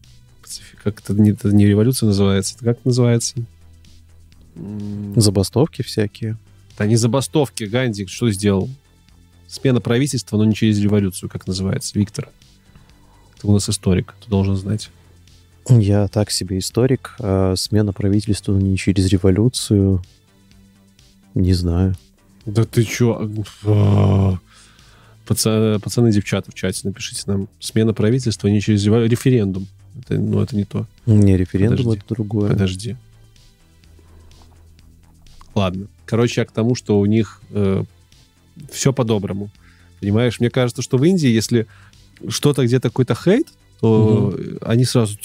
Как это не, это не революция называется, это как называется? Забастовки всякие. Да не забастовки. Ганди что сделал? Смена правительства, но не через революцию, как называется. Виктор, ты у нас историк, ты должен знать. Я так себе историк. А смена правительства но не через революцию. Не знаю. Да ты чё? А, Пацаны, пацаны, девчата в чате, напишите нам. Смена правительства не через референдум. Это, ну, это не то. Не, референдум Подожди. это другое. Подожди. Ладно. Короче, я к тому, что у них э, все по-доброму. Понимаешь, мне кажется, что в Индии, если что-то где-то какой-то хейт, то угу. они сразу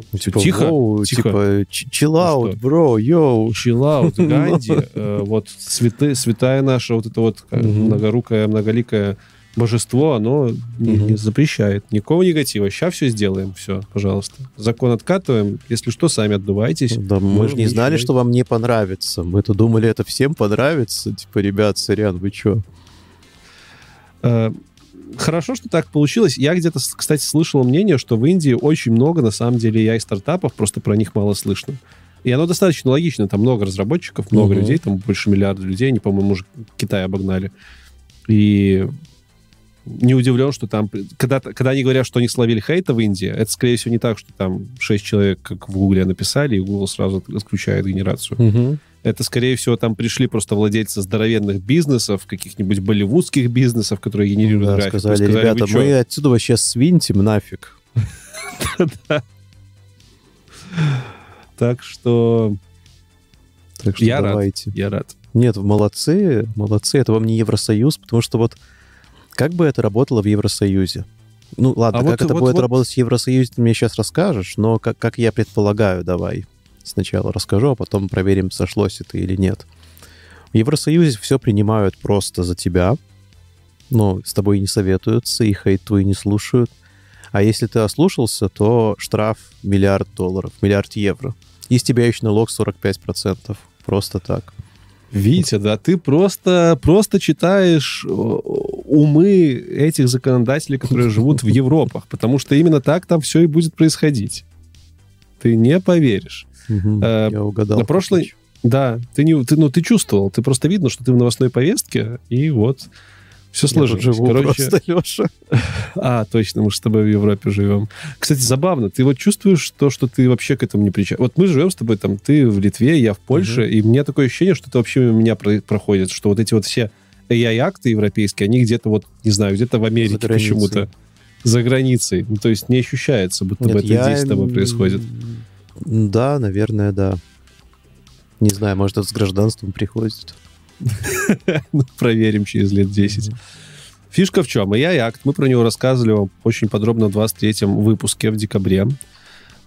все, ну, типа, тихо, воу, тихо. Типа, chill out, бро, йоу. Out, Ганди, э, вот святы, святая наша, вот эта вот многорукая, многоликая божество, оно не, не запрещает. Никакого негатива. Сейчас все сделаем. Все, пожалуйста. Закон откатываем. Если что, сами отдувайтесь. Да, мы, же не знали, что вам не понравится. Мы-то думали, это всем понравится. Типа, ребят, сорян, вы что? Хорошо, что так получилось. Я где-то, кстати, слышал мнение, что в Индии очень много, на самом деле, я и стартапов, просто про них мало слышно. И оно достаточно логично. Там много разработчиков, много uh-huh. людей, там больше миллиарда людей. Они, по-моему, уже Китай обогнали. И не удивлен, что там... Когда, когда они говорят, что они словили хейта в Индии, это, скорее всего, не так, что там 6 человек, как в Гугле, написали, и Google сразу отключает генерацию. Угу. Это, скорее всего, там пришли просто владельцы здоровенных бизнесов, каких-нибудь болливудских бизнесов, которые генерируют да, график. Сказали, сказали, ребята, мы отсюда вообще свинтим нафиг. Так что... Так что я давайте. Рад, я рад. Нет, молодцы, молодцы. Это вам не Евросоюз, потому что вот как бы это работало в Евросоюзе? Ну, ладно, а как вот, это вот, будет вот... работать в Евросоюзе, ты мне сейчас расскажешь, но как, как я предполагаю, давай сначала расскажу, а потом проверим, сошлось это или нет. В Евросоюзе все принимают просто за тебя, но с тобой не советуются, и хейту и не слушают. А если ты ослушался, то штраф миллиард долларов, миллиард евро. И с тебя еще налог 45%. Просто так. Витя, да ты просто, просто читаешь умы этих законодателей, которые живут в *laughs* Европах, потому что именно так там все и будет происходить. Ты не поверишь. Угу, э, я угадал. На прошлой... Да, ты, не, ты, ну, ты чувствовал, ты просто видно, что ты в новостной повестке, и вот все сложилось. Я живу Короче... просто, Леша. *laughs* А, точно, мы же с тобой в Европе живем. Кстати, забавно, ты вот чувствуешь то, что ты вообще к этому не причастен. Вот мы живем с тобой, там, ты в Литве, я в Польше, угу. и у меня такое ощущение, что это вообще у меня проходит, что вот эти вот все AI-акты европейские, они где-то вот, не знаю, где-то в Америке почему-то. За границей. Ну, то есть не ощущается, будто Нет, бы это я... здесь с тобой происходит. Да, наверное, да. Не знаю, может, это с гражданством приходит. *laughs* Ну, проверим через лет 10. Фишка в чем? AI-акт, мы про него рассказывали вам очень подробно в 23-м выпуске в декабре.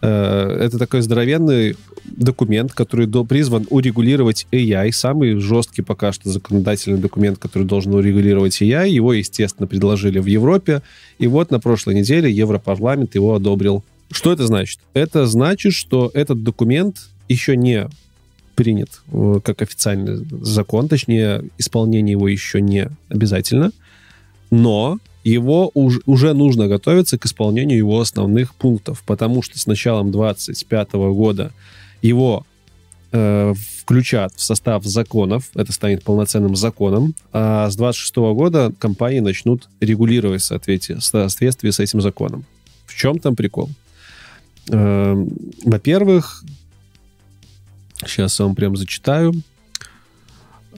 Э, это такой здоровенный документ, который призван урегулировать AI, самый жесткий пока что законодательный документ, который должен урегулировать AI. Его, естественно, предложили в Европе. И вот на прошлой неделе Европарламент его одобрил. Что это значит? Это значит, что этот документ еще не принят э, как официальный закон, точнее, исполнение его еще не обязательно, но его уж, уже нужно готовиться к исполнению его основных пунктов, потому что с началом 2025 года его э, включат в состав законов, это станет полноценным законом, а с 2026 года компании начнут регулировать в соответствии, в соответствии с этим законом. В чем там прикол? Э, во-первых, сейчас я вам прям зачитаю.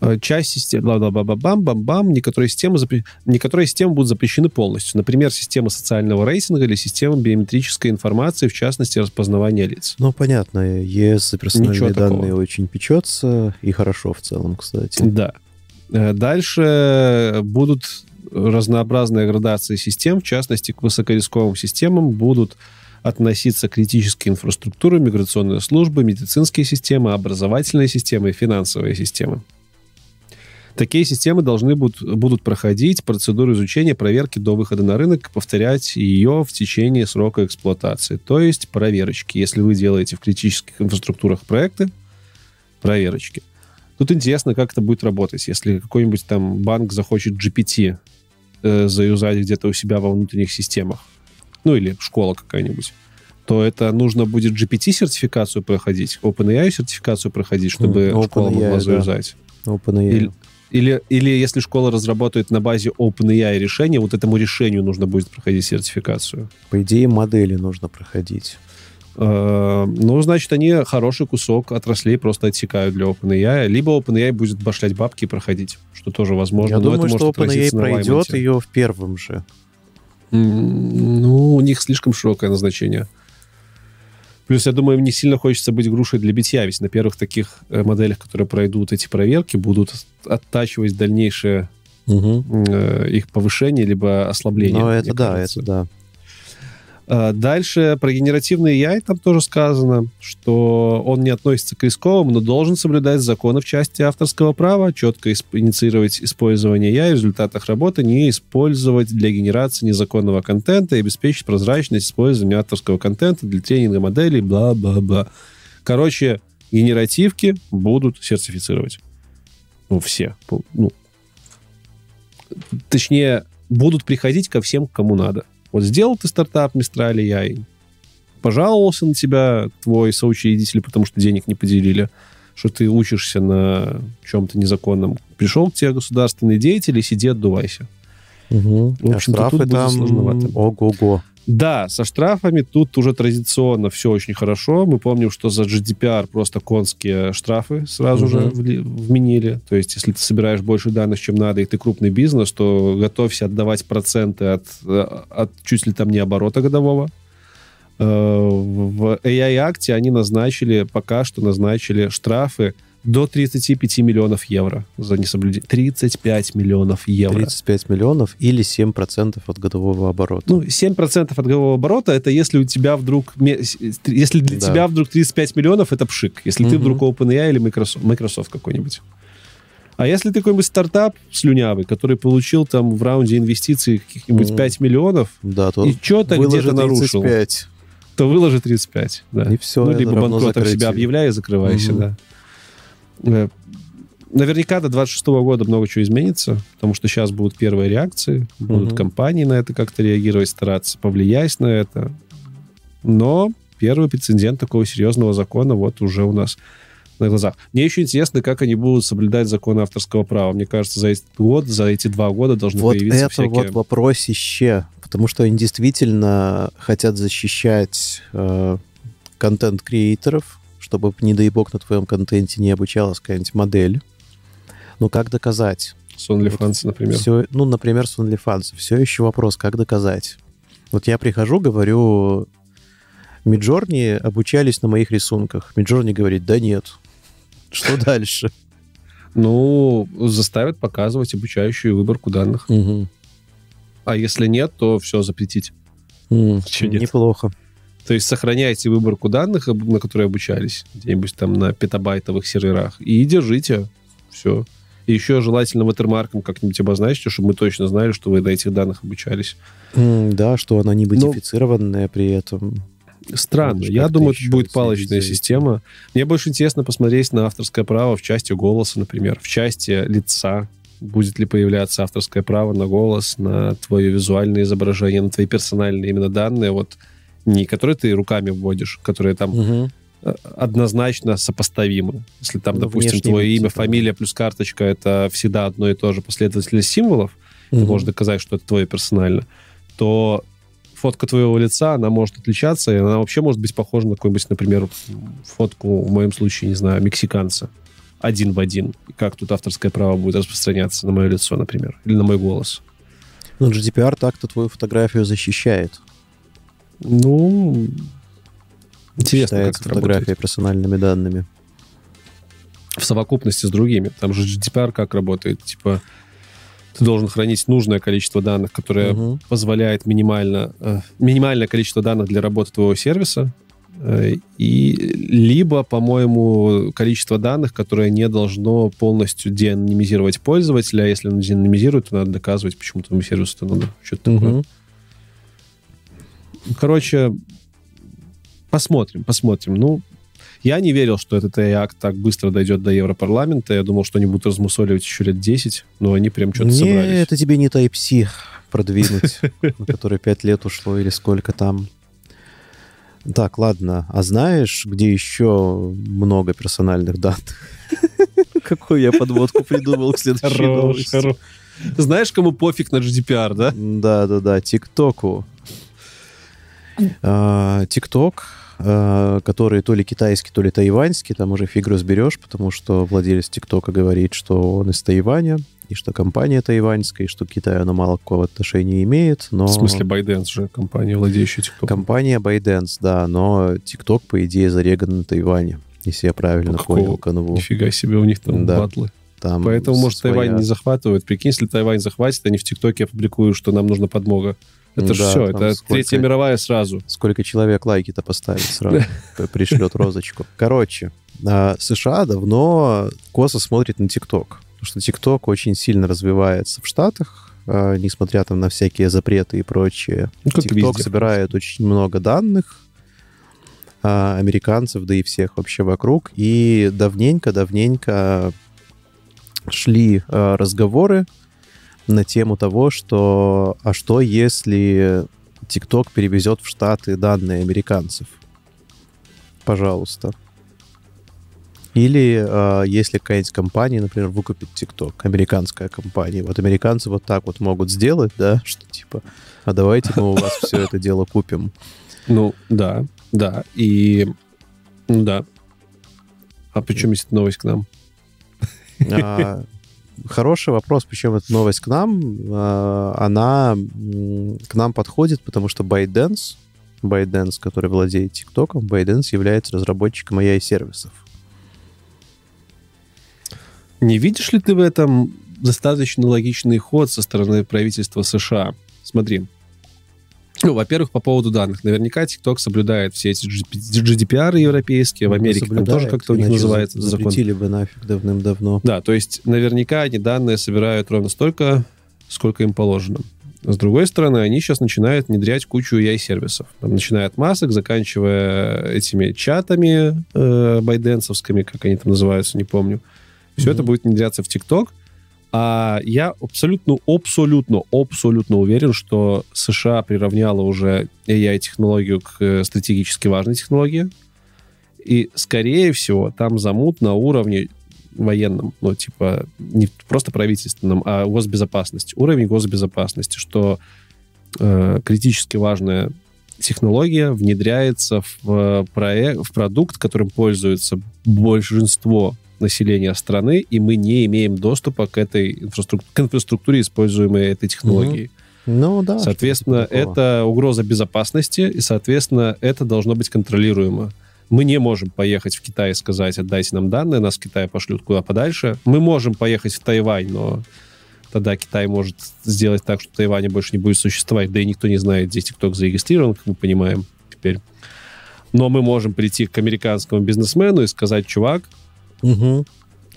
Э, часть систем, бла-бла-бла-бам, бам-бам, некоторые системы, запре... некоторые системы будут запрещены полностью. Например, система социального рейтинга или система биометрической информации, в частности, распознавания лиц. Ну, понятно, ЕС за персональные Ничего данные такого. очень печется, и хорошо в целом, кстати. Да. Э, дальше будут разнообразные градации систем, в частности, к высокорисковым системам будут относиться критические инфраструктуры, миграционные службы, медицинские системы, образовательные системы и финансовые системы. Такие системы должны будут, будут проходить процедуру изучения, проверки до выхода на рынок, повторять ее в течение срока эксплуатации. То есть проверочки. Если вы делаете в критических инфраструктурах проекты, проверочки. Тут интересно, как это будет работать. Если какой-нибудь там банк захочет GPT э, заюзать где-то у себя во внутренних системах, ну или школа какая-нибудь, то это нужно будет GPT-сертификацию проходить, OpenAI-сертификацию проходить, чтобы mm, школа могла да. заюзать. OpenAI. Или, или, или если школа разработает на базе OpenAI решение, вот этому решению нужно будет проходить сертификацию. По идее, модели нужно проходить. Uh, ну, значит, они хороший кусок отраслей просто отсекают для OpenAI, либо OpenAI будет башлять бабки и проходить, что тоже возможно. Я думаю, что OpenAI пройдет ее в первом же. Ну, у них слишком широкое назначение. Плюс, я думаю, им не сильно хочется быть грушей для битья, ведь на первых таких э, моделях, которые пройдут эти проверки, будут оттачивать дальнейшее угу. их повышение либо ослабление. Ну, это да, кажется. это да. А, дальше про генеративный AI там тоже сказано, что он не относится к рисковым, но должен соблюдать законы в части авторского права, четко инициировать использование AI в результатах работы, не использовать для генерации незаконного контента и обеспечить прозрачность использования авторского контента для тренинга моделей, бла-бла-бла. Короче, генеративки будут сертифицировать. Ну, все. Ну, точнее, будут приходить ко всем, кому надо. Вот сделал ты стартап Мистрали AI, пожаловался на тебя твой соучредитель, потому что денег не поделили, что ты учишься на чем-то незаконном. Пришел к тебе государственный деятель и сиди, отдувайся. Угу. В общем, а штрафы там ого-го. Да, со штрафами тут уже традиционно все очень хорошо. Мы помним, что за GDPR просто конские штрафы сразу угу. же вменили. То есть, если ты собираешь больше данных, чем надо, и ты крупный бизнес, то готовься отдавать проценты от, от чуть ли там не оборота годового. Э, в AI-акте они назначили, пока что назначили штрафы до 35 миллионов евро за несоблюдение. 35 миллионов евро. 35 миллионов или 7% от годового оборота. Ну, 7% от годового оборота, это если у тебя вдруг... Если для да. тебя вдруг 35 миллионов, это пшик. Если угу. ты вдруг OpenAI или Microsoft, Microsoft какой-нибудь. А если ты какой-нибудь стартап слюнявый, который получил там в раунде инвестиций каких-нибудь 5 миллионов, да, то и что-то где-то нарушил, то выложи 35. Да. И все. Ну, либо банкротом себя объявляй и закрывайся, угу. да. Э, наверняка до 26 года много чего изменится, потому что сейчас будут первые реакции, будут угу. компании на это как-то реагировать, стараться повлиять на это. Но первый прецедент такого серьезного закона вот уже у нас на глазах. Мне еще интересно, как они будут соблюдать законы авторского права. Мне кажется, за этот год, за эти два года должны вот появиться это всякие... вот вопросище, потому что они действительно хотят защищать э, контент-креаторов, чтобы, не дай бог, на твоем контенте не обучалась какая-нибудь модель. Но как доказать? С OnlyFans, вот например. Все, ну, например, с OnlyFans. Все еще вопрос, как доказать? Вот я прихожу, говорю, Миджорни обучались на моих рисунках. Миджорни говорит, да нет. Что *laughs* дальше? Ну, заставят показывать обучающую выборку данных. А если нет, то все запретить. Неплохо. То есть сохраняйте выборку данных, на которые обучались, где-нибудь там на петабайтовых серверах, и держите. Все. И еще желательно ватермарком как-нибудь обозначьте, чтобы мы точно знали, что вы на этих данных обучались. Mm, да, что она не модифицированная Но... при этом. Странно. Я думаю, это будет палочная система. Мне больше интересно посмотреть на авторское право в части голоса, например, в части лица. Будет ли появляться авторское право на голос, на твое визуальное изображение, на твои персональные именно данные, вот не которые ты руками вводишь, которые там угу. однозначно сопоставимы. Если там, ну, допустим, твое имя, типа. фамилия плюс карточка это всегда одно и то же последовательность символов, угу. ты можешь доказать, что это твое персонально, то фотка твоего лица, она может отличаться, и она вообще может быть похожа на какую-нибудь, например, фотку, в моем случае, не знаю, мексиканца. Один в один. И как тут авторское право будет распространяться на мое лицо, например, или на мой голос. Ну, GDPR так-то твою фотографию защищает. Ну, интересно, Считается как фотография работает. персональными данными. В совокупности с другими. Там же GDPR как работает? Типа, ты должен хранить нужное количество данных, которое угу. позволяет минимально, э, минимальное количество данных для работы твоего сервиса, э, и либо, по-моему, количество данных, которое не должно полностью деанонимизировать пользователя, а если он деанонимизирует, то надо доказывать, почему твоему сервису это надо. Что-то угу. такое. Короче, посмотрим, посмотрим. Ну, я не верил, что этот акт так быстро дойдет до Европарламента. Я думал, что они будут размусоливать еще лет 10, но они прям что-то собрались. это тебе не Type-C продвинуть, на который 5 лет ушло или сколько там. Так, ладно. А знаешь, где еще много персональных данных? *laughs* Какую я подводку придумал к следующей новости. Знаешь, кому пофиг на GDPR, да? Да, да, да, ТикТоку. А, ТикТок, а, который то ли китайский, то ли тайваньский, там уже фиг разберешь, потому что владелец ТикТока говорит, что он из Тайваня, и что компания тайваньская, и что к Китаю она мало какого отношения имеет, но... В смысле ByteDance же, компания, владеющая TikTok? Компания ByteDance, да, но TikTok, по идее, зареган на Тайване, если я правильно ну, понял канву. Нифига себе, у них там да. батлы. Там Поэтому, может, своя... Тайвань не захватывает. Прикинь, если Тайвань захватит, они в ТикТоке опубликуют, что нам нужна подмога. Это же да, все, это сколько, Третья мировая сразу. Сколько человек лайки-то поставит сразу, *laughs* пришлет розочку. Короче, а, США давно косо смотрит на ТикТок, потому что ТикТок очень сильно развивается в Штатах, а, несмотря там на всякие запреты и прочее. Ну, ТикТок собирает очень много данных, а, американцев, да и всех вообще вокруг. И давненько-давненько шли разговоры на тему того, что а что если TikTok перевезет в Штаты данные американцев? Пожалуйста. Или э, если какая-нибудь компания, например, выкупит TikTok, американская компания, вот американцы вот так вот могут сделать, да, *laughs* что типа, а давайте мы у вас все это дело купим. Ну, да, да, и, да. А почему есть новость к нам? Хороший вопрос, причем эта новость к нам, а, она к нам подходит, потому что ByteDance, ByteDance, который владеет TikTok, ByteDance является разработчиком AI-сервисов. Не видишь ли ты в этом достаточно логичный ход со стороны правительства США? Смотри, ну, во-первых, по поводу данных. Наверняка TikTok соблюдает все эти GDPR европейские, в Америке там тоже как-то у них называется закон. Бы нафиг давным-давно. Да, то есть наверняка они данные собирают ровно столько, сколько им положено. С другой стороны, они сейчас начинают внедрять кучу AI-сервисов. Начиная от масок, заканчивая этими чатами э, байденсовскими, как они там называются, не помню. Все mm-hmm. это будет внедряться в ТикТок. А я абсолютно, абсолютно, абсолютно уверен, что США приравняла уже AI-технологию к э, стратегически важной технологии. И, скорее всего, там замут на уровне военном, ну, типа, не просто правительственном, а госбезопасности. Уровень госбезопасности, что э, критически важная технология внедряется в, э, проект, в продукт, которым пользуется большинство населения страны, и мы не имеем доступа к этой инфраструктуре, к инфраструктуре, используемой этой технологией. Mm-hmm. Ну да. Соответственно, это угроза безопасности, и, соответственно, это должно быть контролируемо. Мы не можем поехать в Китай и сказать, отдайте нам данные, нас в Китай пошлют куда подальше. Мы можем поехать в Тайвань, но тогда Китай может сделать так, что Тайвань больше не будет существовать, да и никто не знает, где TikTok зарегистрирован, как мы понимаем теперь. Но мы можем прийти к американскому бизнесмену и сказать, чувак, угу.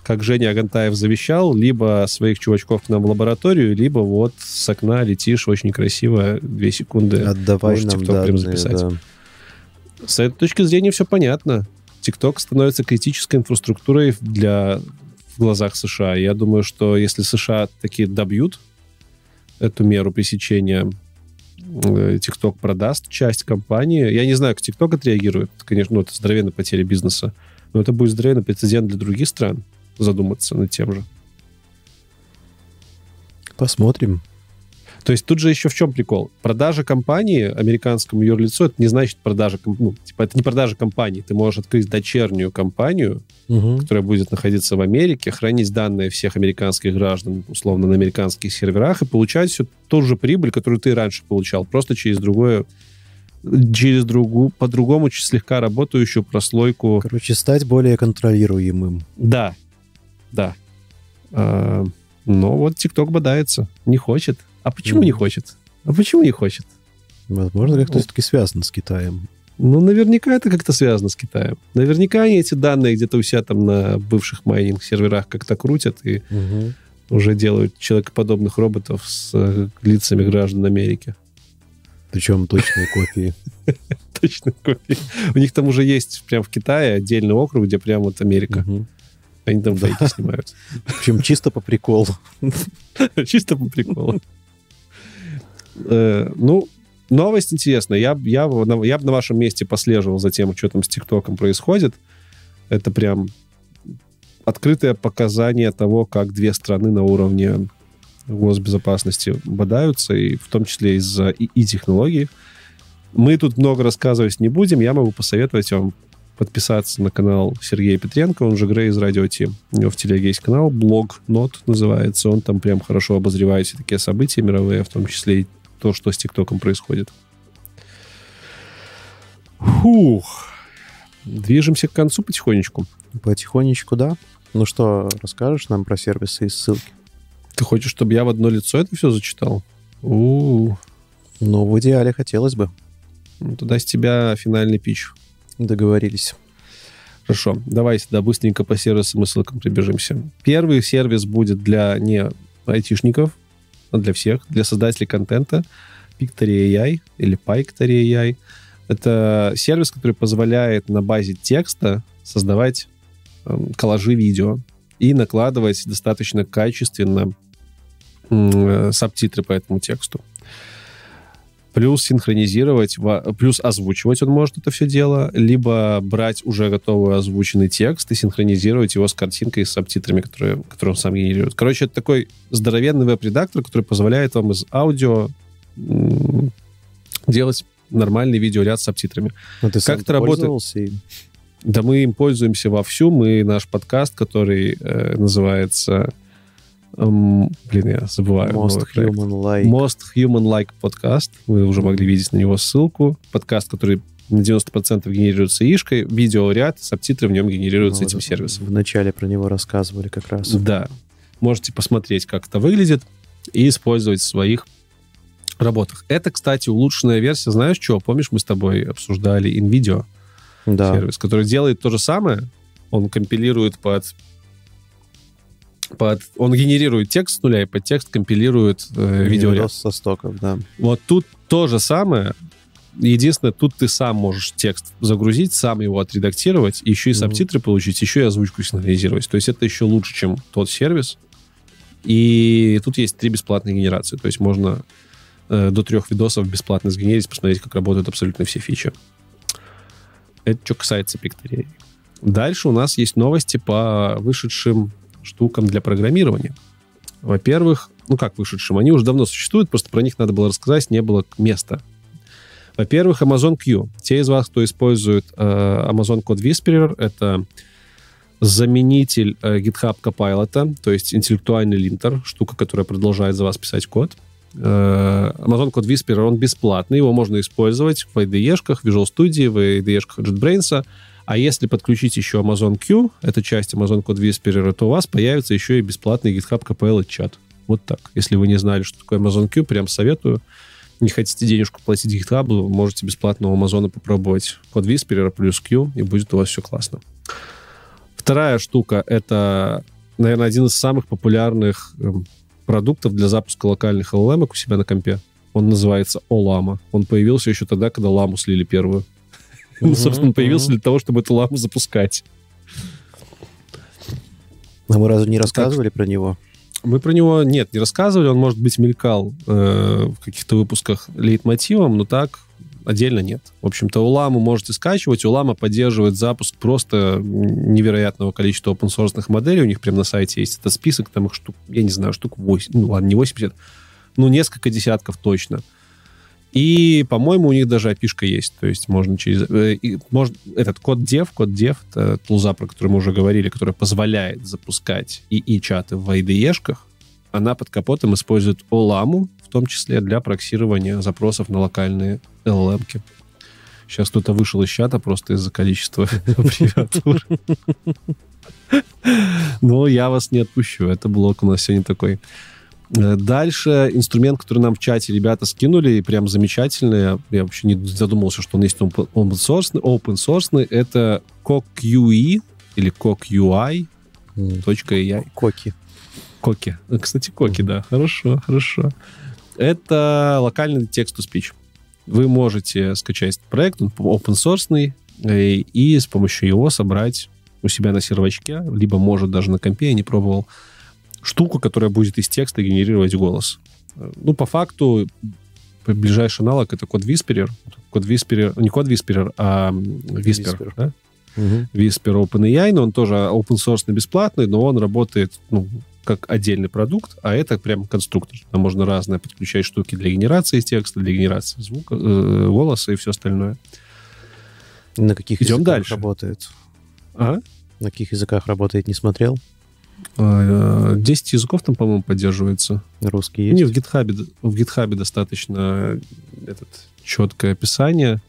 как Женя Агантаев завещал, либо своих чувачков к нам в лабораторию, либо вот с окна летишь очень красиво, две секунды. Отдавай можешь нам TikTok данные, прям записать. Да. С этой точки зрения все понятно. TikTok становится критической инфраструктурой для в глазах США. Я думаю, что если США таки добьют эту меру пресечения, э, TikTok продаст часть компании. Я не знаю, как TikTok отреагирует. Конечно, ну, это здоровенная потеря бизнеса. Но это будет здоровенный прецедент для других стран задуматься над тем же. Посмотрим. То есть тут же еще в чем прикол? Продажа компании американскому юрлицу, это не значит продажа, ну, типа, это не продажа компании. Ты можешь открыть дочернюю компанию, угу. которая будет находиться в Америке, хранить данные всех американских граждан, условно, на американских серверах и получать всю ту же прибыль, которую ты раньше получал, просто через другое через другую, по-другому слегка работающую прослойку. Короче, стать более контролируемым. Да, да. А, но вот TikTok бодается, не хочет. А почему mm. не хочет? А почему не хочет? Возможно, как-то ну, все-таки связано с Китаем. Ну, наверняка это как-то связано с Китаем. Наверняка они эти данные где-то у себя там на бывших майнинг-серверах как-то крутят и угу. уже делают человекоподобных роботов с э, лицами граждан Америки. Причем точные копии. *laughs* Точные копии. У них там уже есть прям в Китае отдельный округ, где прям вот Америка. Они там дайки снимают. Причем чисто по приколу. *laughs* Чисто по приколу. Э, ну, новость интересная. Я, я, я бы на вашем месте послеживал за тем, что там с ТикТоком происходит. Это прям открытое показание того, как две страны на уровне госбезопасности бодаются, и в том числе из-за и-технологий. Мы тут много рассказывать не будем. Я могу посоветовать вам подписаться на канал Сергея Петренко, он же Грей из Радио Тим. У него в телеге есть канал, блог Нот называется. Он там прям хорошо обозревает все такие события мировые, в том числе и то, что с ТикТоком происходит. Фух. Движемся к концу потихонечку. Потихонечку, да. Ну что, расскажешь нам про сервисы и ссылки? Ты хочешь, чтобы я в одно лицо это все зачитал? У-у-у. Ну, в идеале хотелось бы. Ну, тогда с тебя финальный пич. Договорились. Хорошо, давай сюда быстренько по сервисам и ссылкам прибежимся. Первый сервис будет для не айтишников, а для всех, для создателей контента. Pictory AI или Pictory AI. Это сервис, который позволяет на базе текста создавать э, коллажи видео и накладывать достаточно качественно э, субтитры по этому тексту. Плюс синхронизировать, плюс озвучивать он может это все дело, либо брать уже готовый озвученный текст и синхронизировать его с картинкой и с субтитрами, которые, которые он сам генерирует. Короче, это такой здоровенный веб-редактор, который позволяет вам из аудио делать нормальный видеоряд с субтитрами. Но ты как это работает? Да мы им пользуемся вовсю. Мы наш подкаст, который э, называется... Эм, блин, я забываю. Most Human Like. Most Human Like подкаст. Вы уже могли видеть на него ссылку. Подкаст, который на 90% генерируется ишкой, видеоряд, субтитры в нем генерируются ну, этим сервисом. Вначале про него рассказывали как раз. Да. Можете посмотреть, как это выглядит, и использовать в своих работах. Это, кстати, улучшенная версия. Знаешь что? Помнишь, мы с тобой обсуждали InVideo? Да. сервис, который делает то же самое. Он компилирует под под, он генерирует текст с нуля и под текст компилирует э, видеоряд. со стоков, да. Вот тут то же самое, единственное, тут ты сам можешь текст загрузить, сам его отредактировать, еще и субтитры mm-hmm. получить, еще и озвучку синхронизировать. То есть это еще лучше, чем тот сервис. И тут есть три бесплатные генерации. То есть можно э, до трех видосов бесплатно сгенерить, посмотреть, как работают абсолютно все фичи. Это что касается Pictory. Дальше у нас есть новости по вышедшим штукам для программирования. Во-первых, ну как вышедшим, они уже давно существуют, просто про них надо было рассказать, не было места. Во-первых, Amazon Q. Те из вас, кто использует э, Amazon Code Whisperer, это заменитель э, GitHub Copilot, то есть интеллектуальный линтер, штука, которая продолжает за вас писать код. Э, Amazon Code Whisperer, он бесплатный, его можно использовать в IDE-шках, Visual Studio, в IDE-шках JetBrains, а если подключить еще Amazon Q, это часть Amazon Code Whisperer, то у вас появится еще и бесплатный GitHub Copilot чат. Вот так. Если вы не знали, что такое Amazon Q, прям советую. Не хотите денежку платить GitHub, можете бесплатно у Amazon попробовать код Whisperer плюс Q, и будет у вас все классно. Вторая штука — это, наверное, один из самых популярных эм, продуктов для запуска локальных LLM у себя на компе. Он называется Olama. Он появился еще тогда, когда ламу слили первую. *laughs* Он, собственно, появился для того, чтобы эту ламу запускать. А мы разве не рассказывали про него? Мы про него, нет, не рассказывали. Он, может быть, мелькал э, в каких-то выпусках лейтмотивом, но так отдельно нет. В общем-то, Уламу можете скачивать. Улама поддерживает запуск просто невероятного количества open-source моделей. У них прямо на сайте есть этот список, там их штук, я не знаю, штук 8, ну ладно, не 80, ну несколько десятков точно. И, по-моему, у них даже api есть. То есть можно через... Э, может, этот код dev, код dev, это тулза, про который мы уже говорили, которая позволяет запускать ИИ-чаты в IDE-шках, она под капотом использует Оламу, в том числе для проксирования запросов на локальные LLM. -ки. Сейчас кто-то вышел из чата просто из-за количества *laughs* аббревиатур. Но я вас не отпущу. Это блок у нас сегодня такой Э, дальше инструмент, который нам в чате ребята скинули, и прям замечательный. Я вообще не задумывался, что он есть open source. Open source это CoQE или. .ai. Коки. Коки. Э, кстати, Коки, да. Хорошо, хорошо. Это локальный текст-to-speech. Вы можете скачать этот проект, он open source, э, и с помощью его собрать у себя на сервачке, либо, может, даже на компе, я не пробовал, штуку, которая будет из текста генерировать голос. Ну, по факту, ближайший аналог это код Whisperer. Код Whisperer, не код Whisperer, а Whisper. Whisper. Да? Угу. Whisper OpenAI, но он тоже open source бесплатный, но он работает ну, как отдельный продукт, а это прям конструктор. Там можно разные подключать штуки для генерации текста, для генерации звука, э, голоса и все остальное. На каких Идем языках дальше. работает? А? На каких языках работает, не смотрел? 10 а, языков там, по-моему, поддерживается. Русский есть? Не, в GitHub, в GitHub достаточно этот, четкое описание.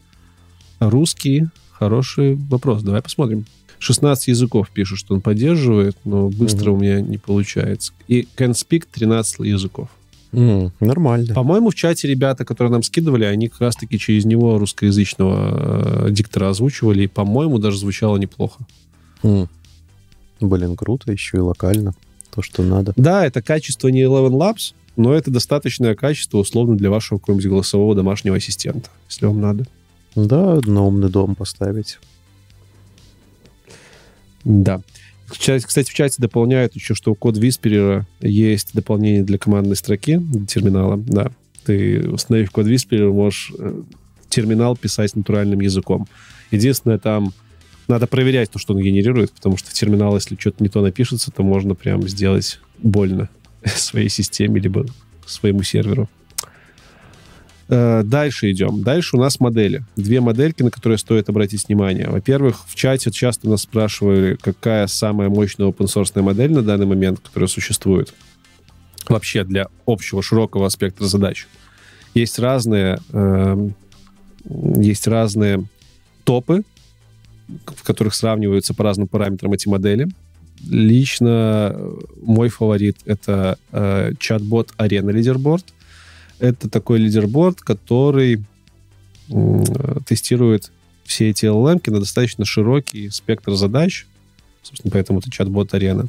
Русский, хороший вопрос. Давай посмотрим. 16 языков пишут, что он поддерживает, но быстро угу. у меня не получается. И can speak 13 языков. Mm, нормально. По-моему, в чате ребята, которые нам скидывали, они как раз-таки через него русскоязычного э, диктора озвучивали, и, по-моему, даже звучало неплохо. Mm. Блин, круто, еще и локально. То, что надо. Да, это качество не Eleven Labs, но это достаточное качество, условно, для вашего какого-нибудь голосового домашнего ассистента, если вам надо. Да, на умный дом поставить. Да. Кстати, в чате дополняют еще, что у код Whisperer есть дополнение для командной строки, для терминала. Да. Ты, установив код Whisperer, можешь э, терминал писать натуральным языком. Единственное, там надо проверять то, что он генерирует, потому что в терминал, если что-то не то напишется, то можно прям сделать больно *laughs* своей системе, либо своему серверу. Э, дальше идем. Дальше у нас модели. Две модельки, на которые стоит обратить внимание. Во-первых, в чате часто нас спрашивали, какая самая мощная open source модель на данный момент, которая существует вообще для общего широкого спектра задач. Есть разные, э, есть разные топы в которых сравниваются по разным параметрам эти модели. Лично э, мой фаворит — это э, чат-бот Arena Leaderboard. Это такой лидерборд, который э, тестирует все эти LLM на достаточно широкий спектр задач. Собственно, поэтому это чат-бот Arena.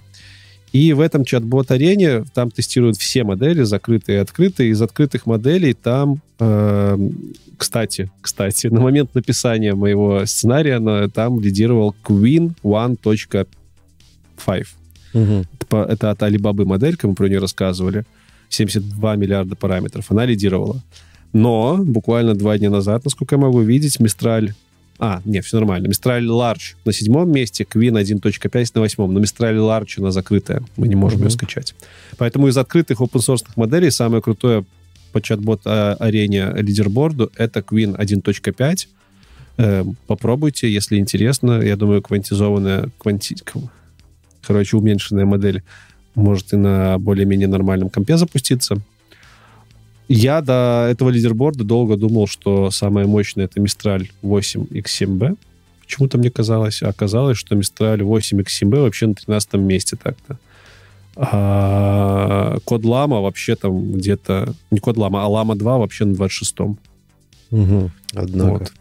И в этом чат-бот-арене там тестируют все модели, закрытые и открытые. Из открытых моделей там, э, кстати, кстати, *laughs* на момент написания моего сценария на, там лидировал Queen 1.5. Угу. Это, это от Alibaba моделька, мы про нее рассказывали. 72 миллиарда параметров. Она лидировала. Но буквально два дня назад, насколько я могу видеть, Мистраль а, нет, все нормально. Мистраль Large на седьмом месте, Queen 1.5 на восьмом. Но Мистраль Large она закрытая. Мы не можем mm-hmm. ее скачать. Поэтому из открытых open source моделей самое крутое по чат-бот-арене лидерборду это Queen 1.5. Э, попробуйте, если интересно. Я думаю, квантизованная, кванти... короче, уменьшенная модель может и на более-менее нормальном компе запуститься. Я до этого лидерборда долго думал, что самая мощная это Mistral 8 X7B. Почему-то мне казалось, а оказалось, что Mistral 8 X7B вообще на 13 месте так-то. А Код Лама вообще там где-то... Не Код Лама, а Лама 2 вообще на 26-м. Угу, однако. Вот.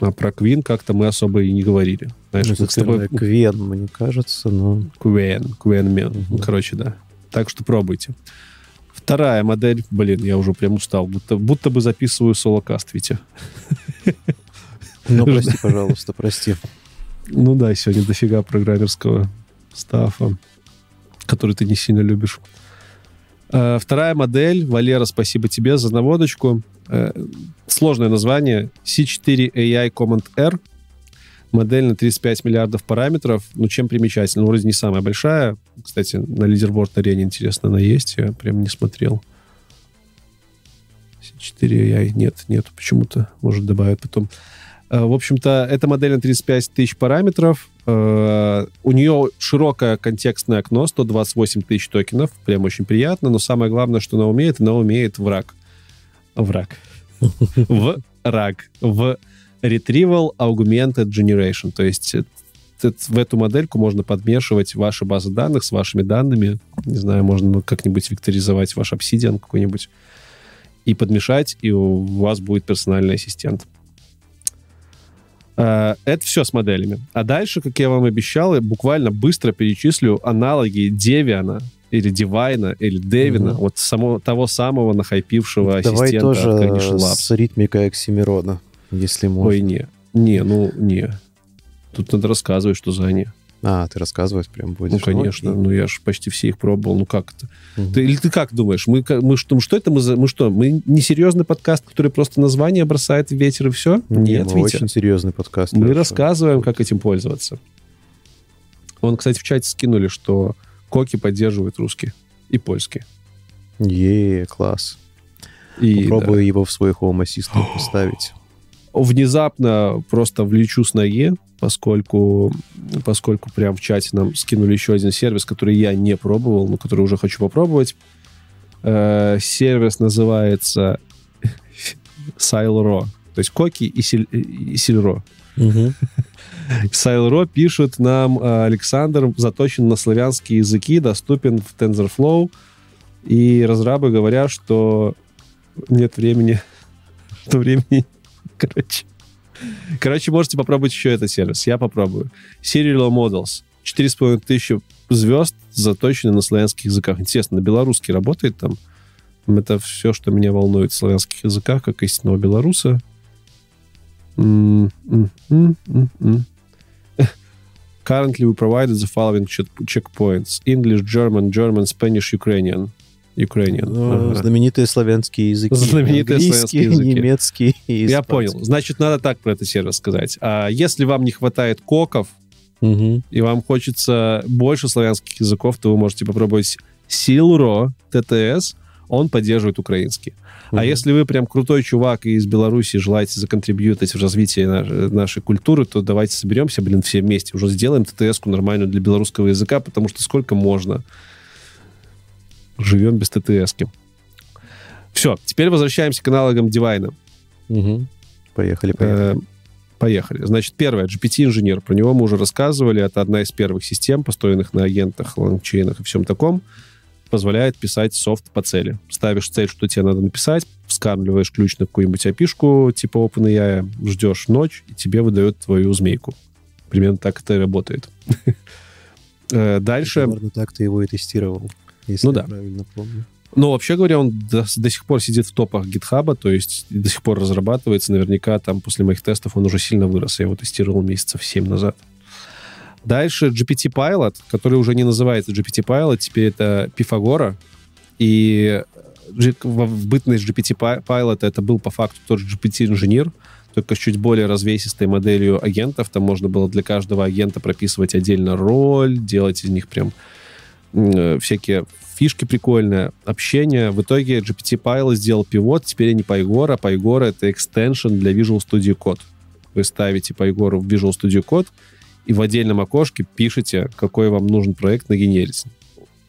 А про Квин как-то мы особо и не говорили. Знаешь, ну, с тобой... Квен, мне кажется, но... Квен, Квен, угу. короче, да. Так что пробуйте. Вторая модель, блин, я уже прям устал, будто, будто бы записываю соло-каст, Витя. Ну, *laughs* прости, пожалуйста, прости. Ну да, сегодня дофига программерского стафа, который ты не сильно любишь. Э, вторая модель, Валера, спасибо тебе за наводочку. Э, сложное название. C4 AI Command R — Модель на 35 миллиардов параметров. Ну, чем примечательна? Ну, вроде не самая большая. Кстати, на лидерборд арене, интересно, она есть. Я прям не смотрел. 4 AI. Нет, нет, почему-то. Может, добавят потом. А, в общем-то, эта модель на 35 тысяч параметров. А, у нее широкое контекстное окно, 128 тысяч токенов. Прям очень приятно. Но самое главное, что она умеет, она умеет враг. Враг. *laughs* В раг. В Retrieval Augmented Generation. То есть в эту модельку можно подмешивать ваши базы данных с вашими данными. Не знаю, можно как-нибудь векторизовать ваш Obsidian какой-нибудь и подмешать, и у вас будет персональный ассистент. А, это все с моделями. А дальше, как я вам обещал, я буквально быстро перечислю аналоги Devian или Дивайна, или Девина, угу. вот само, того самого нахайпившего Давай ассистента тоже Cognition Labs. с ритмикой Оксимирона если можно. Ой, не. Не, ну, не. Тут надо рассказывать, что за они. А, ты рассказывать прям будешь? Ну, конечно. Ну, я же почти все их пробовал. Ну, как это? Угу. Ты, или ты как думаешь? Мы, мы, что, что это мы за... Мы что? Мы несерьезный подкаст, который просто название бросает в ветер и все? Нет, мы Витя. очень серьезный подкаст. Мы хорошо. рассказываем, как этим пользоваться. Он, кстати, в чате скинули, что Коки поддерживает русский и польский. Е, класс. И, Попробую да. его в свой Home Assistant *gasps* поставить внезапно просто влечу с ноги, поскольку, поскольку прям в чате нам скинули еще один сервис, который я не пробовал, но который уже хочу попробовать. Э, сервис называется *laughs* Sailro, то есть Коки и, Силь, и Сильро. Угу. Пишет нам э, Александр, заточен на славянские языки, доступен в TensorFlow, и разрабы говорят, что нет времени, что *laughs* времени Короче. Короче, можете попробовать еще этот сервис. Я попробую. Serial Models. 4,5 тысячи звезд заточены на славянских языках. Интересно, на белорусский работает там? Это все, что меня волнует в славянских языках, как истинного белоруса. Currently we provided the following checkpoints. English, German, German, Spanish, Ukrainian. Ukrainian. Ну, ага. Знаменитые славянские языки. Знаменитые славянские языки. немецкий и Я понял. Значит, надо так про этот сервис сказать. А если вам не хватает коков, угу. и вам хочется больше славянских языков, то вы можете попробовать Silro TTS. Он поддерживает украинский. Uh-huh. А если вы прям крутой чувак и из Беларуси желаете законтрибьютить в развитие нашей, нашей культуры, то давайте соберемся, блин, все вместе. Уже сделаем ТТС-ку нормальную для белорусского языка, потому что сколько можно живем без ТТСки. Все, теперь возвращаемся к аналогам Дивайна. Угу. Поехали, поехали. Э, поехали. Значит, первое, GPT-инженер. Про него мы уже рассказывали. Это одна из первых систем, построенных на агентах, лангчейнах и всем таком. Позволяет писать софт по цели. Ставишь цель, что тебе надо написать, вскармливаешь ключ на какую-нибудь опишку типа OpenAI, ждешь ночь, и тебе выдает твою змейку. Примерно так это и работает. *laughs* Э, дальше... Так ты его и тестировал, если ну, я да. правильно помню. Но вообще говоря, он до, до сих пор сидит в топах гитхаба, то есть до сих пор разрабатывается. Наверняка там после моих тестов он уже сильно вырос. Я его тестировал месяцев 7 назад. Дальше GPT Pilot, который уже не называется GPT Pilot, теперь это Пифагора. И в бытность GPT Pilot это был по факту тот же GPT-инженер, только с чуть более развесистой моделью агентов. Там можно было для каждого агента прописывать отдельно роль, делать из них прям э, всякие фишки прикольные, общение. В итоге GPT Pilot сделал пивот, теперь не PyGore, а PyGore — это экстеншн для Visual Studio Code. Вы ставите PyGore в Visual Studio Code и в отдельном окошке пишете, какой вам нужен проект нагенерить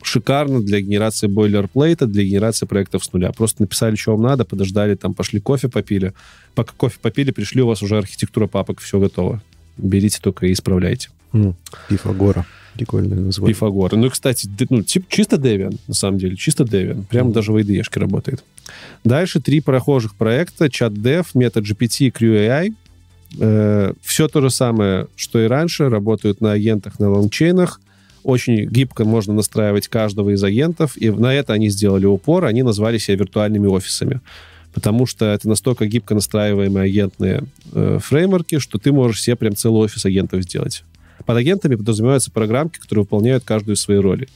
шикарно для генерации бойлерплейта, для генерации проектов с нуля. Просто написали, что вам надо, подождали, там пошли кофе попили. Пока кофе попили, пришли, у вас уже архитектура папок, все готово. Берите только и исправляйте. Mm, Пифагора. Прикольное название. Пифагора. Ну, кстати, ну, тип, чисто Debian, на самом деле. Чисто Debian. Прямо mm. даже в IDE работает. Дальше три прохожих проекта. ChatDev, MetaGPT и QAI. Э, все то же самое, что и раньше. Работают на агентах, на лонгчейнах очень гибко можно настраивать каждого из агентов, и на это они сделали упор, они назвали себя виртуальными офисами. Потому что это настолько гибко настраиваемые агентные э, фреймворки, что ты можешь себе прям целый офис агентов сделать. Под агентами подразумеваются программки, которые выполняют каждую своей роли.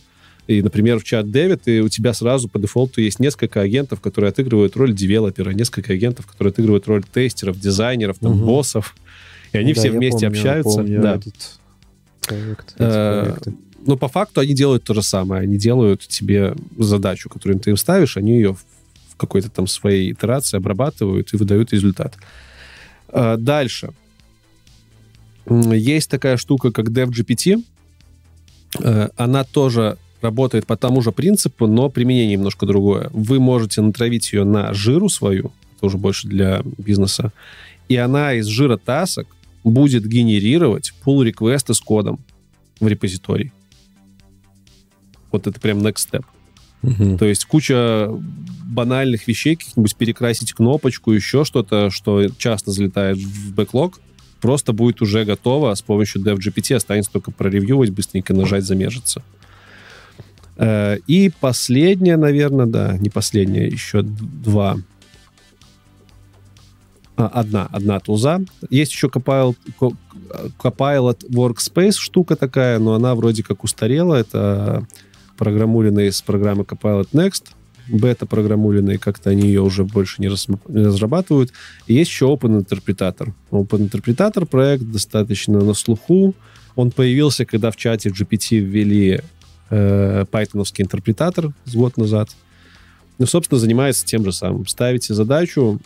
И, например, в чат Дэвид, и у тебя сразу по дефолту есть несколько агентов, которые отыгрывают роль девелопера, несколько агентов, которые отыгрывают роль тестеров, дизайнеров, там, угу. боссов. И они да, все вместе помню, общаются. Помню да. этот проект, э, но по факту они делают то же самое. Они делают тебе задачу, которую ты им ставишь, они ее в какой-то там своей итерации обрабатывают и выдают результат. А, дальше. Есть такая штука, как DevGPT. А, она тоже работает по тому же принципу, но применение немножко другое. Вы можете натравить ее на жиру свою, это уже больше для бизнеса, и она из жира тасок будет генерировать pull реквесты с кодом в репозиторий. Вот это прям next step. Угу. То есть куча банальных вещей, как-нибудь перекрасить кнопочку, еще что-то, что часто залетает в бэклог, просто будет уже готово с помощью DevGPT, останется только проревьювать, быстренько нажать, замержиться. Э, и последнее, наверное, да, не последнее, еще два. А, одна, одна туза. Есть еще Copilot, Copilot Workspace штука такая, но она вроде как устарела. Это программулиной из программы Copilot Next, бета-программулиной, как-то они ее уже больше не, разрабатывают. И есть еще Open Interpretator. Open Interpretator проект достаточно на слуху. Он появился, когда в чате GPT ввели э, пайтоновский интерпретатор с год назад. Ну, собственно, занимается тем же самым. Ставите задачу,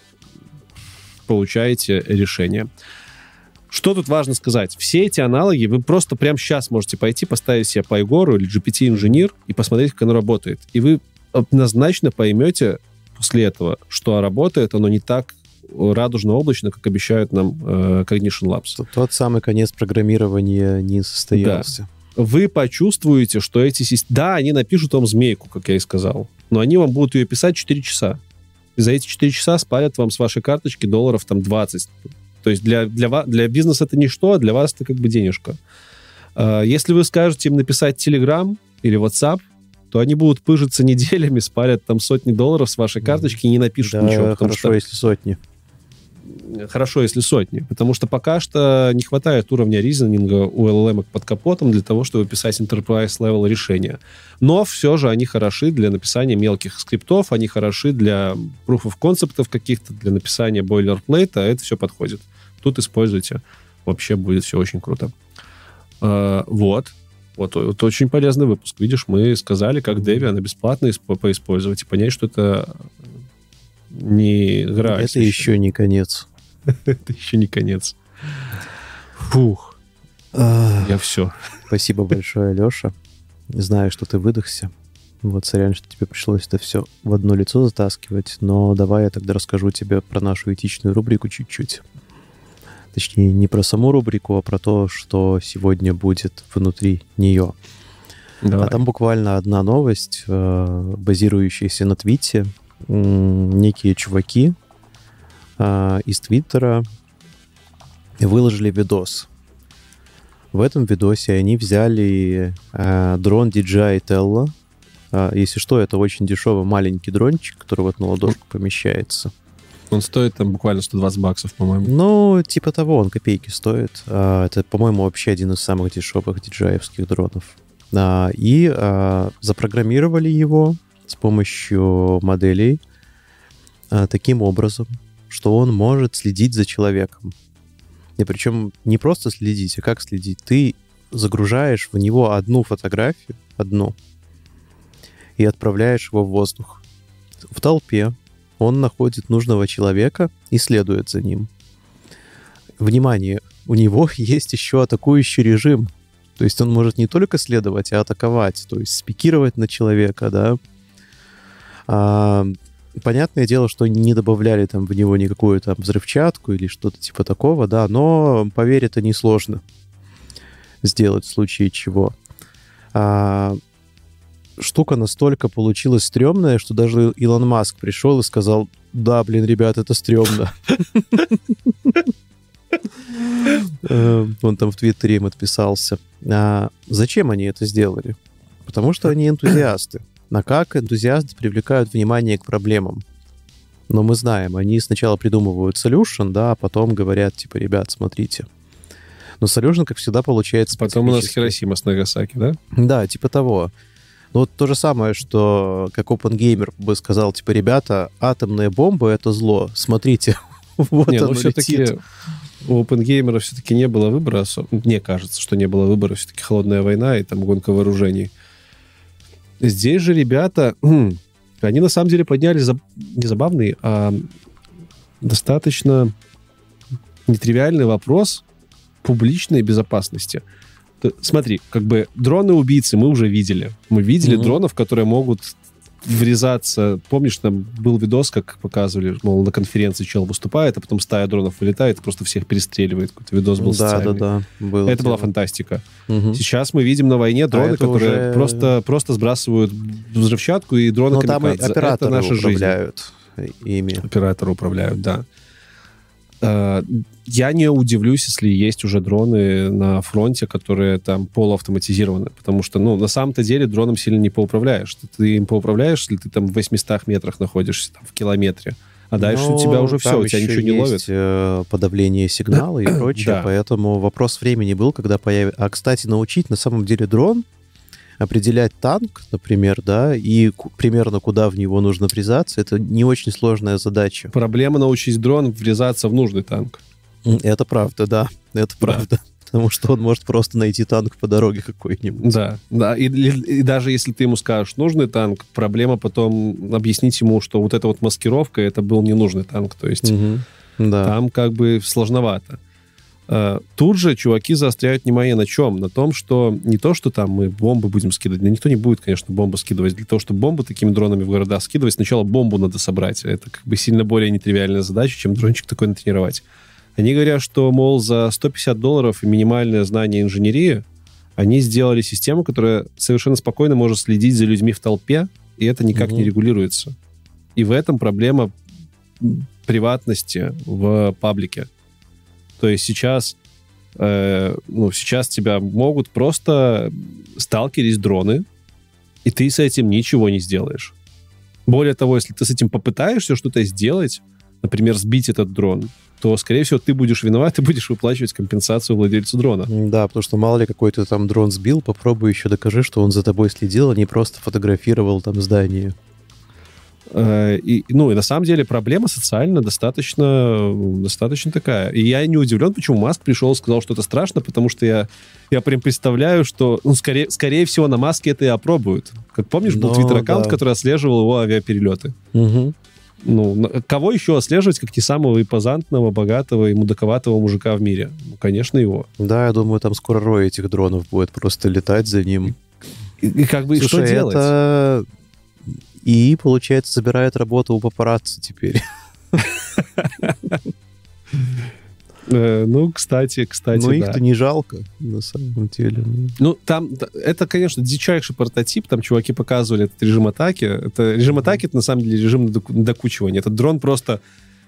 получаете решение. Что тут важно сказать? Все эти аналоги вы просто прямо сейчас можете пойти, поставить себе PyGore или GPT-инженер и посмотреть, как оно работает. И вы однозначно поймете после этого, что работает оно не так радужно-облачно, как обещают нам э, Cognition Labs. Тот самый конец программирования не состоялся. Да. Вы почувствуете, что эти системы... Да, они напишут вам змейку, как я и сказал, но они вам будут ее писать 4 часа. И за эти 4 часа спалят вам с вашей карточки долларов там 20 то есть для, для, для бизнеса это ничто, а для вас это как бы денежка. А, если вы скажете им написать Telegram или WhatsApp, то они будут пыжиться неделями, спалят там сотни долларов с вашей карточки и не напишут да, ничего. Хорошо, что... если сотни. Хорошо, если сотни. Потому что пока что не хватает уровня ризининга у LLM под капотом для того, чтобы писать enterprise level решения. Но все же они хороши для написания мелких скриптов, они хороши для proof of concept каких-то, для написания boilerplate, а это все подходит. Тут используйте. Вообще будет все очень круто. А, вот. Вот, это очень полезный выпуск. Видишь, мы сказали, как Debian бесплатно исп- поиспользовать и понять, что это не игра. Это еще не конец. *laughs* это еще не конец. Фух. Я все. Спасибо большое, Леша. Знаю, что ты выдохся. Вот, сорян, что тебе пришлось это все в одно лицо затаскивать, но давай я тогда расскажу тебе про нашу этичную рубрику чуть-чуть. Точнее, не про саму рубрику, а про то, что сегодня будет внутри нее. Давай. А там буквально одна новость, э, базирующаяся на твите. Некие чуваки э, из Твиттера выложили видос. В этом видосе они взяли э, дрон DJI Tello. Э, если что, это очень дешевый маленький дрончик, который вот на ладошку помещается. Он стоит там буквально 120 баксов, по-моему. Ну, типа того, он копейки стоит. Э, это, по-моему, вообще один из самых дешевых DJI-евских дронов. Э, и э, запрограммировали его с помощью моделей таким образом, что он может следить за человеком. И причем не просто следить, а как следить. Ты загружаешь в него одну фотографию, одну, и отправляешь его в воздух. В толпе он находит нужного человека и следует за ним. Внимание, у него *laughs* есть еще атакующий режим. То есть он может не только следовать, а атаковать, то есть спикировать на человека, да. А, Понятное дело, что не добавляли там в него никакую там взрывчатку или что-то типа такого, да, но, поверь, это несложно сделать в случае чего. А, штука настолько получилась стрёмная, что даже Илон Маск пришел и сказал, да, блин, ребят, это стрёмно. Э, он там в Твиттере им отписался. А зачем они это сделали? Потому что они энтузиасты на как энтузиасты привлекают внимание к проблемам. Но мы знаем, они сначала придумывают solution, да, а потом говорят, типа, ребят, смотрите. Но solution, как всегда, получается Потом у нас Хиросима с Нагасаки, да? Да, типа того. Ну, вот то же самое, что как OpenGamer бы сказал, типа, ребята, атомная бомба — это зло. Смотрите, *laughs* вот не, ну, все-таки у OpenGamer все-таки не было выбора. Мне кажется, что не было выбора. Все-таки холодная война и там гонка вооружений. Здесь же ребята, они на самом деле подняли за, не забавный, а достаточно нетривиальный вопрос публичной безопасности. Смотри, как бы дроны-убийцы мы уже видели. Мы видели mm-hmm. дронов, которые могут врезаться. Помнишь, там был видос, как показывали, мол, на конференции чел выступает, а потом стая дронов вылетает просто всех перестреливает. Какой-то видос был Да, да, да. Было это была фантастика. Угу. Сейчас мы видим на войне дроны, а которые уже... просто, просто сбрасывают взрывчатку и дроны Но там и операторы это наша управляют жизнь. ими. Операторы управляют, да. Я не удивлюсь, если есть уже дроны на фронте, которые там полуавтоматизированы, потому что, ну, на самом-то деле дроном сильно не поуправляешь. Ты им поуправляешь, если ты там в 800 метрах находишься, там, в километре, а дальше Но у тебя уже все, у тебя ничего не ловит. Э, подавление сигнала и *clears throat* прочее, да. поэтому вопрос времени был, когда появится... А, кстати, научить на самом деле дрон определять танк, например, да, и примерно куда в него нужно врезаться, это не очень сложная задача. Проблема научить дрон врезаться в нужный танк. Это правда, да, это правда. Да. Потому что он может просто найти танк по дороге какой-нибудь. Да, да. И, и, и даже если ты ему скажешь нужный танк, проблема потом объяснить ему, что вот эта вот маскировка, это был ненужный танк. То есть угу. да. там как бы сложновато. Э, тут же чуваки заостряют внимание на чем? На том, что не то, что там мы бомбы будем скидывать, да никто не будет, конечно, бомбы скидывать. Для того, чтобы бомбы такими дронами в города скидывать, сначала бомбу надо собрать. Это как бы сильно более нетривиальная задача, чем дрончик такой натренировать. Они говорят, что, мол, за 150 долларов и минимальное знание инженерии они сделали систему, которая совершенно спокойно может следить за людьми в толпе, и это никак угу. не регулируется. И в этом проблема приватности в паблике. То есть сейчас, э, ну, сейчас тебя могут просто сталкерить дроны, и ты с этим ничего не сделаешь. Более того, если ты с этим попытаешься что-то сделать, например, сбить этот дрон, то, скорее всего, ты будешь виноват и будешь выплачивать компенсацию владельцу дрона. Да, потому что мало ли какой-то там дрон сбил, попробуй еще докажи, что он за тобой следил, а не просто фотографировал там здание. Э, и, ну, и на самом деле проблема социально достаточно, достаточно такая. И я не удивлен, почему Маск пришел и сказал, что это страшно, потому что я, я прям представляю, что, ну, скорее, скорее всего, на Маске это и опробуют. Как помнишь, был твиттер-аккаунт, да. который отслеживал его авиаперелеты. Угу. Ну, кого еще отслеживать, как не самого импозантного, богатого и мудаковатого мужика в мире? Ну, конечно, его. Да, я думаю, там скоро рой этих дронов будет просто летать за ним. И, и как бы Слушай, что делать? это и, получается, забирает работу у папарацци теперь. *laughs* Э, ну, кстати, кстати, Ну, их-то не жалко, на самом деле. Ну, там, это, конечно, дичайший прототип, там чуваки показывали этот режим атаки. Это режим атаки, это, на самом деле, режим докучивания. Этот дрон просто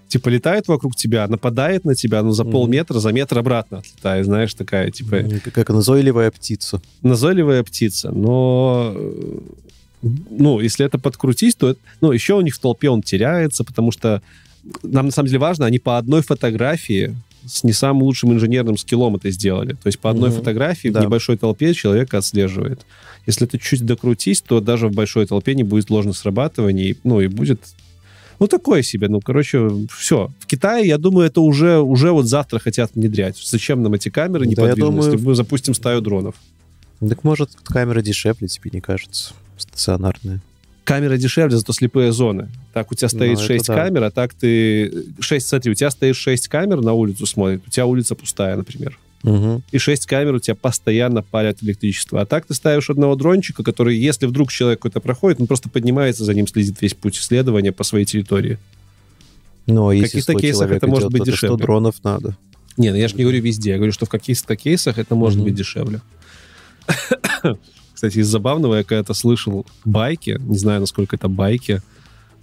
типа летает вокруг тебя, нападает на тебя, ну за mm-hmm. полметра, за метр обратно отлетает, знаешь, такая, типа... Как назойливая птица. Назойливая птица, но... Э, ну, если это подкрутить, то... Ну, еще у них в толпе он теряется, потому что нам на самом деле важно, они по одной фотографии с не самым лучшим инженерным скиллом это сделали. То есть по одной mm-hmm. фотографии да. в небольшой толпе человека отслеживает. Если это чуть докрутить, то даже в большой толпе не будет ложных срабатываний, ну и будет ну, такое себе. Ну, короче, все. В Китае, я думаю, это уже, уже вот завтра хотят внедрять. Зачем нам эти камеры неподвижные, да, думаю... мы запустим стаю дронов? Так может, камера дешевле, тебе не кажется? Стационарная. Камера дешевле, зато слепые зоны. Так у тебя стоит ну, 6 да. камер, а так ты... 6, смотри, у тебя стоит 6 камер на улицу смотрит, у тебя улица пустая, например. Угу. И 6 камер у тебя постоянно палят электричество. А так ты ставишь одного дрончика, который, если вдруг человек какой-то проходит, он просто поднимается, за ним следит весь путь исследования по своей территории. Но в каких-то кейсах это может быть дешевле. Что дронов надо. Не, ну я же не говорю везде. Я говорю, что в каких-то кейсах это может угу. быть дешевле. Кстати, из забавного я когда-то слышал байки, не знаю, насколько это байки,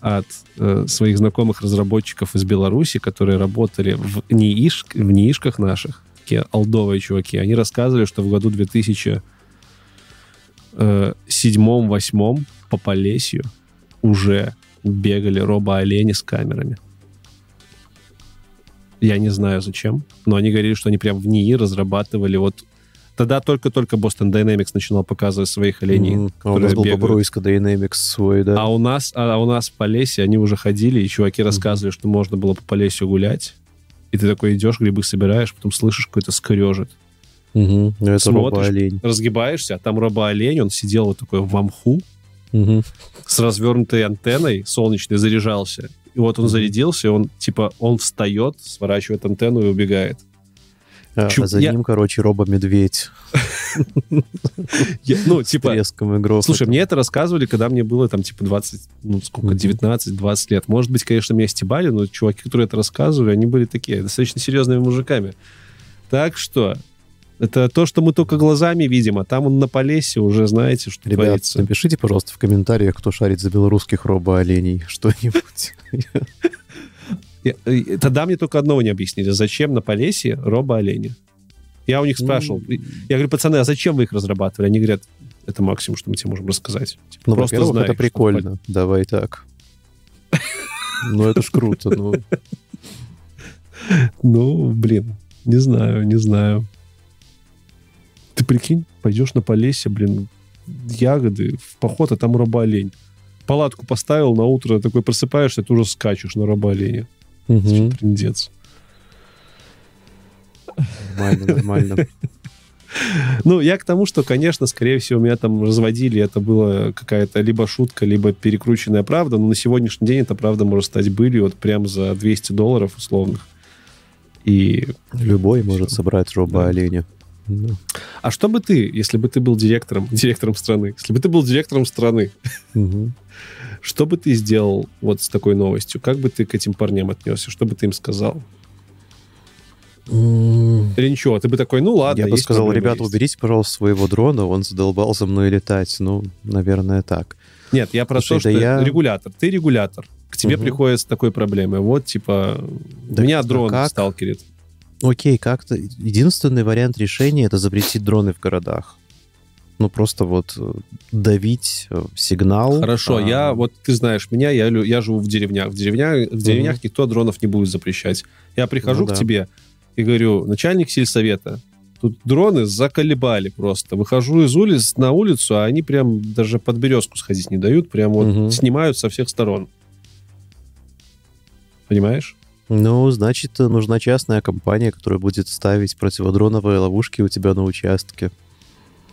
от э, своих знакомых разработчиков из Беларуси, которые работали в, НИИш, в НИИшках наших, такие алдовые чуваки. Они рассказывали, что в году 2007-2008 э, по Полесью уже бегали робо-олени с камерами. Я не знаю зачем, но они говорили, что они прям в НИИ разрабатывали вот Тогда только-только Boston Dynamics начинал показывать своих оленей. Mm, а у нас был Бобруйска Dynamics свой, да. А у нас, а, у нас по лесе они уже ходили, и чуваки mm. рассказывали, что можно было по Полесью гулять. И ты такой идешь, грибы собираешь, потом слышишь какой-то скрежет. Угу. Это Смотришь, разгибаешься, а там робо-олень, он сидел вот такой в амху угу. с развернутой антенной солнечной, заряжался. И вот он зарядился, и он, типа, он встает, сворачивает антенну и убегает. А, Чу... а за я... ним, короче, робо-медведь. Ну, типа... Слушай, мне это рассказывали, когда мне было там, типа, 20, ну, сколько, 19-20 лет. Может быть, конечно, меня стебали, но чуваки, которые это рассказывали, они были такие, достаточно серьезными мужиками. Так что, это то, что мы только глазами видим, а там он на Полесе уже знаете, что Ребят, творится. напишите, пожалуйста, в комментариях, кто шарит за белорусских робо-оленей, что-нибудь. Тогда мне только одного не объяснили. Зачем на Полесье робо-олени? Я у них спрашивал. Mm. Я говорю, пацаны, а зачем вы их разрабатывали? Они говорят, это максимум, что мы тебе можем рассказать. Типа, ну, просто знаешь, это прикольно. Что... Давай так. Ну, это ж круто. Ну. ну, блин, не знаю, не знаю. Ты прикинь, пойдешь на Полесье, блин, ягоды, в поход, а там робо-олень. Палатку поставил, на утро такой просыпаешься, ты уже скачешь на робо-оленя. Угу. Трындец. Нормально, нормально. *laughs* Ну, я к тому, что, конечно, скорее всего, меня там разводили, это была какая-то либо шутка, либо перекрученная правда, но на сегодняшний день эта правда может стать былью вот прям за 200 долларов условных. И... Любой может собрать робо-оленя. Да. А что бы ты, если бы ты был директором, директором страны, если бы ты был директором страны, угу. Что бы ты сделал вот с такой новостью? Как бы ты к этим парням отнесся? Что бы ты им сказал? Или ничего, ты бы такой, ну ладно. Я бы сказал, ребята, есть. уберите, пожалуйста, своего дрона, он задолбал за мной летать. Ну, наверное, так. Нет, я про Слушай, то, что я... регулятор. Ты регулятор. К тебе угу. приходят с такой проблемой. Вот, типа, да меня дрон как? сталкерит. Окей, как-то. Единственный вариант решения — это запретить дроны в городах ну, просто вот э, давить э, сигнал. Хорошо, а... я, вот ты знаешь меня, я, я живу в деревнях. В деревнях, в деревнях mm-hmm. никто дронов не будет запрещать. Я прихожу ну, к да. тебе и говорю, начальник сельсовета, тут дроны заколебали просто. Выхожу из улиц на улицу, а они прям даже под березку сходить не дают, прям вот угу. снимают со всех сторон. Понимаешь? Ну, значит, нужна частная компания, которая будет ставить противодроновые ловушки у тебя на участке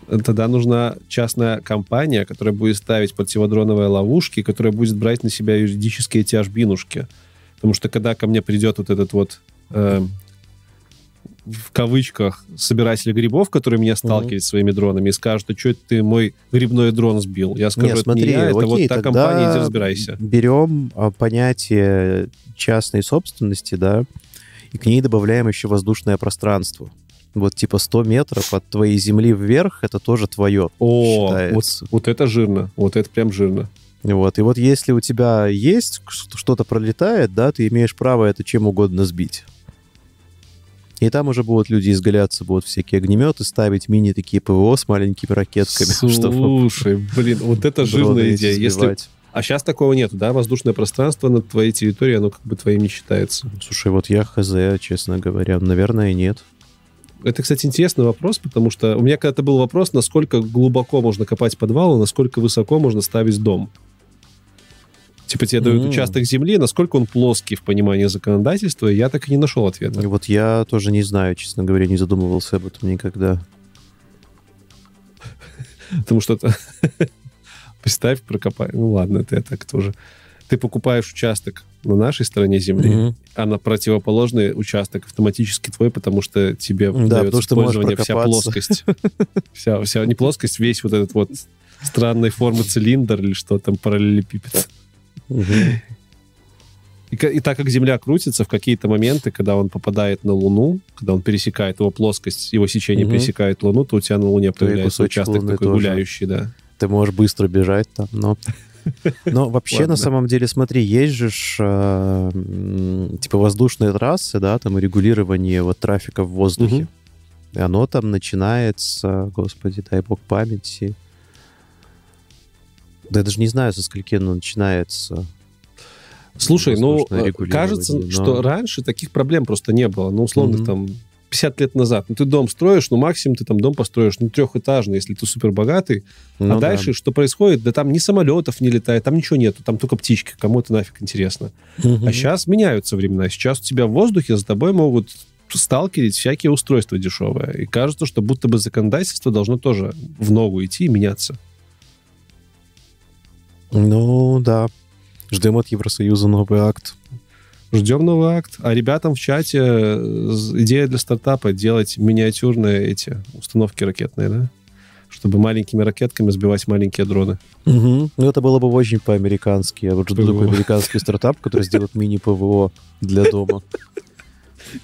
тогда нужна частная компания, которая будет ставить противодроновые ловушки, которая будет брать на себя юридические тяжбинушки. Потому что когда ко мне придет вот этот вот э, в кавычках собиратель грибов, который меня сталкивает mm-hmm. своими дронами и скажет, а что это ты мой грибной дрон сбил? Я скажу, Нет, это смотри, не я, это окей, вот та компания, иди разбирайся. Берем а, понятие частной собственности, да, и к ней добавляем еще воздушное пространство вот типа 100 метров от твоей земли вверх, это тоже твое. О, вот, вот это жирно. Вот это прям жирно. Вот. И вот если у тебя есть что-то пролетает, да, ты имеешь право это чем угодно сбить. И там уже будут люди изгаляться, будут всякие огнеметы ставить, мини такие ПВО с маленькими ракетками. *laughs* Слушай, блин, вот это жирная идея. Если... А сейчас такого нету, да? Воздушное пространство над твоей территорией, оно как бы твоим не считается. Слушай, вот я хз, честно говоря. Наверное, нет. Это, кстати, интересный вопрос, потому что у меня когда-то был вопрос, насколько глубоко можно копать подвал и насколько высоко можно ставить дом. Типа тебе дают mm. участок земли, насколько он плоский в понимании законодательства, я так и не нашел ответа. Вот я тоже не знаю, честно говоря, не задумывался об этом никогда. Потому что *laughs* представь, прокопай. Ну ладно, это я так тоже. Ты покупаешь участок на нашей стороне земли, mm-hmm. а на противоположный участок автоматически твой, потому что тебе да, дается использование вся плоскость. Вся, вся, не плоскость, весь вот этот вот странной формы цилиндр или что там, параллелепипед. И, и так как Земля крутится в какие-то моменты, когда он попадает на Луну, когда он пересекает его плоскость, его сечение угу. пересекает Луну, то у тебя на Луне появляется участок такой тоже. гуляющий, да. Ты можешь быстро бежать там, но... *laughs* Но вообще, на самом деле, смотри, есть же э, типа воздушные трассы, да, там регулирование вот трафика в воздухе. И оно там начинается, господи, дай бог памяти, да я даже не знаю, со скольки оно начинается. Слушай, ну, э, кажется, но... что раньше таких проблем просто не было. Ну, условно, mm-hmm. там, 50 лет назад. Ну, ты дом строишь, ну, максимум ты там дом построишь, ну, трехэтажный, если ты супер богатый. Ну, а дальше что происходит? Да там ни самолетов не летает, там ничего нету, там только птички, кому это нафиг интересно. Mm-hmm. А сейчас меняются времена. Сейчас у тебя в воздухе за тобой могут сталкерить всякие устройства дешевые. И кажется, что будто бы законодательство должно тоже в ногу идти и меняться. Ну, да. Ждем от Евросоюза новый акт. Ждем новый акт. А ребятам в чате э, идея для стартапа делать миниатюрные эти установки ракетные, да? Чтобы маленькими ракетками сбивать маленькие дроны. Угу. Ну, это было бы очень по-американски. Я вот жду такой американский стартап, который сделает мини-ПВО для дома.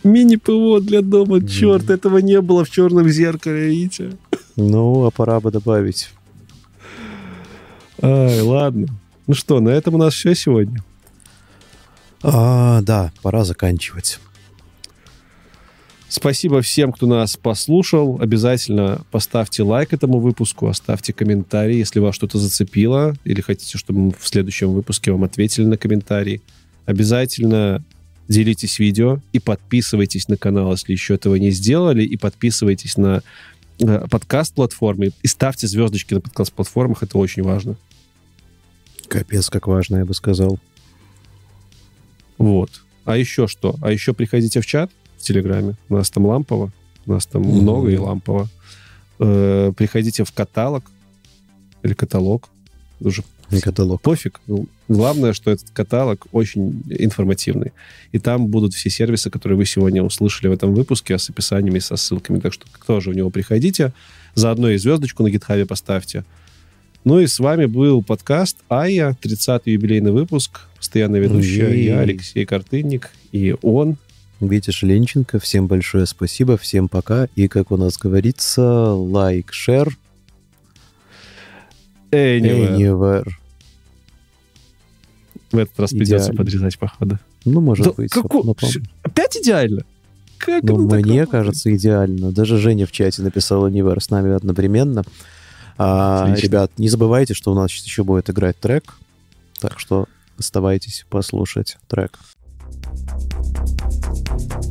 Мини-ПВО для дома. Черт, этого не было в черном зеркале, видите? Ну, а пора бы добавить. Ай, ладно. Ну что, на этом у нас все сегодня. А, да, пора заканчивать. Спасибо всем, кто нас послушал. Обязательно поставьте лайк этому выпуску, оставьте комментарий, если вас что-то зацепило, или хотите, чтобы мы в следующем выпуске вам ответили на комментарий. Обязательно делитесь видео и подписывайтесь на канал, если еще этого не сделали, и подписывайтесь на э, подкаст-платформы и ставьте звездочки на подкаст-платформах, это очень важно. Капец, как важно, я бы сказал. Вот. А еще что? А еще приходите в чат в Телеграме. У нас там лампово. У нас там mm-hmm. много и лампово. Э, приходите в каталог или каталог. Уже не каталог. Пофиг. Главное, что этот каталог очень информативный. И там будут все сервисы, которые вы сегодня услышали в этом выпуске, с описаниями, со ссылками. Так что тоже в него приходите. Заодно и звездочку на гитхабе поставьте. Ну и с вами был подкаст Ая, 30-й юбилейный выпуск. Постоянно ведущий я, Алексей Картынник, и он... Витя Шленченко. Всем большое спасибо, всем пока. И, как у нас говорится, лайк, шер. Anywhere. Anywhere. В этот раз идеально. придется подрезать, походу. Ну, может да быть. Каку... Вот, Опять идеально? Как ну, мне кажется, идеально. Даже Женя в чате написала Anywhere с нами одновременно. А, ребят, не забывайте, что у нас еще будет играть трек, так что оставайтесь послушать трек. Thank you